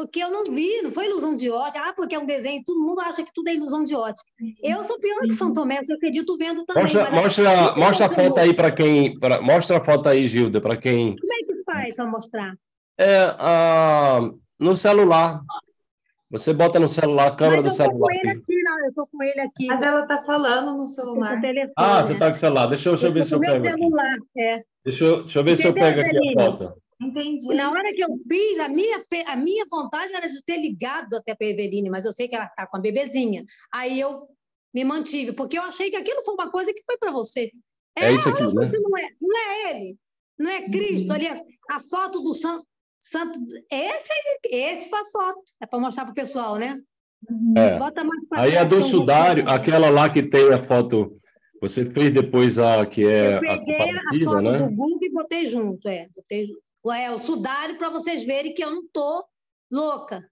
porque eu não vi, não foi ilusão de ótica. Ah, porque é um desenho, todo mundo acha que tudo é ilusão de ótica. Eu sou pior que São Tomé, eu acredito vendo também. Mostra, mostra, mostra a foto aí para quem. Pra, mostra a foto aí, Gilda, para quem. Como é que faz para mostrar? É, uh, no celular. Você bota no celular, a câmera do celular. Com ele aqui, não, eu estou com ele aqui. Mas ela está falando no celular. Telefone, ah, você está com o celular. Deixa eu, deixa eu ver se eu pego. Celular, é. deixa, eu, deixa eu ver Entendeu, se eu pego aqui a foto. Entendi. Na hora que eu fiz, a minha, a minha vontade era de ter ligado até para a Eveline, mas eu sei que ela está com a bebezinha. Aí eu me mantive, porque eu achei que aquilo foi uma coisa que foi para você. É, é, isso aqui, né? Não é, não é ele, não é Cristo. Uhum. Aliás, a foto do santo, santo esse, esse foi a foto. É para mostrar para o pessoal, né? É. Aí a do sudário, aquela lá que tem a foto, você fez depois a que é Eu peguei a, a foto né? do Google e botei junto, é. Botei, é o sudário para vocês verem que eu não tô louca.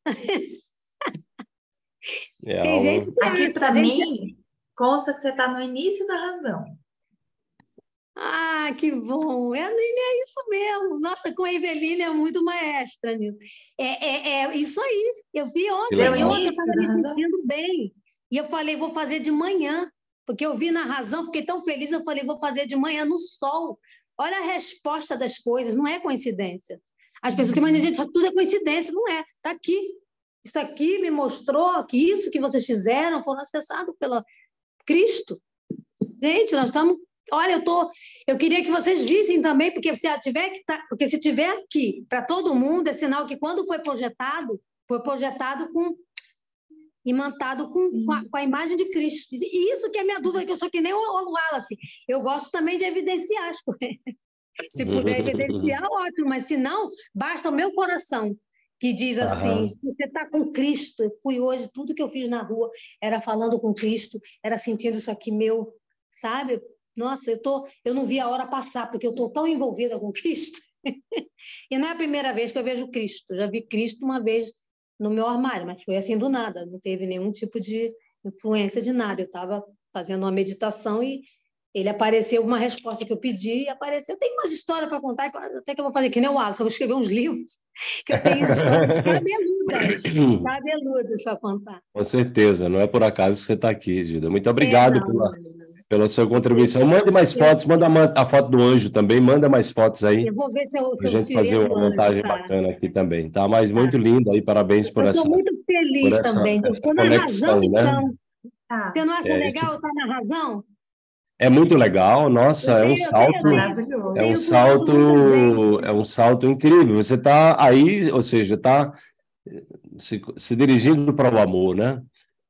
É, tem gente que aqui para mim consta que você está no início da razão. Ah, que bom! É, é isso mesmo. Nossa, com a Eveline é muito maestra nisso. É, é, é isso aí. Eu vi ontem, eu ontem estava me sentindo bem. E eu falei, vou fazer de manhã, porque eu vi na razão, fiquei tão feliz, eu falei, vou fazer de manhã no sol. Olha a resposta das coisas, não é coincidência. As pessoas que mandam, gente, isso tudo é coincidência, não é. Está aqui. Isso aqui me mostrou que isso que vocês fizeram foram acessados pelo Cristo. Gente, nós estamos Olha, eu tô, eu queria que vocês vissem também, porque se tiver que tá, porque se tiver aqui para todo mundo é sinal que quando foi projetado, foi projetado com imantado com, com, a, com a imagem de Cristo. E isso que é minha dúvida, que eu sou que nem o, o Wallace. Eu gosto também de evidenciar as coisas. Se puder evidenciar, ótimo, mas se não, basta o meu coração que diz assim: você está com Cristo. Eu fui hoje, tudo que eu fiz na rua era falando com Cristo, era sentindo isso aqui meu, sabe? Nossa, eu, tô, eu não vi a hora passar, porque eu estou tão envolvida com Cristo. e não é a primeira vez que eu vejo Cristo. Eu já vi Cristo uma vez no meu armário, mas foi assim do nada, não teve nenhum tipo de influência de nada. Eu estava fazendo uma meditação e ele apareceu uma resposta que eu pedi e apareceu. Eu tenho umas histórias para contar, até que eu vou fazer que nem o Alisson, eu vou escrever uns livros, que eu tenho histórias cabeludas, cabeludas para contar. Com certeza, não é por acaso que você está aqui, Gilda. Muito obrigado é, não, pela, pela sua contribuição. Mande mais fotos, manda a foto do anjo também, manda mais fotos aí. Eu vou ver se eu, se a gente fazer uma montagem tá. bacana aqui também, tá? Mas muito tá. lindo aí, parabéns por eu essa. Estou muito feliz também. Estou na razão, né? então. Tá. Você não acha é, legal estar na razão? É muito legal, nossa, é um salto, é um salto, é um salto incrível. Você está aí, ou seja, está se, se, dirigindo para o amor, né?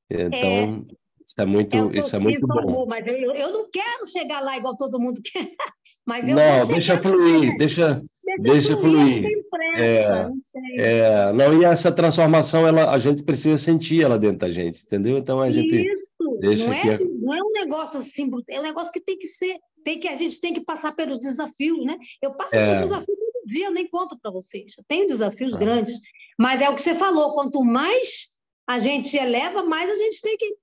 Então, é. Isso é muito, isso é muito bom. Mas eu, eu não quero chegar lá igual todo mundo quer. Mas eu não, deixa fluir, deixa, deixa, deixa fluir. fluir. É, não, é, não, e essa transformação, ela, a gente precisa sentir ela dentro da gente, entendeu? Então a gente isso. deixa não é, não é um negócio assim, é um negócio que tem que ser, tem que a gente tem que passar pelos desafios, né? Eu passo é. pelos desafios todo dia, eu nem conto para vocês. Eu tenho desafios ah. grandes, mas é o que você falou, quanto mais a gente eleva, mais a gente tem que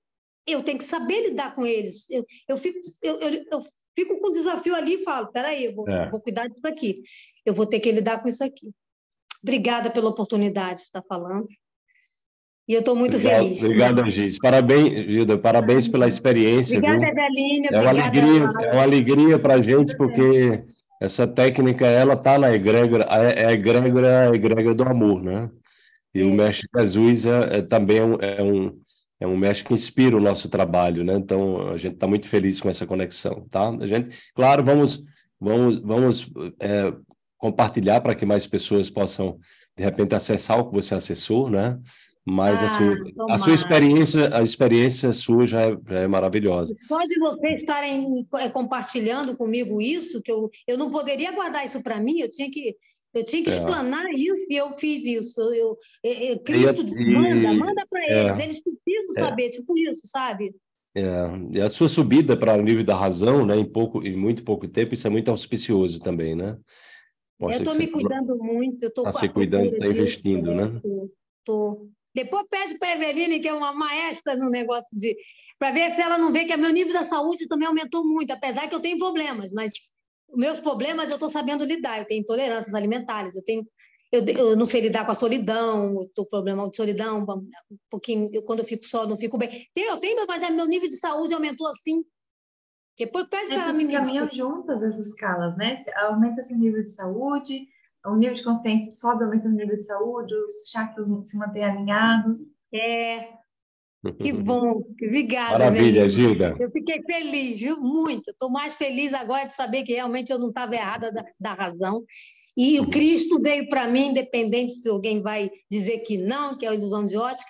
eu tenho que saber lidar com eles. Eu, eu, fico, eu, eu, eu fico com o desafio ali e falo: peraí, eu vou, é. vou cuidar disso aqui. Eu vou ter que lidar com isso aqui. Obrigada pela oportunidade de estar falando. E eu estou muito obrigado, feliz. Obrigado, Gis. Parabéns, Gilda, parabéns pela experiência. Obrigada, Eveline. É uma alegria, é uma alegria para a gente, porque essa técnica, ela está na egrégora, é, é a egrégora, a egrégora do amor, né? E é. o Mestre Jesus é, é também é um, é um mestre que inspira o nosso trabalho, né? Então a gente está muito feliz com essa conexão, tá? A gente, claro, vamos vamos vamos é, compartilhar para que mais pessoas possam de repente acessar o que você acessou, né? Mas, ah, assim, tomara. a sua experiência, a experiência sua já é, já é, maravilhosa. Só de vocês estarem é, compartilhando comigo isso, que eu, eu não poderia guardar isso para mim, eu tinha que, eu tinha que é. explanar isso e eu fiz isso. Eu, eu, eu Cristo e, manda, manda para é. eles, eles precisam é. saber, tipo isso, sabe? É, e a sua subida para o nível da razão, né, em pouco, em muito pouco tempo, isso é muito auspicioso também, né? Mostra eu estou me cuidando muito, eu estou tá se cuidando, está investindo, né? Estou. Depois pede para a Eveline, que é uma maestra no negócio de. para ver se ela não vê que o meu nível da saúde também aumentou muito, apesar que eu tenho problemas, mas meus problemas eu estou sabendo lidar. Eu tenho intolerâncias alimentares, eu tenho. Eu, eu não sei lidar com a solidão, eu com problema de solidão, um pouquinho. Eu, quando eu fico só, não fico bem. Eu tenho, mas é, meu nível de saúde aumentou assim. Depois pede para me caminham juntas essas escalas, né? Aumenta seu nível de saúde, o nível de consciência sobe, aumenta o nível de saúde, os chakras se mantêm alinhados. É, que bom, obrigada. Maravilha, Gilda. Eu fiquei feliz, viu? Muito. Estou mais feliz agora de saber que realmente eu não estava errada da, da, razão. E o Cristo veio para mim, independente se alguém vai dizer que não, que é a ilusão de ótica.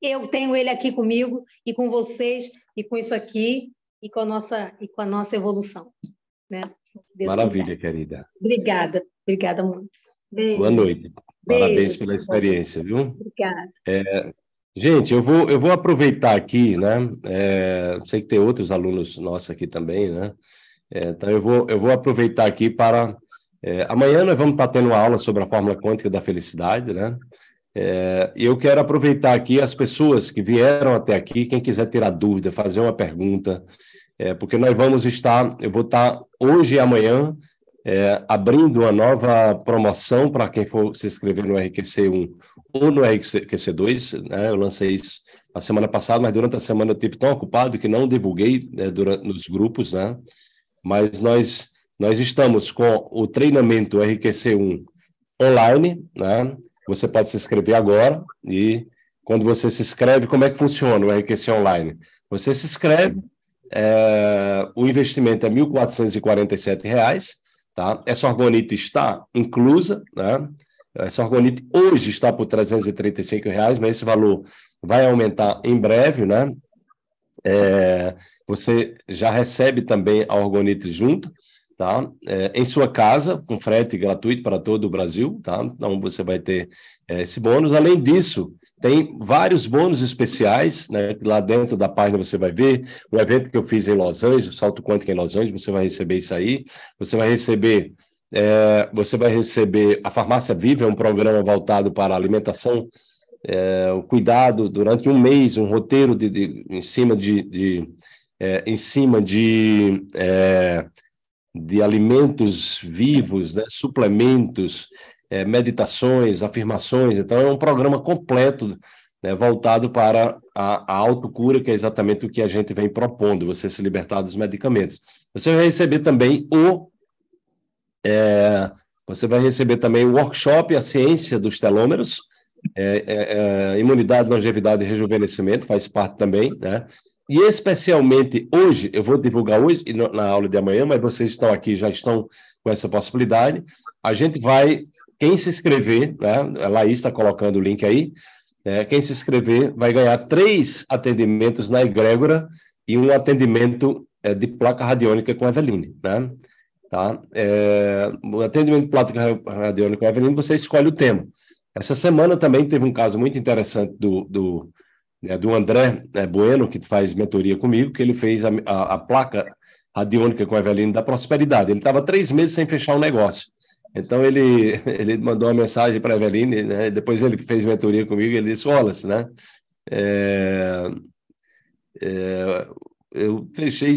Eu tenho ele aqui comigo e com vocês e com isso aqui e com a nossa e com a nossa evolução, né? Deus Maravilha, quiser. querida. Obrigada, obrigada muito. Beijo. Boa noite. Beijo. Parabéns pela experiência, viu? Obrigada. É, gente, eu vou, eu vou aproveitar aqui, né? É, sei que tem outros alunos nossos aqui também, né? É, então, eu vou, eu vou aproveitar aqui para. É, amanhã nós vamos estar tendo uma aula sobre a fórmula quântica da felicidade, né? É, e eu quero aproveitar aqui as pessoas que vieram até aqui, quem quiser tirar dúvida, fazer uma pergunta, é, porque nós vamos estar, eu vou estar hoje e amanhã é, abrindo uma nova promoção para quem for se inscrever no RQC1 ou no RQC2. Né? Eu lancei isso a semana passada, mas durante a semana eu tive tão ocupado que não divulguei né, durante, nos grupos, né? Mas nós, nós estamos com o treinamento RQC1 online, né? Você pode se inscrever agora e quando você se inscreve, como é que funciona o RQC online? Você se inscreve, é, o investimento é R$ 1.447, tá? Essa orgonite está inclusa, né? Essa orgonite hoje está por 335 reais, mas esse valor vai aumentar em breve, né? É, você já recebe também a orgonite junto, tá? É, em sua casa, com frete gratuito para todo o Brasil, tá? Então você vai ter é, esse bônus. Além disso, tem vários bônus especiais, né? Lá dentro da página você vai ver o evento que eu fiz em Los Angeles, o Salto Quântico em Los Angeles, você vai receber isso aí. Você vai receber, é, você vai receber a Farmácia Viva, é um programa voltado para alimentação, é, o cuidado durante um mês, um roteiro de, de em cima de, de é, em cima de é, de alimentos vivos, né? suplementos, é, meditações, afirmações. Então, é um programa completo né, voltado para a, a autocura, que é exatamente o que a gente vem propondo, você se libertar dos medicamentos. Você vai receber também o. É, você vai receber também o workshop A Ciência dos Telômeros, é, é, é imunidade, longevidade e rejuvenescimento, faz parte também, né? E especialmente hoje, eu vou divulgar hoje, na aula de amanhã, mas vocês estão aqui, já estão com essa possibilidade. A gente vai quem se inscrever, né, a Laís está colocando o link aí, né, quem se inscrever vai ganhar três atendimentos na egrégora e um atendimento é, de placa radiônica com a Eveline, né? Tá? É, o atendimento com a Eveline, você escolhe o tema. Essa semana também teve um caso muito interessante do, do, né, do André né, Bueno, que faz mentoria comigo, que ele fez a, a, a placa radiônica com a Eveline da prosperidade. Ele estava três meses sem fechar um negócio. Então ele, ele mandou uma mensagem para a Eveline, né? depois ele fez mentoria comigo e ele disse, Wallace, né? É, é, eu fechei,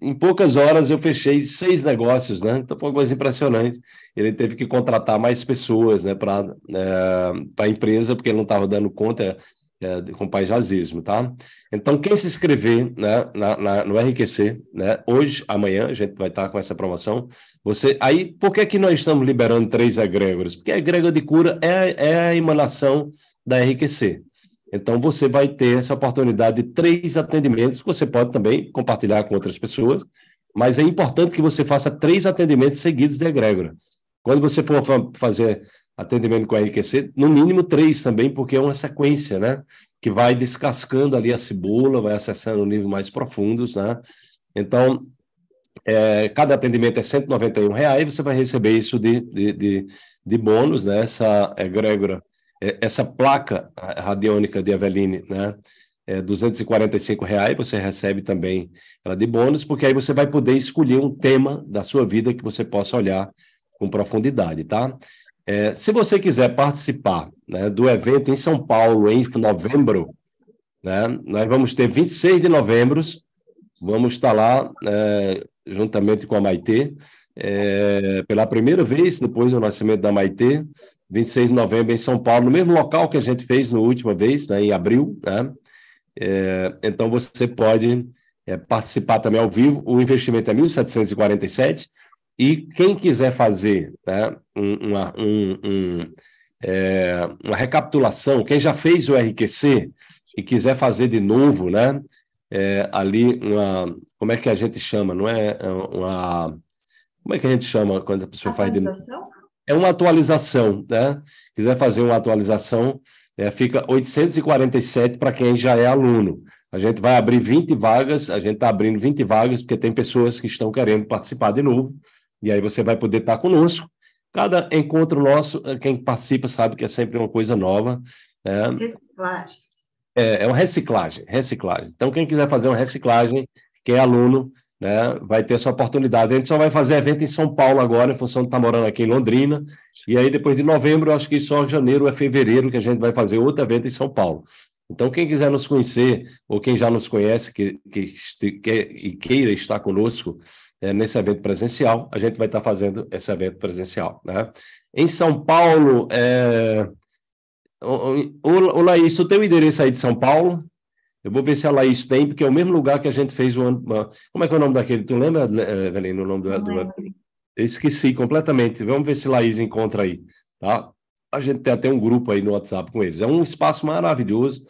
em poucas horas eu fechei seis negócios, né? Então foi uma coisa impressionante. Ele teve que contratar mais pessoas né, para é, a empresa, porque ele não estava dando conta é, com paisagismo, tá? Então, quem se inscrever né, na, na, no RQC, né, hoje, amanhã, a gente vai estar com essa promoção. Você, aí, por que, que nós estamos liberando três egrégoras? Porque a egrégora de cura é, é a emanação da RQC. Então, você vai ter essa oportunidade de três atendimentos, que você pode também compartilhar com outras pessoas, mas é importante que você faça três atendimentos seguidos de egrégora. Quando você for fazer atendimento com a RQC, no mínimo três também, porque é uma sequência, né? Que vai descascando ali a cebola, vai acessando níveis mais profundos, né? Então, é, cada atendimento é 191 reais, você vai receber isso de, de, de, de bônus, né? Essa egrégora, essa placa radiônica de Aveline, né? É 245 reais, você recebe também ela de bônus, porque aí você vai poder escolher um tema da sua vida que você possa olhar com profundidade, tá? É, se você quiser participar né, do evento em São Paulo em novembro, né, nós vamos ter 26 de novembro, vamos estar lá é, juntamente com a Maitê, é, pela primeira vez depois do nascimento da Maitê, 26 de novembro em São Paulo, no mesmo local que a gente fez na última vez, né, em abril. Né? É, então você pode é, participar também ao vivo. O investimento é 1.747 e quem quiser fazer né, uma, um, um, é, uma recapitulação, quem já fez o RQC e quiser fazer de novo, né, é, ali uma, como é que a gente chama, não é, é uma, como é que a gente chama quando a pessoa faz de novo? É uma atualização, né? Quiser fazer uma atualização, é, fica 847 para quem já é aluno. A gente vai abrir 20 vagas, a gente está abrindo 20 vagas, porque tem pessoas que estão querendo participar de novo. E aí você vai poder estar conosco. Cada encontro nosso, eh, quem participa sabe que é sempre uma coisa nova. Né? Reciclagem. É, é uma reciclagem, reciclagem. Então, quem quiser fazer uma reciclagem, quem é aluno, né, vai ter essa oportunidade. A gente só vai fazer evento em São Paulo agora, em função de estar morando aqui em Londrina. E aí, depois de novembro, acho que só janeiro é fevereiro que a gente vai fazer outro evento em São Paulo. Então, quem quiser nos conhecer, ou quem já nos conhece que, que, que, e queira estar conosco, é, nesse evento presencial. A gente vai estar fazendo esse evento presencial. Né? Em São Paulo, é... o, o, o Laís, tu tem o endereço aí de São Paulo? Eu vou ver se a Laís tem, porque é o mesmo lugar que a gente fez o ano. Como é que é o nome daquele? Tu lembra, Evelyn, o nome do. do... Eu esqueci completamente. Vamos ver se Laís encontra aí. Tá? A gente tem até um grupo aí no WhatsApp com eles. É um espaço maravilhoso,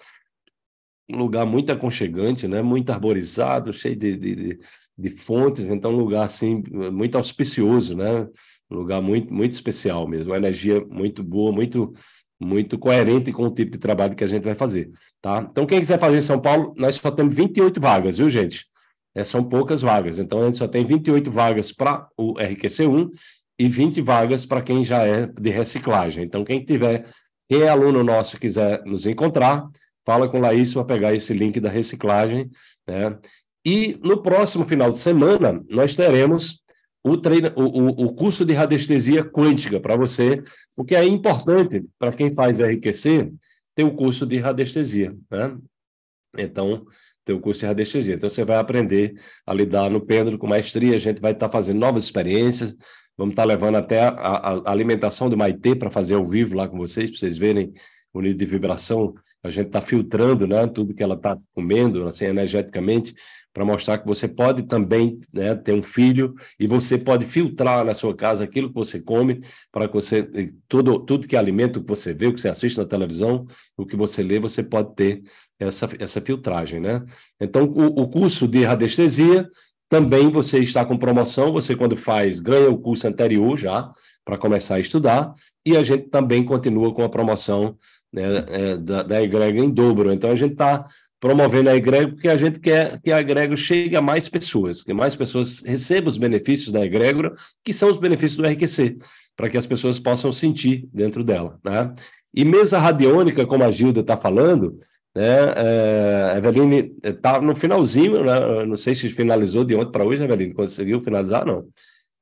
um lugar muito aconchegante, né? muito arborizado, cheio de, de, de de fontes, então um lugar assim muito auspicioso, né? Um lugar muito muito especial mesmo, uma energia muito boa, muito muito coerente com o tipo de trabalho que a gente vai fazer, tá? Então quem quiser fazer em São Paulo, nós só temos 28 vagas, viu, gente? É, são poucas vagas, então a gente só tem 28 vagas para o RQC1 e 20 vagas para quem já é de reciclagem. Então quem tiver, quem é aluno nosso quiser nos encontrar, fala com o Laís para pegar esse link da reciclagem, né? E no próximo final de semana, nós teremos o, treino, o, o curso de radiestesia quântica para você, o que é importante para quem faz RQC ter o curso de radiestesia. Né? Então, ter o curso de radiestesia. Então, você vai aprender a lidar no pêndulo com maestria, a gente vai estar tá fazendo novas experiências, vamos estar tá levando até a, a, a alimentação do Maitê para fazer ao vivo lá com vocês, para vocês verem o nível de vibração a gente está filtrando né, tudo que ela está comendo, assim, energeticamente, para mostrar que você pode também né, ter um filho e você pode filtrar na sua casa aquilo que você come, para que você, tudo, tudo que é alimento, que você vê, o que você assiste na televisão, o que você lê, você pode ter essa, essa filtragem, né? Então, o, o curso de radiestesia também você está com promoção, você quando faz, ganha o curso anterior já, para começar a estudar, e a gente também continua com a promoção né, é, da, da egrega em dobro. Então, a gente está promovendo a egrégora, porque a gente quer que a egrégora chegue a mais pessoas, que mais pessoas recebam os benefícios da egrégora, que são os benefícios do RQC, para que as pessoas possam sentir dentro dela. Né? E mesa radiônica, como a Gilda está falando, né, é, a Eveline está no finalzinho, né, não sei se finalizou de ontem para hoje, Eveline, conseguiu finalizar? Não.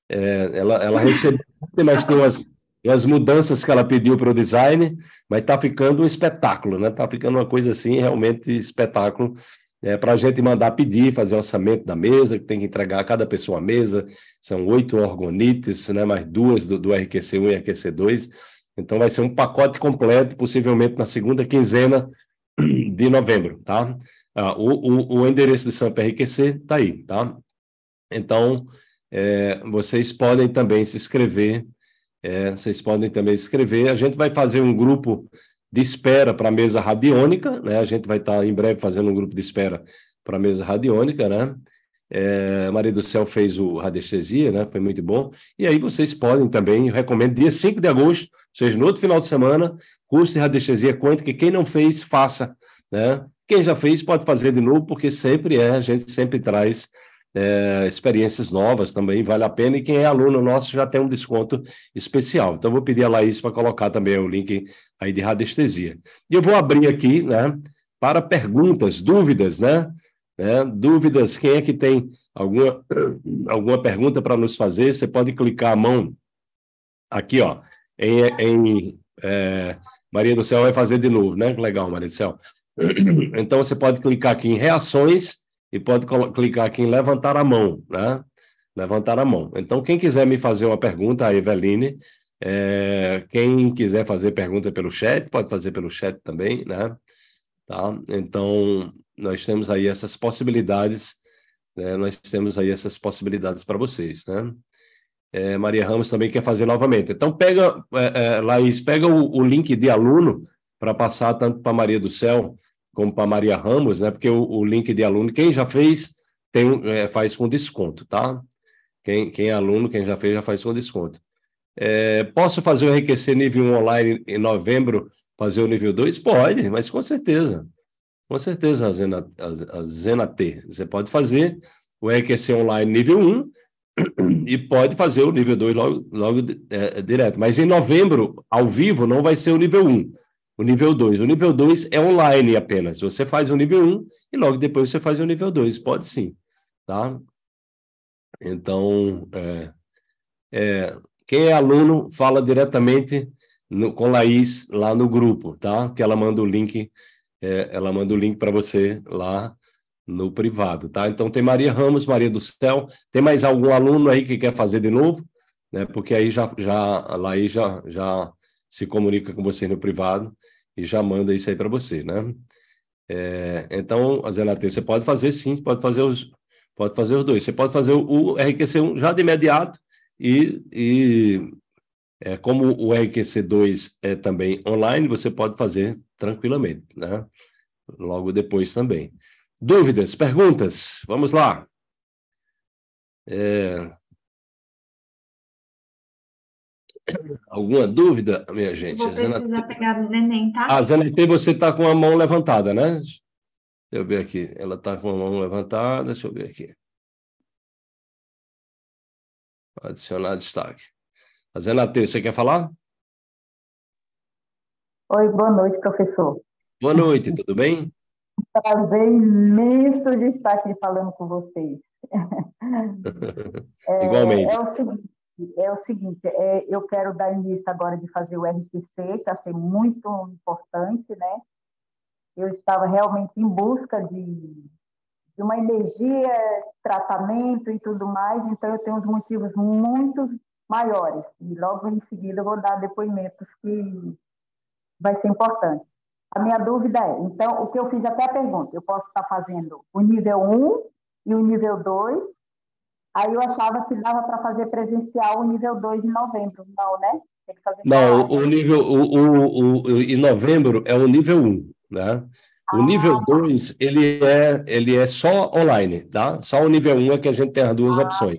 É, ela, ela recebeu, mas tem umas e as mudanças que ela pediu para o design, mas está ficando um espetáculo, né? Está ficando uma coisa assim, realmente espetáculo. É, para a gente mandar pedir, fazer orçamento da mesa, que tem que entregar a cada pessoa a mesa, são oito orgonites, né, mais duas do, do RQC1 e RQC2, então vai ser um pacote completo, possivelmente na segunda quinzena de novembro, tá? Ah, o, o, o endereço de Sampa RQC está aí, tá? Então, é, vocês podem também se inscrever é, vocês podem também escrever. A gente vai fazer um grupo de espera para a mesa radiônica, né? A gente vai estar tá, em breve fazendo um grupo de espera para a mesa radiônica, né? É, Maria do Céu fez o radiestesia, né? Foi muito bom. E aí vocês podem também, eu recomendo, dia 5 de agosto, ou seja, no outro final de semana, curso de radiestesia quântica, quem não fez, faça, né? Quem já fez pode fazer de novo, porque sempre é, a gente sempre traz é, experiências novas também, vale a pena, e quem é aluno nosso já tem um desconto especial. Então, vou pedir a Laís para colocar também o link aí de radiestesia. E eu vou abrir aqui, né, para perguntas, dúvidas, né? né? Dúvidas, quem é que tem alguma, alguma pergunta para nos fazer? Você pode clicar a mão aqui, ó, em, em é, Maria do Céu vai fazer de novo, né? Legal, Maria do Céu. Então, você pode clicar aqui em reações e pode clicar aqui em levantar a mão, né? Levantar a mão. Então, quem quiser me fazer uma pergunta, a Eveline, é, quem quiser fazer pergunta pelo chat, pode fazer pelo chat também, né? Tá? Então, nós temos aí essas possibilidades, né? nós temos aí essas possibilidades para vocês, né? É, Maria Ramos também quer fazer novamente. Então, pega, é, é, Laís, pega o, o link de aluno para passar tanto para Maria do Céu como para Maria Ramos, né? Porque o, o, link de aluno, quem já fez, tem, é, faz com desconto, tá? Quem, quem é aluno, quem já fez, já faz com desconto. É, posso fazer o enriquecer nível 1 online em novembro, fazer o nível 2? Pode, mas com certeza. Com certeza, a Zena, a, a Zena T. Você pode fazer o enriquecer online nível 1 e pode fazer o nível 2 logo, logo é, direto. Mas em novembro, ao vivo, não vai ser o nível 1, o nível 2. O nível 2 é online apenas. Você faz o nível 1 e logo depois você faz o nível 2. Pode sim. Tá? Então, é, é, quem é aluno, fala diretamente no, com Laís lá no grupo, tá? Que ela manda o link, é, ela manda o link para você lá no privado, tá? Então tem Maria Ramos, Maria do Céu, tem mais algum aluno aí que quer fazer de novo, né? Porque aí já já a Laís já já se comunica com você no privado e já manda isso aí para você, né? É, então, a Zenate, você pode fazer sim, pode fazer os pode fazer os dois. Você pode fazer o, RQC1 já de imediato e, e é, como o RQC2 é também online, você pode fazer tranquilamente, né? Logo depois também. Dúvidas, perguntas? Vamos lá. É... Alguma dúvida, minha gente? Vou precisar pegar o neném, tá? A Zanete, você está com a mão levantada, né? Deixa eu ver aqui. Ela está com a mão levantada, deixa eu ver aqui. Adicionar destaque. A Zenate, você quer falar? Oi, boa noite, professor. Boa noite, tudo bem? prazer imenso de estar aqui falando com vocês. É, Igualmente. É, o seguinte, é o seguinte é, eu quero dar início agora de fazer o RCC, que achei muito importante, né? Eu estava realmente em busca de, de uma energia, tratamento e tudo mais, então eu tenho uns motivos muito maiores. E logo em seguida eu vou dar depoimentos que vai ser importante. A minha dúvida é, então, o que eu fiz até a pergunta, eu posso estar fazendo o nível 1 e o nível 2, aí eu achava que dava para fazer presencial o nível 2 em novembro, não, né? Tem que fazer não, o, nível, o, o, o, em novembro é o nível 1, né? O ah. nível 2, ele é, ele é só online, tá? Só o nível 1 é que a gente tem as duas ah. opções.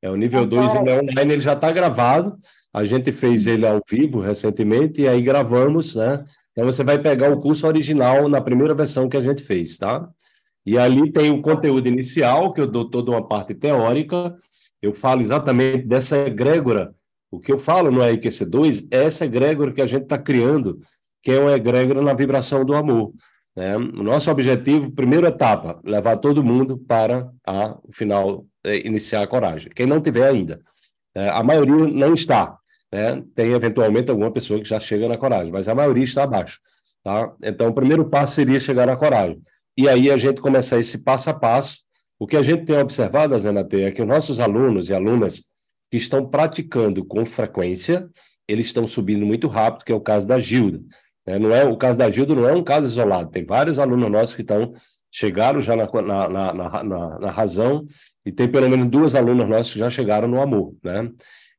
É o nível 2, então, ele é online, ele já está gravado, a gente fez ele ao vivo recentemente, e aí gravamos, né? Então você vai pegar o curso original na primeira versão que a gente fez, tá? E ali tem o conteúdo inicial, que eu dou toda uma parte teórica, eu falo exatamente dessa egrégora. O que eu falo no EQC2 é essa egrégora que a gente está criando, que é uma egrégora na vibração do amor. Né? O nosso objetivo, primeira etapa, levar todo mundo para a, o final, é, iniciar a coragem. Quem não tiver ainda. É, a maioria não está. Né? Tem eventualmente alguma pessoa que já chega na coragem, mas a maioria está abaixo. Tá? Então, o primeiro passo seria chegar na coragem. E aí a gente começar esse passo a passo. O que a gente tem observado, Zenate, é que os nossos alunos e alunas que estão praticando com frequência, eles estão subindo muito rápido, que é o caso da Gilda. Né? Não é, o caso da Gilda não é um caso isolado, tem vários alunos nossos que estão chegaram já na, na, na, na, na razão, e tem pelo menos duas alunas nossas que já chegaram no amor. Né?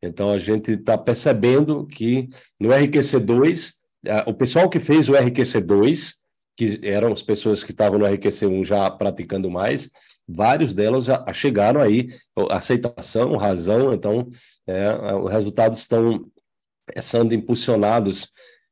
Então, a gente está percebendo que no RQC2 o pessoal que fez o RQC2, que eram as pessoas que estavam no RQC1 já praticando mais, vários delas já chegaram aí, aceitação, razão, então é, os resultados estão sendo impulsionados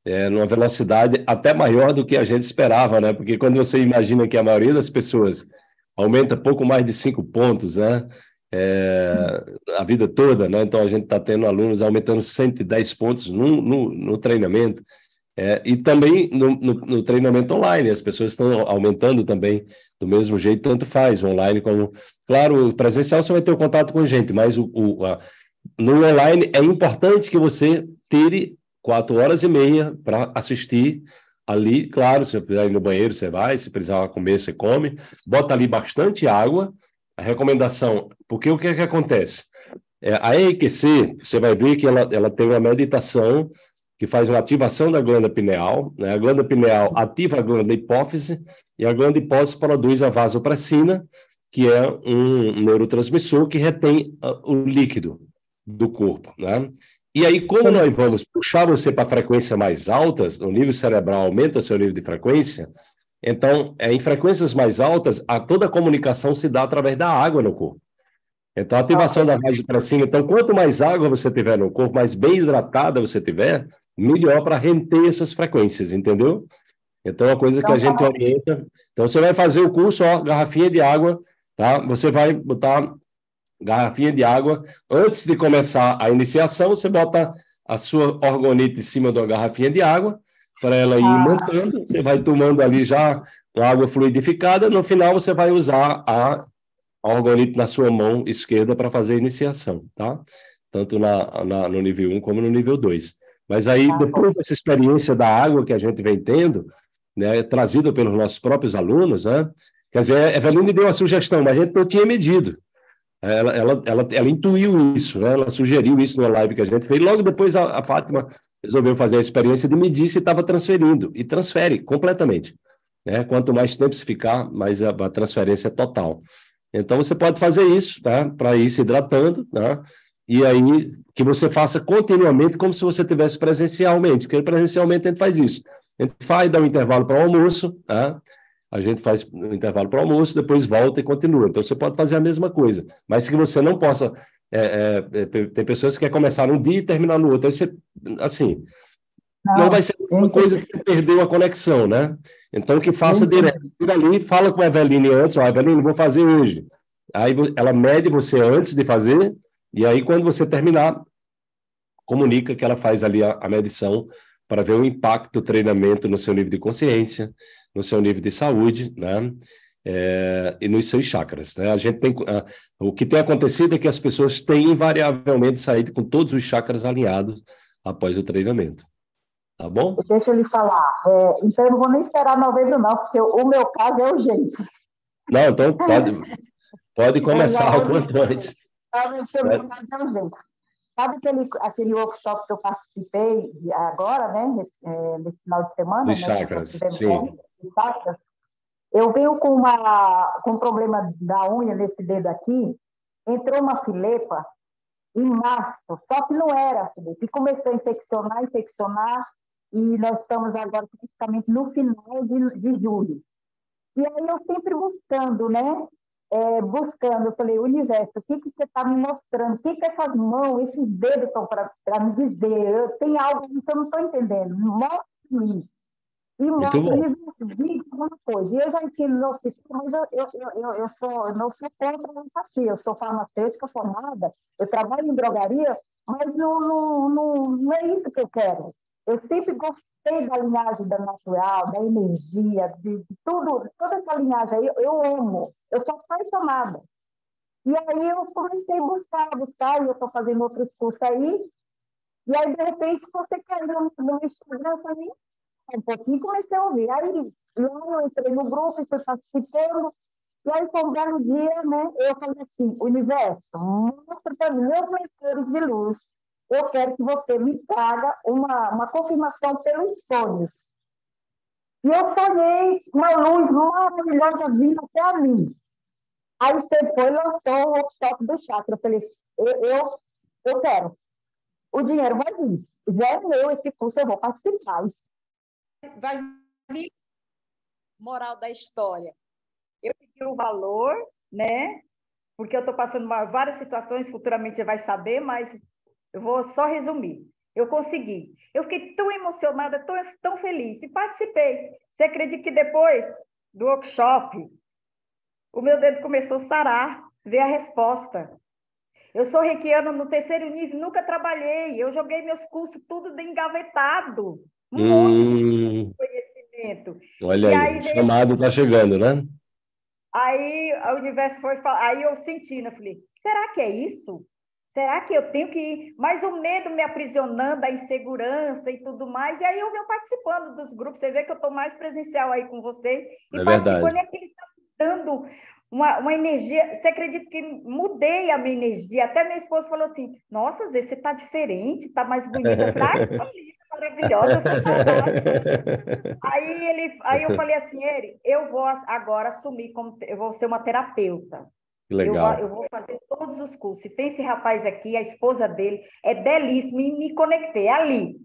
é, numa velocidade até maior do que a gente esperava, né? Porque quando você imagina que a maioria das pessoas aumenta pouco mais de cinco pontos, né? É, a vida toda, né? Então a gente está tendo alunos aumentando 110 pontos no, no, no treinamento. É, e também no, no, no, treinamento online, as pessoas estão aumentando também do mesmo jeito, tanto faz, online como. Claro, presencial você vai ter o contato com gente, mas o, o a, no online é importante que você tire quatro horas e meia para assistir ali. Claro, se precisar ir no banheiro, você vai, se precisar comer, você come. Bota ali bastante água. A recomendação, porque o que, é que acontece? É, a enriquecer, você vai ver que ela, ela tem uma meditação que faz uma ativação da glândula pineal. Né? A glândula pineal ativa a glândula hipófise e a glândula hipófise produz a vasopressina, que é um neurotransmissor que retém uh, o líquido do corpo. Né? E aí, como nós vamos puxar você para frequências mais altas, o nível cerebral aumenta seu nível de frequência, então, é, em frequências mais altas, a, toda a comunicação se dá através da água no corpo. Então, a ativação da vasopressina. Então, quanto mais água você tiver no corpo, mais bem hidratada você tiver, melhor para reter essas frequências, entendeu? Então, é uma coisa que a então, gente tá orienta. Então, você vai fazer o curso, ó, garrafinha de água, tá? Você vai botar garrafinha de água. Antes de começar a iniciação, você bota a sua orgonite em cima da garrafinha de água, para ela ir ah. montando. Você vai tomando ali já a água fluidificada. No final, você vai usar a a orgonite na sua mão esquerda para fazer a iniciação, tá? Tanto na, na, no nível 1 como no nível 2. Mas aí, ah, depois dessa experiência da água que a gente vem tendo, né, trazida pelos nossos próprios alunos, né? Quer dizer, a Eveline deu uma sugestão, mas a gente não tinha medido. Ela, ela, ela, ela intuiu isso, né? ela sugeriu isso na live que a gente fez. Logo depois, a, a Fátima resolveu fazer a experiência de medir se estava transferindo. E transfere completamente. Né? Quanto mais tempo se ficar, mais a, a transferência é total. Então, você pode fazer isso, tá? Para ir se hidratando, tá? E aí, que você faça continuamente, como se você tivesse presencialmente, porque presencialmente a gente faz isso. A gente faz, dá um intervalo para o almoço, tá? A gente faz um intervalo para o almoço, depois volta e continua. Então, você pode fazer a mesma coisa, mas que você não possa. É, é, é tem pessoas que querem começar um dia e terminar no outro. Aí você, assim, não, não vai ser uma coisa que perdeu a conexão, né? Então, que faça direto. Ali, fala com a Eveline antes, ó, Eveline, vou fazer hoje. Aí ela mede você antes de fazer, e aí quando você terminar, comunica que ela faz ali a, a medição para ver o impacto do treinamento no seu nível de consciência, no seu nível de saúde, né? É, e nos seus chakras. Né? A gente tem, o que tem acontecido é que as pessoas têm invariavelmente saído com todos os chakras alinhados após o treinamento. Tá bom? Deixa eu lhe falar. É, então, eu não vou nem esperar novembro, não, porque o meu caso é urgente. Não, então pode, pode começar o quanto antes. Sabe aquele, aquele workshop que eu participei agora, né, nesse, é, final de semana? Dos né, chakras, sim. chakras? Eu venho com, uma, com um problema da unha nesse dedo aqui, entrou uma filepa em março, só que não era filepa, e começou a infeccionar, infeccionar, e nós estamos agora praticamente no final de, de julho. E aí eu sempre buscando, né? É, buscando, eu falei, universo, o que, que você está me mostrando? O que, que essas mãos, esses dedos estão para me dizer? Tem algo que eu não estou entendendo. Mostre-me. E mostre-me diga alguma coisa. E eu já tive no hospital, mas eu, eu, eu, eu, sou, eu não sou contra a. Eu sou farmacêutica formada, eu trabalho em drogaria, mas não, não, não, não é isso que eu quero. Eu sempre gostei da linhagem da natural, da energia, de, de tudo, toda essa linhagem aí, eu amo. Eu sou apaixonada. E aí eu comecei a buscar, buscar, e eu estou fazendo outros cursos aí. E aí, de repente, você caiu no, no Instagram, eu falei, um pouquinho, comecei a ouvir. Aí, lá eu entrei no grupo e fui participando. E aí, foi um belo dia, né? Eu falei assim, universo, mostra para mim meus leitores de luz eu quero que você me traga uma, uma confirmação pelos sonhos. E eu sonhei uma luz maravilhosa vindo até mim. Aí você foi e lançou o workshop do chakra. Eu falei, eu, eu, eu quero. O dinheiro vai vir. Já é meu esse curso, eu vou participar. vai vir moral da história. Eu pedi o valor, né? Porque eu estou passando várias situações, futuramente você vai saber, mas eu vou só resumir. Eu consegui. Eu fiquei tão emocionada, tão, tão feliz e participei. Você acredita que depois do workshop, o meu dedo começou a sarar, ver a resposta. Eu sou reikiana no terceiro nível, nunca trabalhei. Eu joguei meus cursos tudo engavetado. Muito hum. conhecimento. Olha e aí, o chamado está chegando, né? Aí o universo foi falar, aí eu senti, né? Falei, será que é isso? Será que eu tenho que ir? Mas o medo me aprisionando, a insegurança e tudo mais. E aí eu venho participando dos grupos. Você vê que eu estou mais presencial aí com você. E é participando, verdade. é que ele está dando uma, uma energia. Você acredita que mudei a minha energia? Até meu esposo falou assim: Nossa, Zé, você está diferente, está mais bonita. Sou linda, maravilhosa, aí, ele, aí eu falei assim: ele, eu vou agora assumir como eu vou ser uma terapeuta. Legal. Eu, eu, vou fazer todos os cursos. E tem esse rapaz aqui, a esposa dele, é belíssima, e me conectei ali.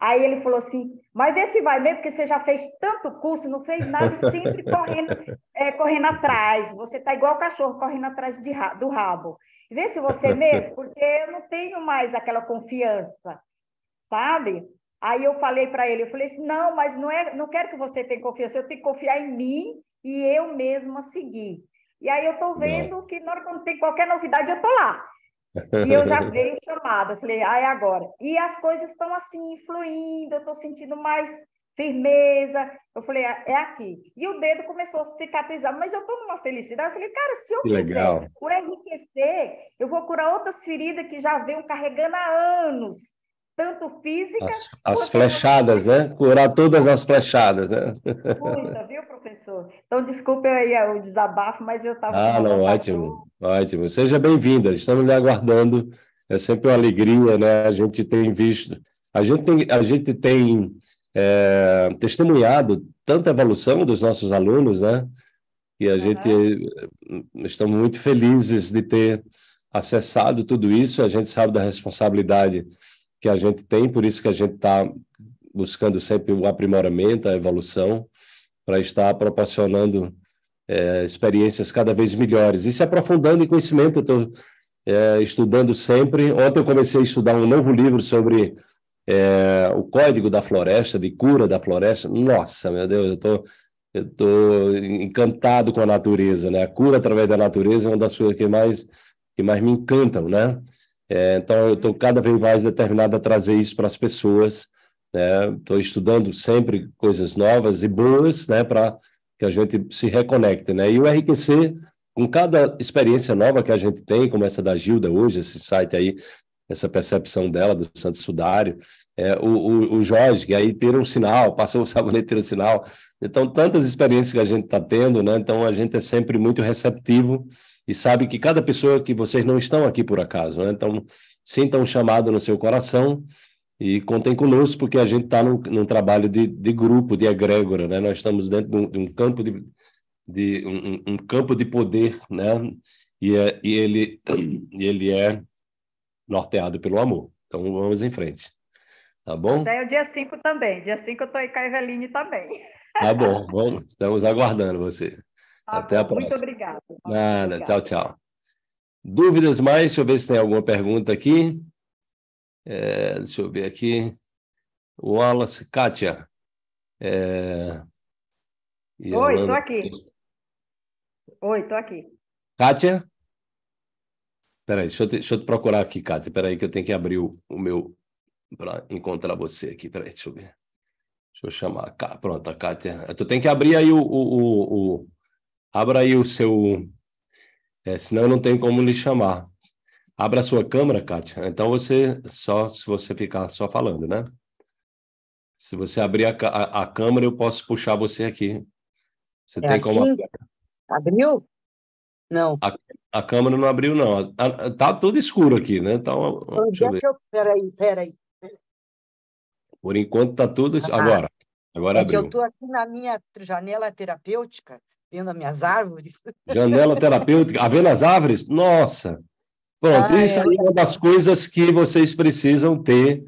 Aí ele falou assim, mas vê se vai mesmo, porque você já fez tanto curso, não fez nada, sempre correndo, é, correndo atrás. Você está igual o cachorro correndo atrás de, do rabo. Vê se você mesmo, porque eu não tenho mais aquela confiança, sabe? Aí eu falei para ele, eu falei assim, não, mas não, é, não quero que você tenha confiança, eu tenho que confiar em mim e eu mesma seguir. E aí eu estou vendo que na hora que não tem qualquer novidade, eu estou lá. E eu já veio chamada, eu falei, ah, é agora. E as coisas estão assim, fluindo, eu estou sentindo mais firmeza. Eu falei, ah, é aqui. E o dedo começou a cicatrizar, mas eu estou numa felicidade. Eu falei, cara, se eu que quiser legal. o enriquecer, eu vou curar outras feridas que já venho carregando há anos tanto física. As, as flechadas, né? Curar todas as flechadas, né? Muita, viu, professor? Então, desculpe aí o desabafo, mas eu estava. Ah, não, ótimo, ótimo. Seja bem-vinda, estamos lhe aguardando. É sempre uma alegria, né? A gente tem visto, a gente tem, a gente tem é, testemunhado tanta evolução dos nossos alunos, né? E a uhum. gente estamos muito felizes de ter acessado tudo isso. A gente sabe da responsabilidade que a gente tem, por isso que a gente está buscando sempre o aprimoramento, a evolução, para estar proporcionando é, experiências cada vez melhores. E se aprofundando em conhecimento, eu estou é, estudando sempre. Ontem eu comecei a estudar um novo livro sobre é, o Código da Floresta, de cura da floresta. Nossa, meu Deus, eu tô, estou encantado com a natureza, né? A cura através da natureza é uma das coisas que mais, que mais me encantam, né? É, então, eu estou cada vez mais determinado a trazer isso para as pessoas. Estou né? estudando sempre coisas novas e boas né? para que a gente se reconecte. Né? E o RQC, com cada experiência nova que a gente tem, como essa da Gilda hoje, esse site aí, essa percepção dela, do Santo Sudário, é, o, o, o, Jorge, que aí tira um sinal, passou o sabonete, tira um sinal. Então, tantas experiências que a gente está tendo, né? então a gente é sempre muito receptivo e sabe que cada pessoa que vocês não estão aqui por acaso, né? Então, sintam um chamado no seu coração e contem conosco, porque a gente está num, num, trabalho de, de, grupo, de egrégora, né? Nós estamos dentro de um, de um campo de, de um, um, campo de poder, né? E, é, e ele, ele é norteado pelo amor. Então, vamos em frente. Tá bom? Até o dia 5 também. Dia 5 eu estou aí com a Eveline também. Tá bom, vamos, estamos aguardando você. Tá Até bom, a próxima. Muito obrigada. Nada, obrigada. tchau, tchau. Dúvidas mais? Deixa eu ver se tem alguma pergunta aqui. É, deixa eu ver aqui. Wallace, Kátia. É... Oi, estou aqui. Oi, estou aqui. Kátia? Espera aí, deixa eu, te, deixa eu te procurar aqui, Kátia. Espera aí que eu tenho que abrir o, o meu para encontrar você aqui. Espera aí, deixa eu ver. Deixa eu chamar. Pronto, a Kátia. Tu tem que abrir aí o, o, o Abra aí o seu. É, senão eu não tenho como lhe chamar. Abra a sua câmera, Kátia. Então você só se você ficar só falando, né? Se você abrir a, a, a câmera, eu posso puxar você aqui. Você é tem como. Assim? Abriu? Não. A, a câmera não abriu, não. tá tudo escuro aqui, né? Então, deixa eu ver. Eu... Peraí, peraí. Por enquanto tá tudo. Ah, agora. Agora é abriu. que eu estou aqui na minha janela terapêutica vendo as minhas árvores. Janela terapêutica, a vendo as árvores? Nossa! Pronto, ah, isso é. aí é uma das coisas que vocês precisam ter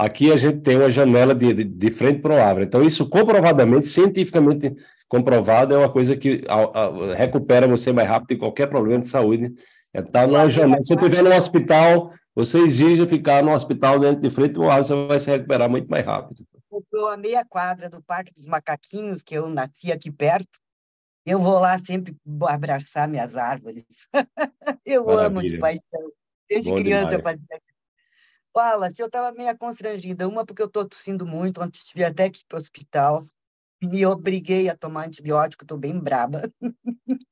aqui a gente tem uma janela de, de, de frente para o árvore. Então, isso comprovadamente, cientificamente comprovado, é uma coisa que a, a, recupera você mais rápido de qualquer problema de saúde. É estar tá numa janela. Se você estiver no hospital, você exige ficar no hospital dentro de frente para o árvore, você vai se recuperar muito mais rápido. Comprou a meia quadra do Parque dos Macaquinhos, que eu nasci aqui perto. Eu vou lá sempre abraçar minhas árvores. eu Maravilha. amo de paixão. Desde Bom criança demais. eu fazia Fala, se eu estava meio constrangida, uma porque eu estou tossindo muito, ontem tive até que ir para o hospital, me obriguei a tomar antibiótico, estou bem braba.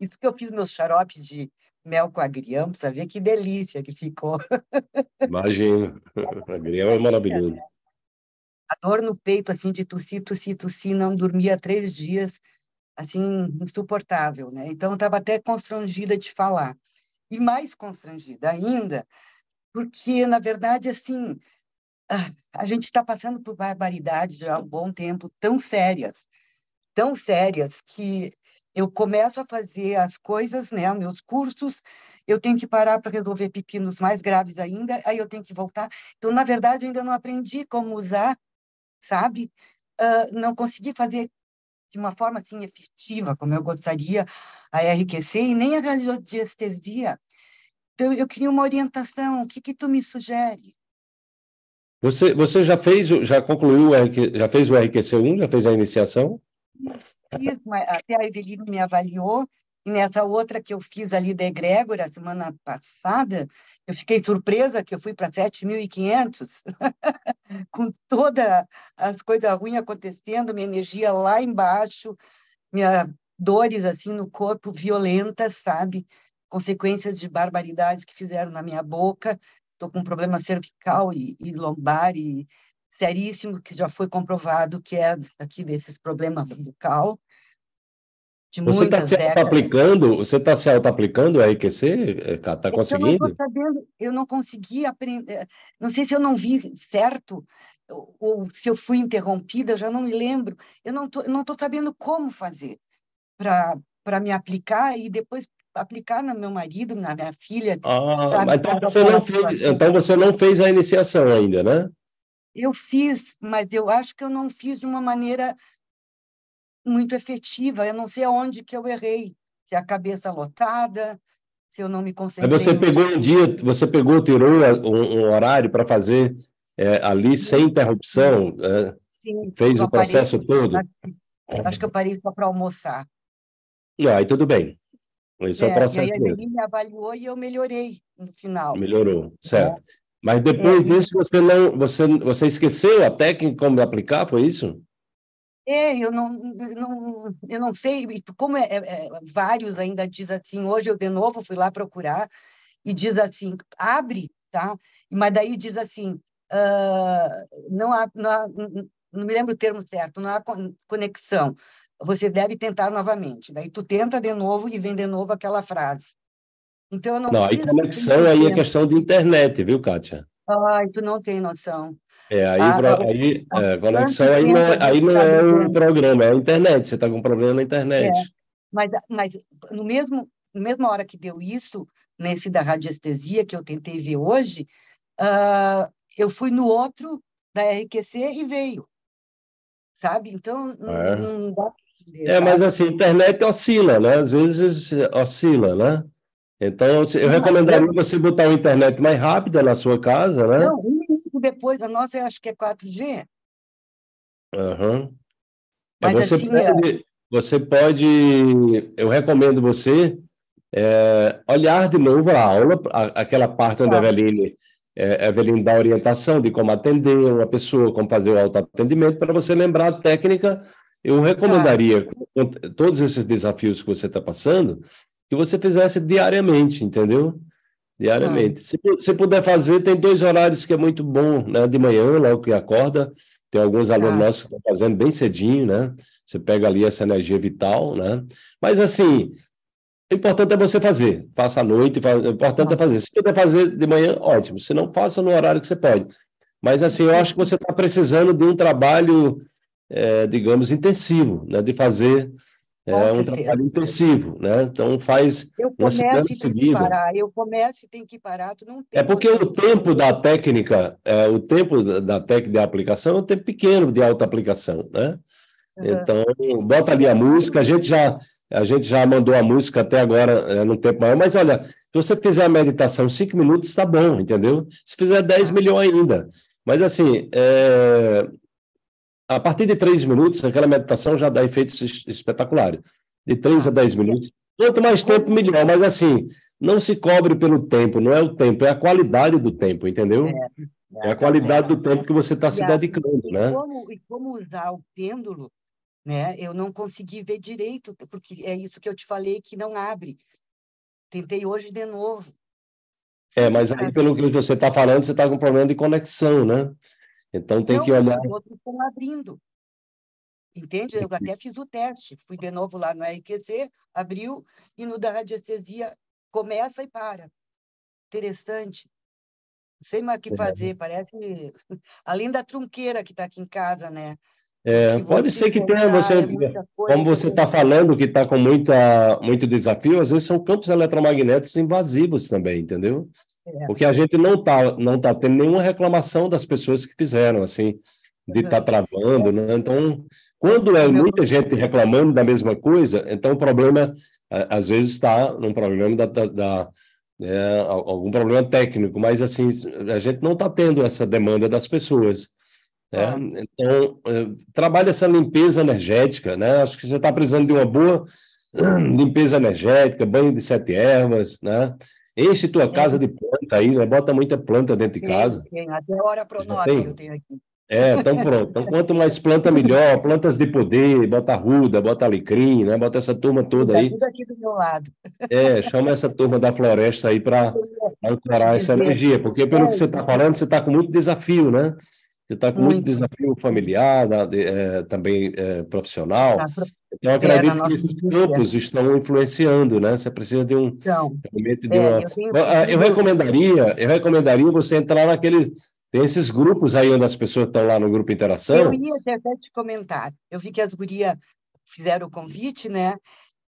Isso que eu fiz meus xaropes de mel com agrião, para ver que delícia que ficou. Imagina, agrião é maravilhoso. A dor no peito, assim, de tossir, tossir, tossir, não dormia três dias, assim, insuportável, né? Então, eu estava até constrangida de falar. E mais constrangida ainda, porque, na verdade, assim, a gente está passando por barbaridades já há um bom tempo tão sérias, tão sérias, que eu começo a fazer as coisas, né, meus cursos, eu tenho que parar para resolver pepinos mais graves ainda, aí eu tenho que voltar. Então, na verdade, eu ainda não aprendi como usar, sabe? Uh, não consegui fazer de uma forma assim efetiva, como eu gostaria, a RQC e nem a radiodiestesia. Então, eu queria uma orientação. O que, que tu me sugere? Você, você já fez, já concluiu, já fez o RQC1, já fez a iniciação? Fiz, até a Eveline me avaliou, e nessa outra que eu fiz ali da egrégora, semana passada, eu fiquei surpresa que eu fui para 7.500, com todas as coisas ruins acontecendo, minha energia lá embaixo, minha dores assim no corpo violentas, sabe? consequências de barbaridades que fizeram na minha boca. Estou com um problema cervical e, e lombar e seríssimo, que já foi comprovado que é aqui desses problemas bucal. Você está se aplicando? Você está se auto-aplicando a EQC? Está conseguindo? Eu não, sabendo, eu não consegui aprender. Não sei se eu não vi certo ou, ou se eu fui interrompida, eu já não me lembro. Eu não estou sabendo como fazer para me aplicar e depois aplicar no meu marido, na minha filha. Ah, então, você não fez, então você não fez a iniciação ainda, né? Eu fiz, mas eu acho que eu não fiz de uma maneira muito efetiva. Eu não sei aonde que eu errei. Se a cabeça lotada, se eu não me concentrei. Mas você pegou um dia, você pegou, tirou um, um horário para fazer é, ali sem interrupção, é, Sim, fez o processo parei, todo? Acho, que eu parei só para almoçar. E aí, tudo bem. Isso é, é processo. E aí a me avaliou e eu melhorei no final. Melhorou, certo. É. Mas depois é. disso você não, você, você esqueceu a técnica como aplicar, foi isso? É, eu não, não, eu não sei, como é, é, vários ainda diz assim, hoje eu de novo fui lá procurar e diz assim, abre, tá? Mas daí diz assim, uh, não, há, não, há, não me lembro o termo certo, não há conexão você deve tentar novamente. Daí tu tenta de novo e vem de novo aquela frase. Então, eu não. Não, aí conexão aí é questão de internet, viu, Kátia? Ai, tu não tem noção. É, aí, ah, pro, aí é, conexão aí não, é, aí não é o programa, é a internet. Você está com problema na internet. É, mas, mas no mesmo, na mesma hora que deu isso, nesse da radiestesia que eu tentei ver hoje, uh, eu fui no outro da RQC e veio. Sabe? Então, é. não, não dá é, mas assim, a internet oscila, né? Às vezes oscila, né? Então, eu recomendaria você botar a internet mais rápida na sua casa, né? Não, um depois, a nossa eu acho que é 4G. Uhum. Mas você, assim, pode, é... você pode, eu recomendo você é, olhar de novo a aula, a, aquela parte onde a Eveline, é, a Eveline dá orientação de como atender uma pessoa, como fazer o autoatendimento, para você lembrar a técnica eu recomendaria, com todos esses desafios que você está passando, que você fizesse diariamente, entendeu? Diariamente. Se, se puder fazer, tem dois horários que é muito bom, né? De manhã, logo que acorda, tem alguns alunos nossos que estão fazendo bem cedinho, né? Você pega ali essa energia vital, né? Mas assim, o importante é você fazer. Faça à noite, o importante é fazer. Se puder fazer de manhã, ótimo. Se não, faça no horário que você pode. Mas assim, eu acho que você está precisando de um trabalho é, digamos, intensivo, né, de fazer é um trabalho intensivo, né? Então faz eu uma semana seguida. Parar, eu começo e tenho que parar, tu não tem. É porque o tempo da técnica, é, o tempo da técnica de aplicação é um tempo pequeno de alta aplicação, né? Uhum. Então, bota ali a música, a gente já a gente já mandou a música até agora é, no tempo maior, mas olha, se você fizer a meditação cinco minutos, está bom, entendeu? Se fizer 10 tá. milhões ainda. Mas assim, é, a partir de três minutos, aquela meditação já dá efeitos espetaculares. De três a dez minutos. Quanto mais tempo, melhor. Mas, assim, não se cobre pelo tempo, não é o tempo, é a qualidade do tempo, entendeu? É, é, é a qualidade do tempo que você está se dedicando, e né? Como, e como usar o pêndulo, né? Eu não consegui ver direito, porque é isso que eu te falei que não abre. Tentei hoje de novo. É, mas aí, pelo que você está falando, você está com problema de conexão, né? Então tem não, que olhar. Os outros estão abrindo. Entende? Eu até fiz o teste. Fui de novo lá no RQC, abriu, e no da radiestesia começa e para. Interessante. Não sei mais o que é. fazer, parece. Além da trunqueira que está aqui em casa, né? É, pode ser que tenha você, é como você está falando que está com muita, muito desafio, às vezes são campos eletromagnéticos invasivos também, entendeu? É. Porque a gente não está não tá tendo nenhuma reclamação das pessoas que fizeram, assim, de estar tá travando, né? Então, quando é muita gente reclamando da mesma coisa, então o problema, às vezes, está num problema da, da, da é, algum problema técnico, mas, assim, a gente não está tendo essa demanda das pessoas. Né? Então, é, trabalha essa limpeza energética, né? Acho que você está precisando de uma boa limpeza energética, banho de sete ervas, né? Enche tua casa de planta aí, né? Bota muita planta dentro de casa. Tem, até hora pronota eu tenho aqui. É, então pronto. Então, quanto mais planta, melhor. Plantas de poder, bota arruda, bota alecrim, né? Bota essa turma toda aí. Tudo aqui do meu lado. É, chama essa turma da floresta aí para ancorar essa energia, porque pelo que você está falando, você está com muito desafio, né? Você está com muito, muito desafio familiar, é, também é, profissional. Então, eu acredito que esses campos estão influenciando, né? Você precisa de um então, realmente de é, uma. Eu, ah, eu, recomendaria, eu recomendaria você entrar naqueles tem esses grupos aí onde as pessoas estão lá no grupo Interação. Eu ia até te comentar. Eu vi que as gurias fizeram o convite, né?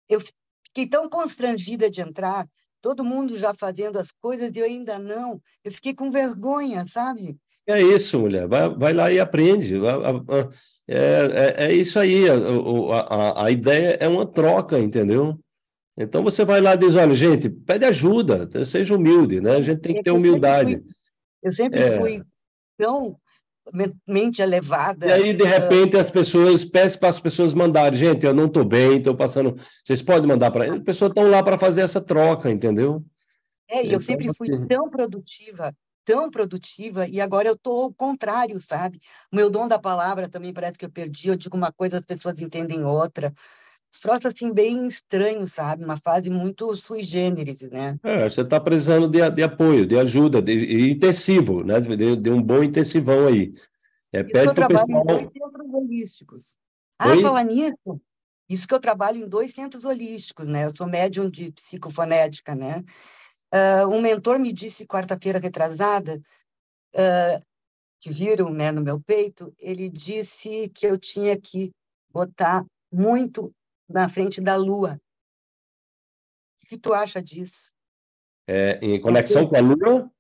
Eu fiquei tão constrangida de entrar, todo mundo já fazendo as coisas e eu ainda não. Eu fiquei com vergonha, sabe? É isso, mulher. Vai, vai lá e aprende. É, é, é isso aí. A, a, a ideia é uma troca, entendeu? Então você vai lá e diz: olha, gente, pede ajuda, seja humilde, né? A gente tem que ter humildade. Eu sempre é. fui tão mente elevada. E aí, de repente, as pessoas, peço para as pessoas mandarem, gente, eu não estou bem, estou passando. Vocês podem mandar para. As pessoas estão lá para fazer essa troca, entendeu? É, e então, eu sempre fui assim... tão produtiva tão produtiva e agora eu estou ao contrário, sabe? O meu dom da palavra também parece que eu perdi, eu digo uma coisa, as pessoas entendem outra. Troço assim bem estranho, sabe? Uma fase muito sui generis, né? É, você está precisando de, de apoio, de ajuda, de, intensivo, né? De, de, um bom intensivão aí. É, pede para o pessoal... em dois centros holísticos. Ah, Oi? falar nisso, isso que eu trabalho em dois centros holísticos, né? Eu sou médium de psicofonética, né? Uh, um mentor me disse quarta-feira retrasada, uh, que viram né, no meu peito, ele disse que eu tinha que botar muito na frente da lua. O que tu acha disso? É, em conexão Porque, com a lua?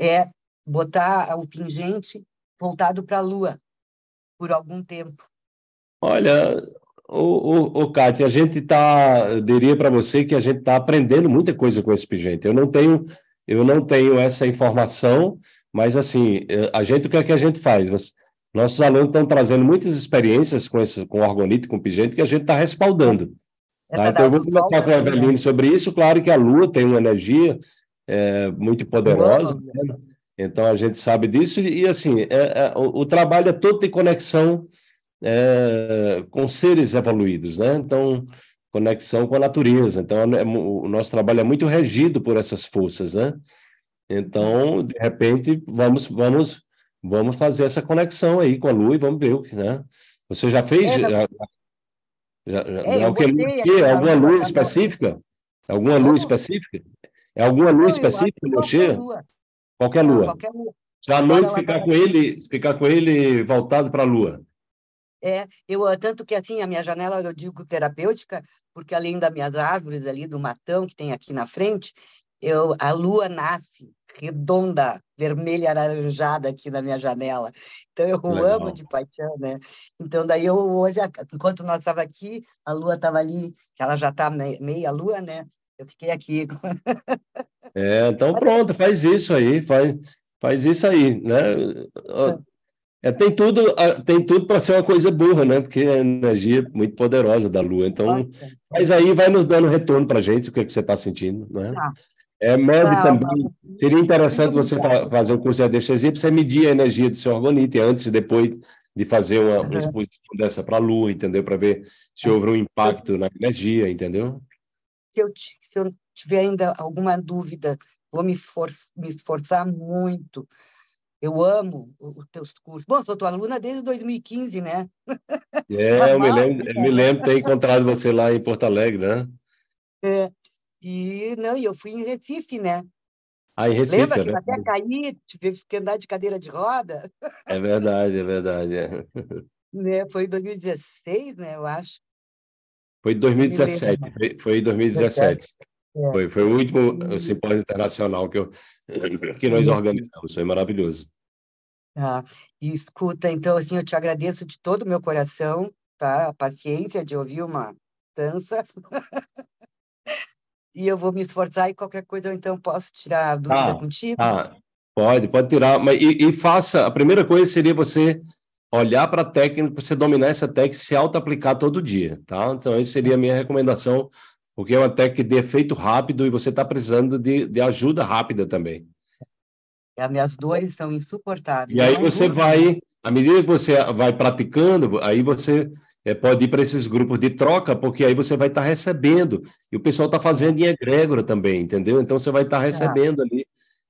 É, botar o pingente voltado para a lua por algum tempo. Olha, Ô, ô, ô Kátia, a gente está, diria para você que a gente está aprendendo muita coisa com esse pingente. Eu não tenho, eu não tenho essa informação, mas assim, é, a gente, o que é que a gente faz? Nossos alunos estão trazendo muitas experiências com esse, com orgonite, com pingente, que a gente está respaldando. Tá? Então, eu vou conversar com a Eveline sobre isso. Claro que a Lua tem uma energia é, muito poderosa, né? então a gente sabe disso, e, e assim, é, é, o, o trabalho é todo de conexão é, com seres evoluídos, né? Então, conexão com a natureza. Então, é, o nosso trabalho é muito regido por essas forças, né? Então, de repente, vamos, vamos, vamos fazer essa conexão aí com a Lua e vamos ver o que, né? Você já fez? É, já, já, já, é, o que, que, alguma lua específica? Alguma lua específica? É alguma lua específica, Qualquer lua. Qualquer lua. Qualquer lua. Já à noite ficar com ele, ficar com ele voltado para a lua. É, eu, tanto que assim, a minha janela, eu digo terapêutica, porque além das minhas árvores ali do matão que tem aqui na frente, eu, a lua nasce redonda, vermelha, alaranjada aqui na minha janela. Então eu Legal. amo de paixão, né? Então daí eu hoje, enquanto nós estava aqui, a lua estava ali, que ela já está meia lua, né? Eu fiquei aqui. É, então pronto, faz isso aí, faz, faz isso aí, né? É, tem tudo, tem tudo para ser uma coisa burra, né? Porque é energia muito poderosa da Lua. Então, mas aí vai nos dando retorno para a gente, o que, é que você está sentindo, né? Ah. É, mede também. Seria interessante você fazer um curso de anestesia para você medir a energia do seu orgonite antes e depois de fazer uma, uma exposição dessa para a Lua, entendeu? Para ver se houve um impacto na energia, entendeu? Se eu, se eu tiver ainda alguma dúvida, vou me, for, me esforçar muito. Eu amo os teus cursos. Bom, sou tua aluna desde 2015, né? É, eu me lembro, eu me lembro de ter encontrado você lá em Porto Alegre, né? É, e não, e eu fui em Recife, né? Ah, em Recife, Lembra que é até caí, tive que andar de cadeira de roda? É verdade, é verdade. É. Né? Foi em 2016, né, eu acho. Foi em 2017, foi, foi em 2017. É. Foi, foi o último simpósio internacional que, eu, que nós organizamos, foi maravilhoso. Ah, e escuta, então, assim, eu te agradeço de todo o meu coração, tá? A paciência de ouvir uma dança. e eu vou me esforçar e qualquer coisa eu então posso tirar a dúvida ah, contigo? Ah, pode, pode tirar, mas e, e, faça, a primeira coisa seria você olhar para a técnica, para você dominar essa técnica se auto-aplicar todo dia, tá? Então, essa seria a minha recomendação, porque é uma técnica de efeito rápido e você está precisando de, de ajuda rápida também. As minhas dores são insuportáveis. E aí você vai, à medida que você vai praticando, aí você é, pode ir para esses grupos de troca, porque aí você vai estar tá recebendo. E o pessoal está fazendo em egrégora também, entendeu? Então você vai estar tá recebendo ali.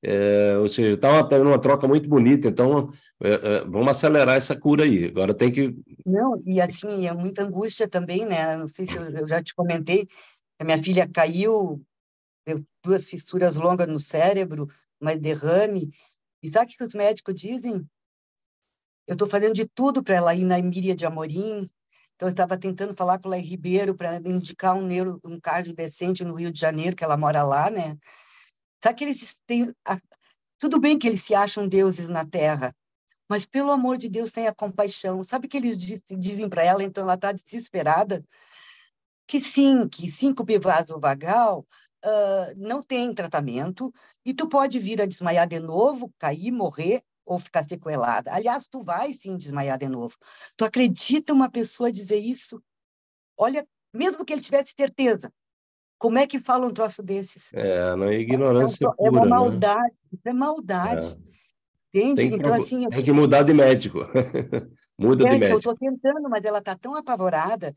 É, ou seja, está uma, tá uma troca muito bonita. Então, é, é, vamos acelerar essa cura aí. Agora tem que. Não, e assim, é muita angústia também, né? Não sei se eu, eu já te comentei, a minha filha caiu, deu duas fissuras longas no cérebro, mas derrame. E sabe o que os médicos dizem? Eu estou fazendo de tudo para ela ir na Emília de Amorim, então, eu estava tentando falar com o Lai Ribeiro para indicar um, neuro, um cardio decente no Rio de Janeiro, que ela mora lá, né? Sabe que eles têm... A... Tudo bem que eles se acham deuses na Terra, mas, pelo amor de Deus, tenha compaixão. Sabe o que eles diz, dizem para ela? Então, ela está desesperada. Que sim, que síncope vasovagal uh, não tem tratamento e tu pode vir a desmaiar de novo, cair, morrer, ou ficar sequelada. Aliás, tu vai sim desmaiar de novo. Tu acredita uma pessoa dizer isso? Olha, mesmo que ele tivesse certeza, como é que fala um troço desses? É, não é ignorância. É, é uma né? maldade, né? é maldade. É. Entende? Tem que, então, assim. Tem que mudar de médico. Muda é, de médico. Eu estou tentando, mas ela está tão apavorada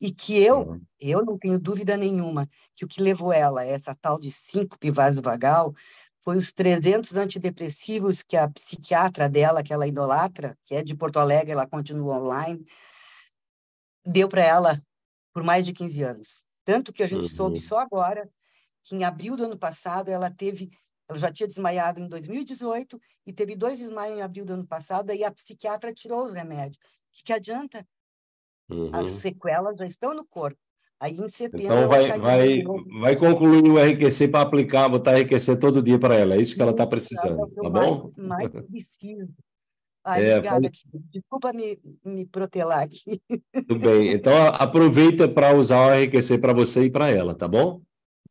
e que eu, uhum. eu não tenho dúvida nenhuma que o que levou ela, essa tal de síncope vasovagal, foi os 300 antidepressivos que a psiquiatra dela, que ela idolatra, que é de Porto Alegre, ela continua online, deu para ela por mais de 15 anos. Tanto que a gente uhum. soube só agora que em abril do ano passado ela teve, ela já tinha desmaiado em 2018 e teve dois desmaios em abril do ano passado, e a psiquiatra tirou os remédios. O que, que adianta? Uhum. As sequelas já estão no corpo. Aí em setembro. Então vai, vai, vai concluir o RQC para aplicar, botar RQC todo dia para ela. É isso que ela está precisando, tá bom? Mais, mais preciso. Ai, é, obrigada. Desculpa me, me protelar aqui. Tudo bem. Então aproveita para usar o RQC para você e para ela, tá bom?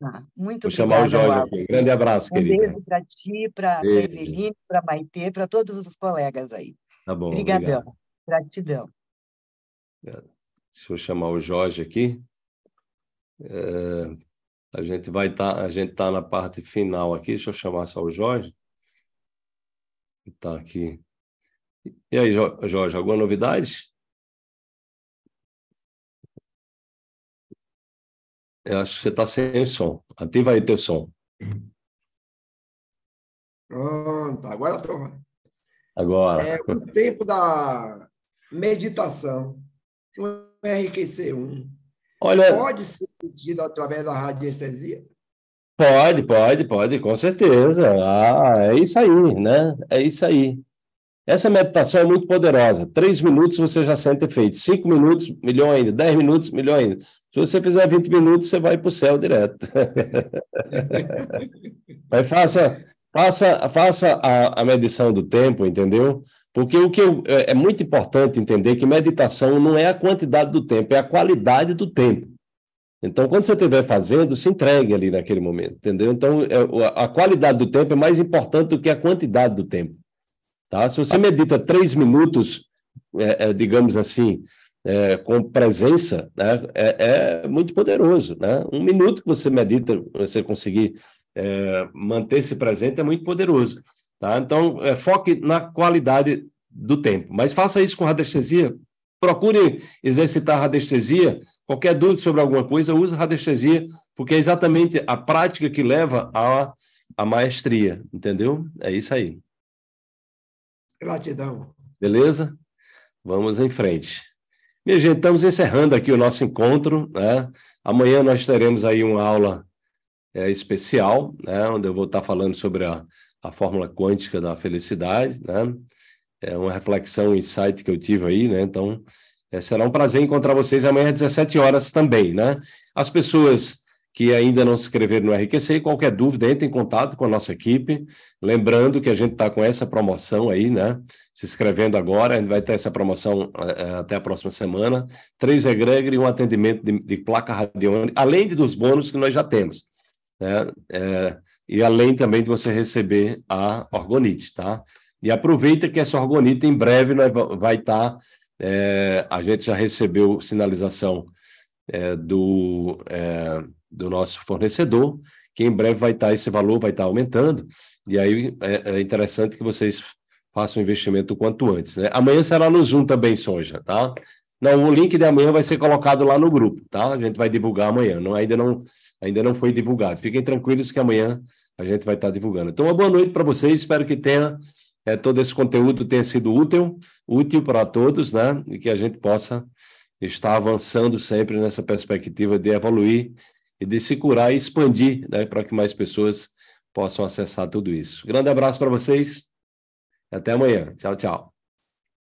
Ah, muito Vou chamar o Jorge aqui. Grande abraço, um querida. Um beijo para ti, para a Eveline, para a Maitê, para todos os colegas aí. Tá bom. Obrigadão. Obrigado. Gratidão. Deixa eu chamar o Jorge aqui. É, a gente vai estar, tá, a gente está na parte final aqui. Deixa eu chamar só o Jorge, que está aqui. E aí, Jorge, alguma novidade? Eu acho que você está sem som. Ativa aí teu som. Pronto, agora estou. Agora. É o tempo da meditação, o RQC1. Olha, pode ser sentido através da radiestesia? Pode, pode, pode, com certeza. Ah, é isso aí, né? É isso aí. Essa meditação é muito poderosa. Três minutos você já sente efeito. Cinco minutos, melhor ainda. Dez minutos, melhor ainda. Se você fizer 20 minutos, você vai para o céu direto. Mas faça, faça, faça a, a medição do tempo, entendeu? Porque o que eu, é, é muito importante entender que meditação não é a quantidade do tempo, é a qualidade do tempo. Então, quando você estiver fazendo, se entregue ali naquele momento, entendeu? Então, é, a qualidade do tempo é mais importante do que a quantidade do tempo. Tá? Se você medita três minutos, é, é, digamos assim, é, com presença, né, é, é, muito poderoso. Né? Um minuto que você medita, você conseguir é, manter-se presente, é muito poderoso. Tá? Então, é, foque na qualidade do tempo. Mas faça isso com radiestesia. Procure exercitar a radiestesia. Qualquer dúvida sobre alguma coisa, use a radiestesia, porque é exatamente a prática que leva à, à maestria. Entendeu? É isso aí. Gratidão. Beleza? Vamos em frente. Minha gente, estamos encerrando aqui o nosso encontro. Né? Amanhã nós teremos aí uma aula é, especial, né? onde eu vou estar falando sobre a, a fórmula quântica da felicidade. Né? É uma reflexão, um insight que eu tive aí. Né? Então, é, será um prazer encontrar vocês amanhã às 17 horas também. Né? As pessoas que ainda não se inscreveram no RQC. Qualquer dúvida, entre em contato com a nossa equipe. Lembrando que a gente está com essa promoção aí, né? Se inscrevendo agora, a gente vai ter essa promoção é, até a próxima semana. Três egregre e um atendimento de, de placa radiônica, além dos bônus que nós já temos. Né? É, e além também de você receber a orgonite, tá? E aproveita que essa orgonite em breve vai estar. Tá, é, a gente já recebeu sinalização é, do é, do nosso fornecedor, que em breve vai estar, esse valor vai estar aumentando, e aí é, é interessante que vocês façam o investimento o quanto antes. Né? Amanhã será no Zoom também, Sonja, tá? Não, o link de amanhã vai ser colocado lá no grupo, tá? A gente vai divulgar amanhã, não, ainda, não, ainda não foi divulgado. Fiquem tranquilos que amanhã a gente vai estar divulgando. Então, uma boa noite para vocês, espero que tenha é, todo esse conteúdo tenha sido útil, útil para todos, né? E que a gente possa estar avançando sempre nessa perspectiva de evoluir e de se curar e expandir né, para que mais pessoas possam acessar tudo isso. Grande abraço para vocês. Até amanhã. Tchau, tchau.